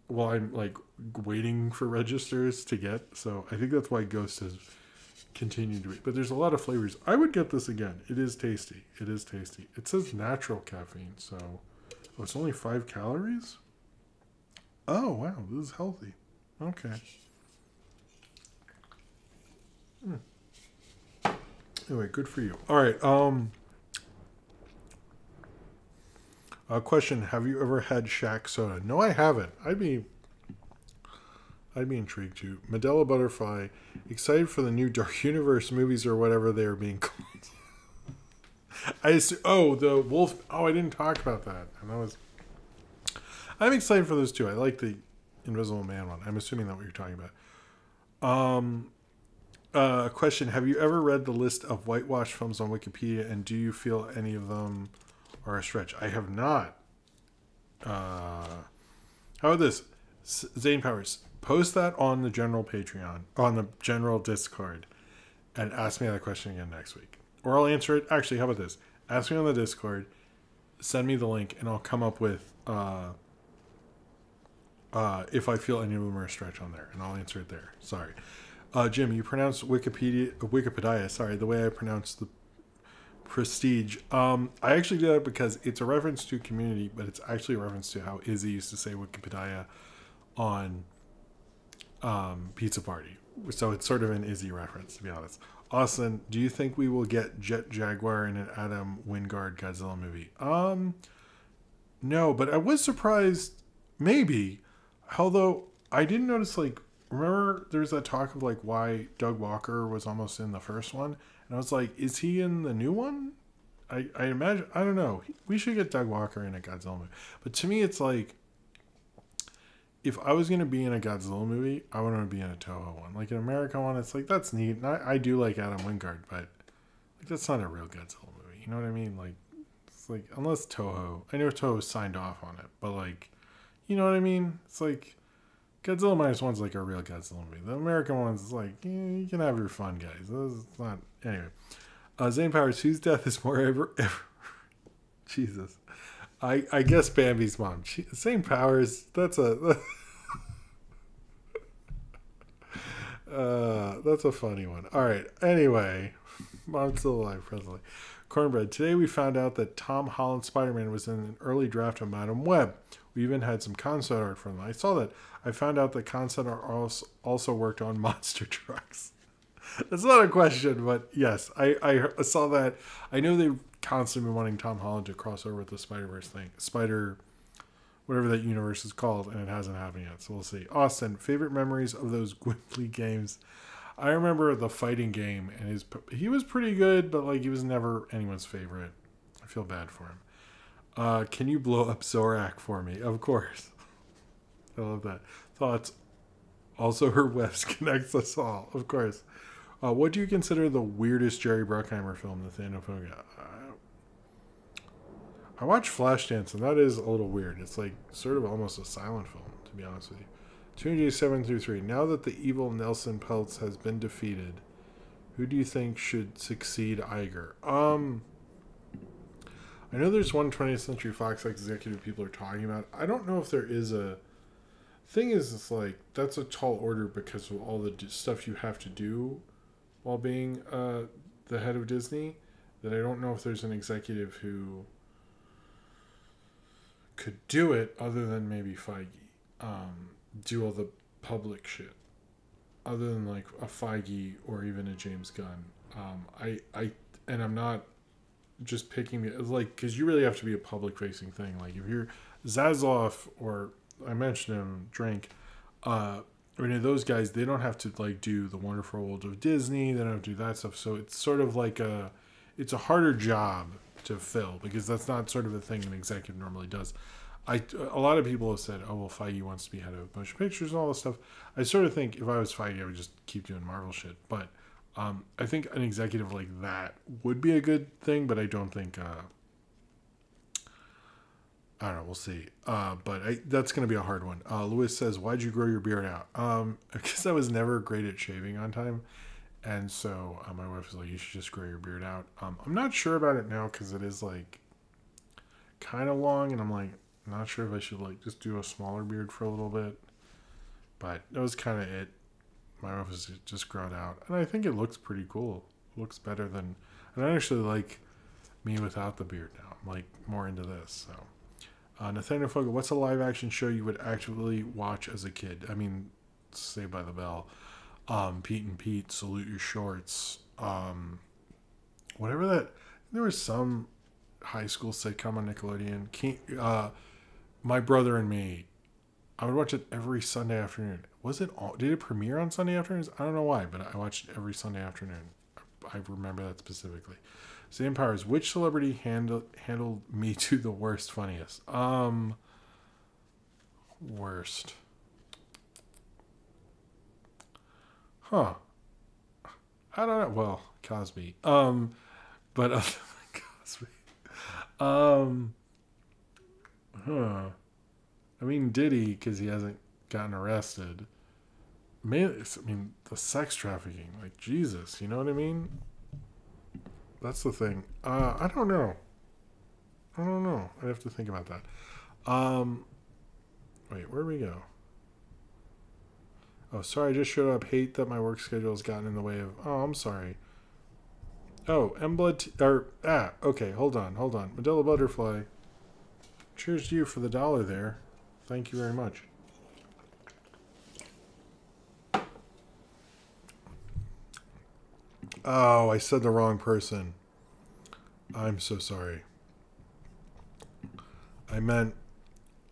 while I'm like waiting for registers to get. So I think that's why Ghost has continued to eat. But there's a lot of flavors. I would get this again. It is tasty. It is tasty. It says natural caffeine, so oh, it's only five calories. Oh wow, this is healthy. Okay. Hmm. Anyway, good for you. All right. Um. A question: Have you ever had Shack soda? No, I haven't. I'd be, I'd be intrigued too. Medela Butterfly, excited for the new Dark [laughs] Universe movies or whatever they are being called. [laughs] I assume, oh the Wolf. Oh, I didn't talk about that. And that was. I'm excited for those two. I like the Invisible Man one. I'm assuming that's what you're talking about. Um, uh, question: Have you ever read the list of whitewash films on Wikipedia, and do you feel any of them are a stretch? I have not. Uh, how about this? Zane Powers, post that on the general Patreon, on the general Discord, and ask me that question again next week, or I'll answer it. Actually, how about this? Ask me on the Discord, send me the link, and I'll come up with. Uh, uh, if I feel any of them are a stretch on there, and I'll answer it there. Sorry. Uh, Jim, you pronounce Wikipedia, Wikipedia, sorry, the way I pronounce the prestige. Um, I actually did that because it's a reference to community, but it's actually a reference to how Izzy used to say Wikipedia on um, Pizza Party. So it's sort of an Izzy reference, to be honest. Austin, do you think we will get Jet Jaguar in an Adam Wingard Godzilla movie? Um, no, but I was surprised, maybe. Although I didn't notice, like, remember there's that talk of like why Doug Walker was almost in the first one, and I was like, is he in the new one? I I imagine I don't know. We should get Doug Walker in a Godzilla movie, but to me, it's like. If I was gonna be in a Godzilla movie, I want to be in a Toho one. Like an American one, it's like that's neat. And I, I do like Adam Wingard, but like that's not a real Godzilla movie. You know what I mean? Like it's like unless Toho, I know Toho signed off on it, but like, you know what I mean? It's like Godzilla minus one's like a real Godzilla movie. The American one's like eh, you can have your fun, guys. Is not anyway. Uh, Zane Powers, whose death is more ever? [laughs] ever Jesus, I I guess Bambi's mom. She, Zane Powers. That's a. [laughs] uh, that's a funny one. All right. Anyway, mom's still alive presently. Cornbread. Today we found out that Tom Holland Spider Man was in an early draft of Madame Web. We even had some concept art from them. I saw that. I found out that concept art also, also worked on [laughs] monster trucks. That's not a question, but yes, I, I saw that. I know they constantly been wanting Tom Holland to cross over with the Spider Verse thing, Spider, whatever that universe is called, and it hasn't happened yet. So we'll see. Austin, favorite memories of those [laughs] Gwimbly games. I remember the fighting game, and his he was pretty good, but like he was never anyone's favorite. I feel bad for him. Uh, can you blow up Zorak for me? Of course. [laughs] I love that. Thoughts. Also, her [laughs] webs connects us all. Of course. Uh, what do you consider the weirdest Jerry Bruckheimer film, Nathanophobia? Uh, I watched Flashdance, and that is a little weird. It's like sort of almost a silent film, to be honest with you. 207 through 3. Now that the evil Nelson Peltz has been defeated, who do you think should succeed Iger? Um, I know there's one 20th Century Fox executive people are talking about. I don't know if there is a thing. Is it's like that's a tall order because of all the stuff you have to do while being uh, the head of Disney. That I don't know if there's an executive who could do it other than maybe Feige. Um, do all the public shit other than like a Feige or even a James Gunn. Um, I I and I'm not just picking the like because you really have to be a public facing thing. Like if you're Zaslav or I mentioned him, Drink, uh, I mean those guys they don't have to like do the Wonderful World of Disney. They don't have to do that stuff. So it's sort of like a it's a harder job to fill because that's not sort of a thing an executive normally does. I a lot of people have said, "Oh, well, Feige wants to be head of motion pictures and all this stuff." I sort of think if I was Feige, I would just keep doing Marvel shit. But um, I think an executive like that would be a good thing. But I don't think. Uh, I don't know. We'll see. Uh, but I, that's going to be a hard one. Uh, Lewis says, "Why'd you grow your beard out?" Um, [laughs] because I was never great at shaving on time, and so uh, my wife was like, "You should just grow your beard out." Um, I'm not sure about it now because it is like kind of long, and I'm like, not sure if I should like just do a smaller beard for a little bit. But that was kind of it. My wife was just grown out, and I think it looks pretty cool. It looks better than, and I actually like me without the beard now. I'm like more into this. So, uh, Nathaniel Fogel, what's a live action show you would actually watch as a kid? I mean, Saved by the Bell, um, Pete and Pete, Salute Your Shorts, um, whatever that. There was some high school sitcom on Nickelodeon. King, uh, my brother and me, I would watch it every Sunday afternoon. Was it all? Did it premiere on Sunday afternoons? I don't know why, but I watched it every Sunday afternoon. I remember that specifically. Sam Powers, which celebrity handled handled [laughs] Me to the worst, funniest? Um, worst. Huh. I don't know. Well, Cosby. Um, but than [laughs] Cosby, um, huh. I mean Diddy because he hasn't gotten arrested. Man, I mean the sex trafficking, like Jesus, you know what I mean? That's the thing. Uh, I don't know. I don't know. I have to think about that. Um, wait, where do we go? Oh, sorry, I just showed up. Hate that my work schedule has gotten in the way of. Oh, I'm sorry. Oh, Emblood. Or, ah, okay, hold on, hold on. Medela Butterfly. Cheers to you for the dollar there. Thank you very much. Oh, I said the wrong person. I'm so sorry. I meant,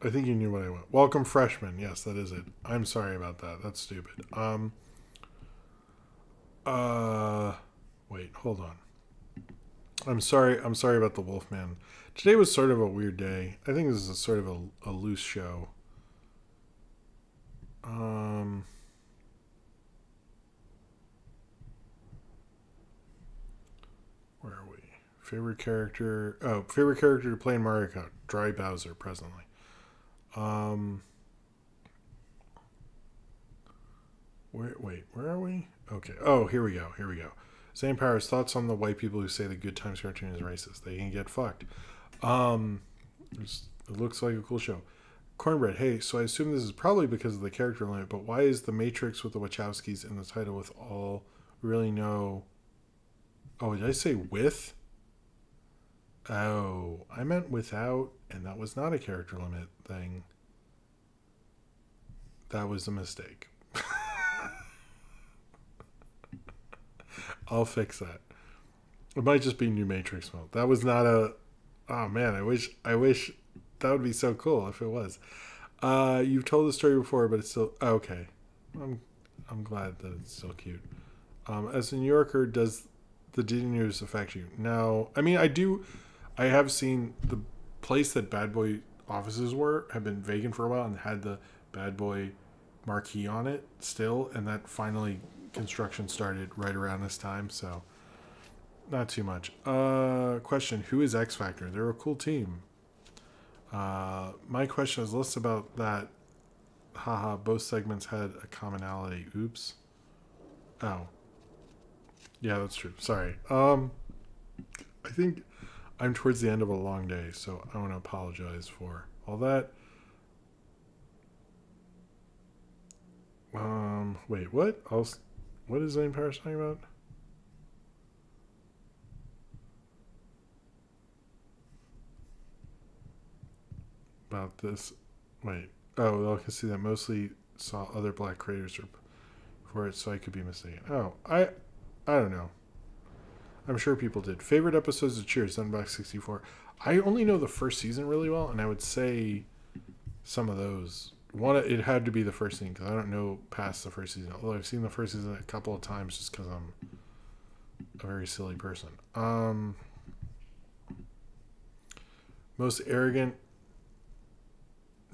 I think you knew what I meant. Welcome, freshman. Yes, that is it. I'm sorry about that. That's stupid. Um. Uh, wait, hold on. I'm sorry. I'm sorry about the Wolfman. Today was sort of a weird day. I think this is a sort of a, a loose show. Um. Where are we? Favorite character? Oh, favorite character to play in Mario Kart. Dry Bowser presently. Um. Where? Wait. Where are we? Okay. Oh, here we go. Here we go. Sam Powers thoughts on the white people who say the Good Times cartoon is racist. They can get fucked. Um, it looks like a cool show. Cornbread, hey, so I assume this is probably because of the character limit, but why is The Matrix with the Wachowskis in the title with all really no. Oh, did I say with? Oh, I meant without, and that was not a character limit thing. That was a mistake. I'll fix that. It might just be new Matrix mode. That was not a. Oh man, I wish. I wish that would be so cool if it was. Uh, you've told the story before, but it's still oh, okay. I'm I'm glad that it's still cute. Um, as a New Yorker, does the Disney news affect you? No, I mean I do. I have seen the place that Bad Boy offices were have been vacant for a while and had the Bad Boy marquee on it still, and that finally construction started right around this time, so not too much. Uh, question: Who is X Factor? They're a cool team. Uh, my question is less about that. Haha, both segments had a commonality. Oops. Oh. Yeah, that's true. Sorry. Um, I think I'm towards the end of a long day, so I want to apologize for all that. Um, wait, what? else? what is Zane Paris talking about? About this. Wait. Oh, well, I can see that mostly saw other black creators for it, so I could be mistaken. Oh, I, I don't know. I'm sure people did. Favorite episodes of Cheers, Unbox 64. I only know the first season really well, and I would say some of those one it had to be the first season because I don't know past the first season. Although I've seen the first season a couple of times just because I'm a very silly person. Um, Most arrogant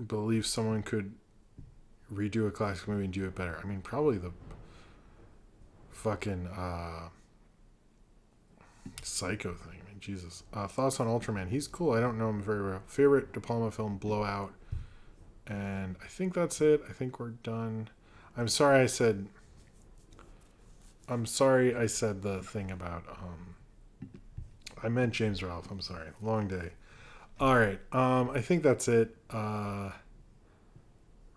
belief someone could redo a classic movie and do it better. I mean, probably the fucking uh, psycho thing. I mean, Jesus. Uh, thoughts on Ultraman? He's cool. I don't know him very well. Favorite De Palma film, Blowout. And I think that's it. I think we're done. I'm sorry I said. I'm sorry I said the thing about. Um, I meant James Ralph. I'm sorry. Long day. All right. Um, I think that's it. Uh,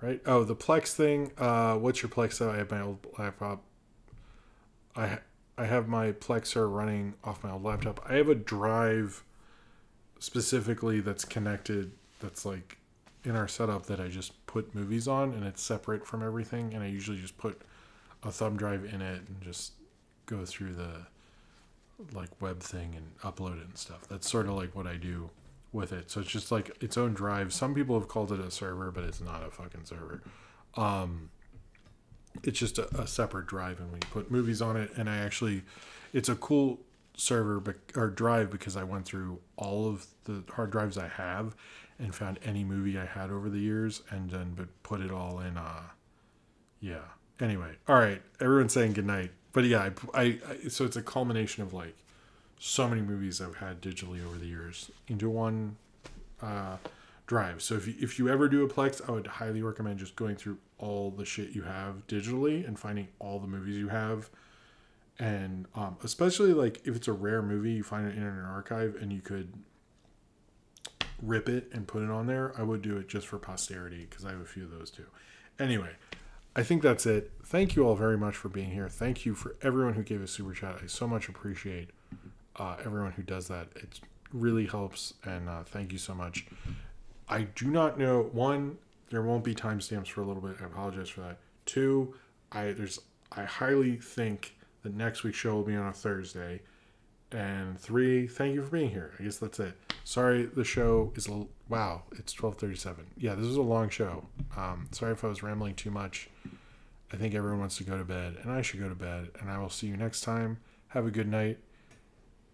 right. Oh, the Plex thing. Uh, what's your Plex? I have my old laptop. I I have my Plexer running off my old laptop. I have a drive specifically that's connected. That's like in our setup that I just put movies on, and it's separate from everything. And I usually just put a thumb drive in it and just go through the like web thing and upload it and stuff. That's sort of like what I do with it. So it's just like its own drive. Some people have called it a server, but it's not a fucking server. Um, it's just a, a separate drive, and we put movies on it. And I actually, it's a cool server bec- or drive because I went through all of the hard drives I have and found any movie I had over the years, and then but put it all in. Uh, yeah. Anyway, all right. Everyone's saying goodnight but yeah, I, I, I, so it's a culmination of like so many movies I've had digitally over the years into one uh, drive. So if you, if you ever do a Plex, I would highly recommend just going through all the shit you have digitally and finding all the movies you have. And um, especially like if it's a rare movie, you find it in an archive and you could rip it and put it on there. I would do it just for posterity because I have a few of those too. Anyway, I think that's it. Thank you all very much for being here. Thank you for everyone who gave a super chat. I so much appreciate uh, everyone who does that. It really helps, and uh, thank you so much. I do not know. One, there won't be timestamps for a little bit. I apologize for that. Two, I there's I highly think that next week's show will be on a Thursday. And three, thank you for being here. I guess that's it. Sorry, the show is a wow. It's twelve thirty-seven. Yeah, this is a long show. Um, sorry if I was rambling too much. I think everyone wants to go to bed, and I should go to bed. And I will see you next time. Have a good night.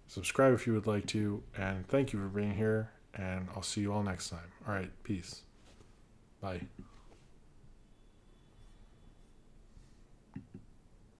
Subscribe if you would like to, and thank you for being here. And I'll see you all next time. All right, peace. Bye.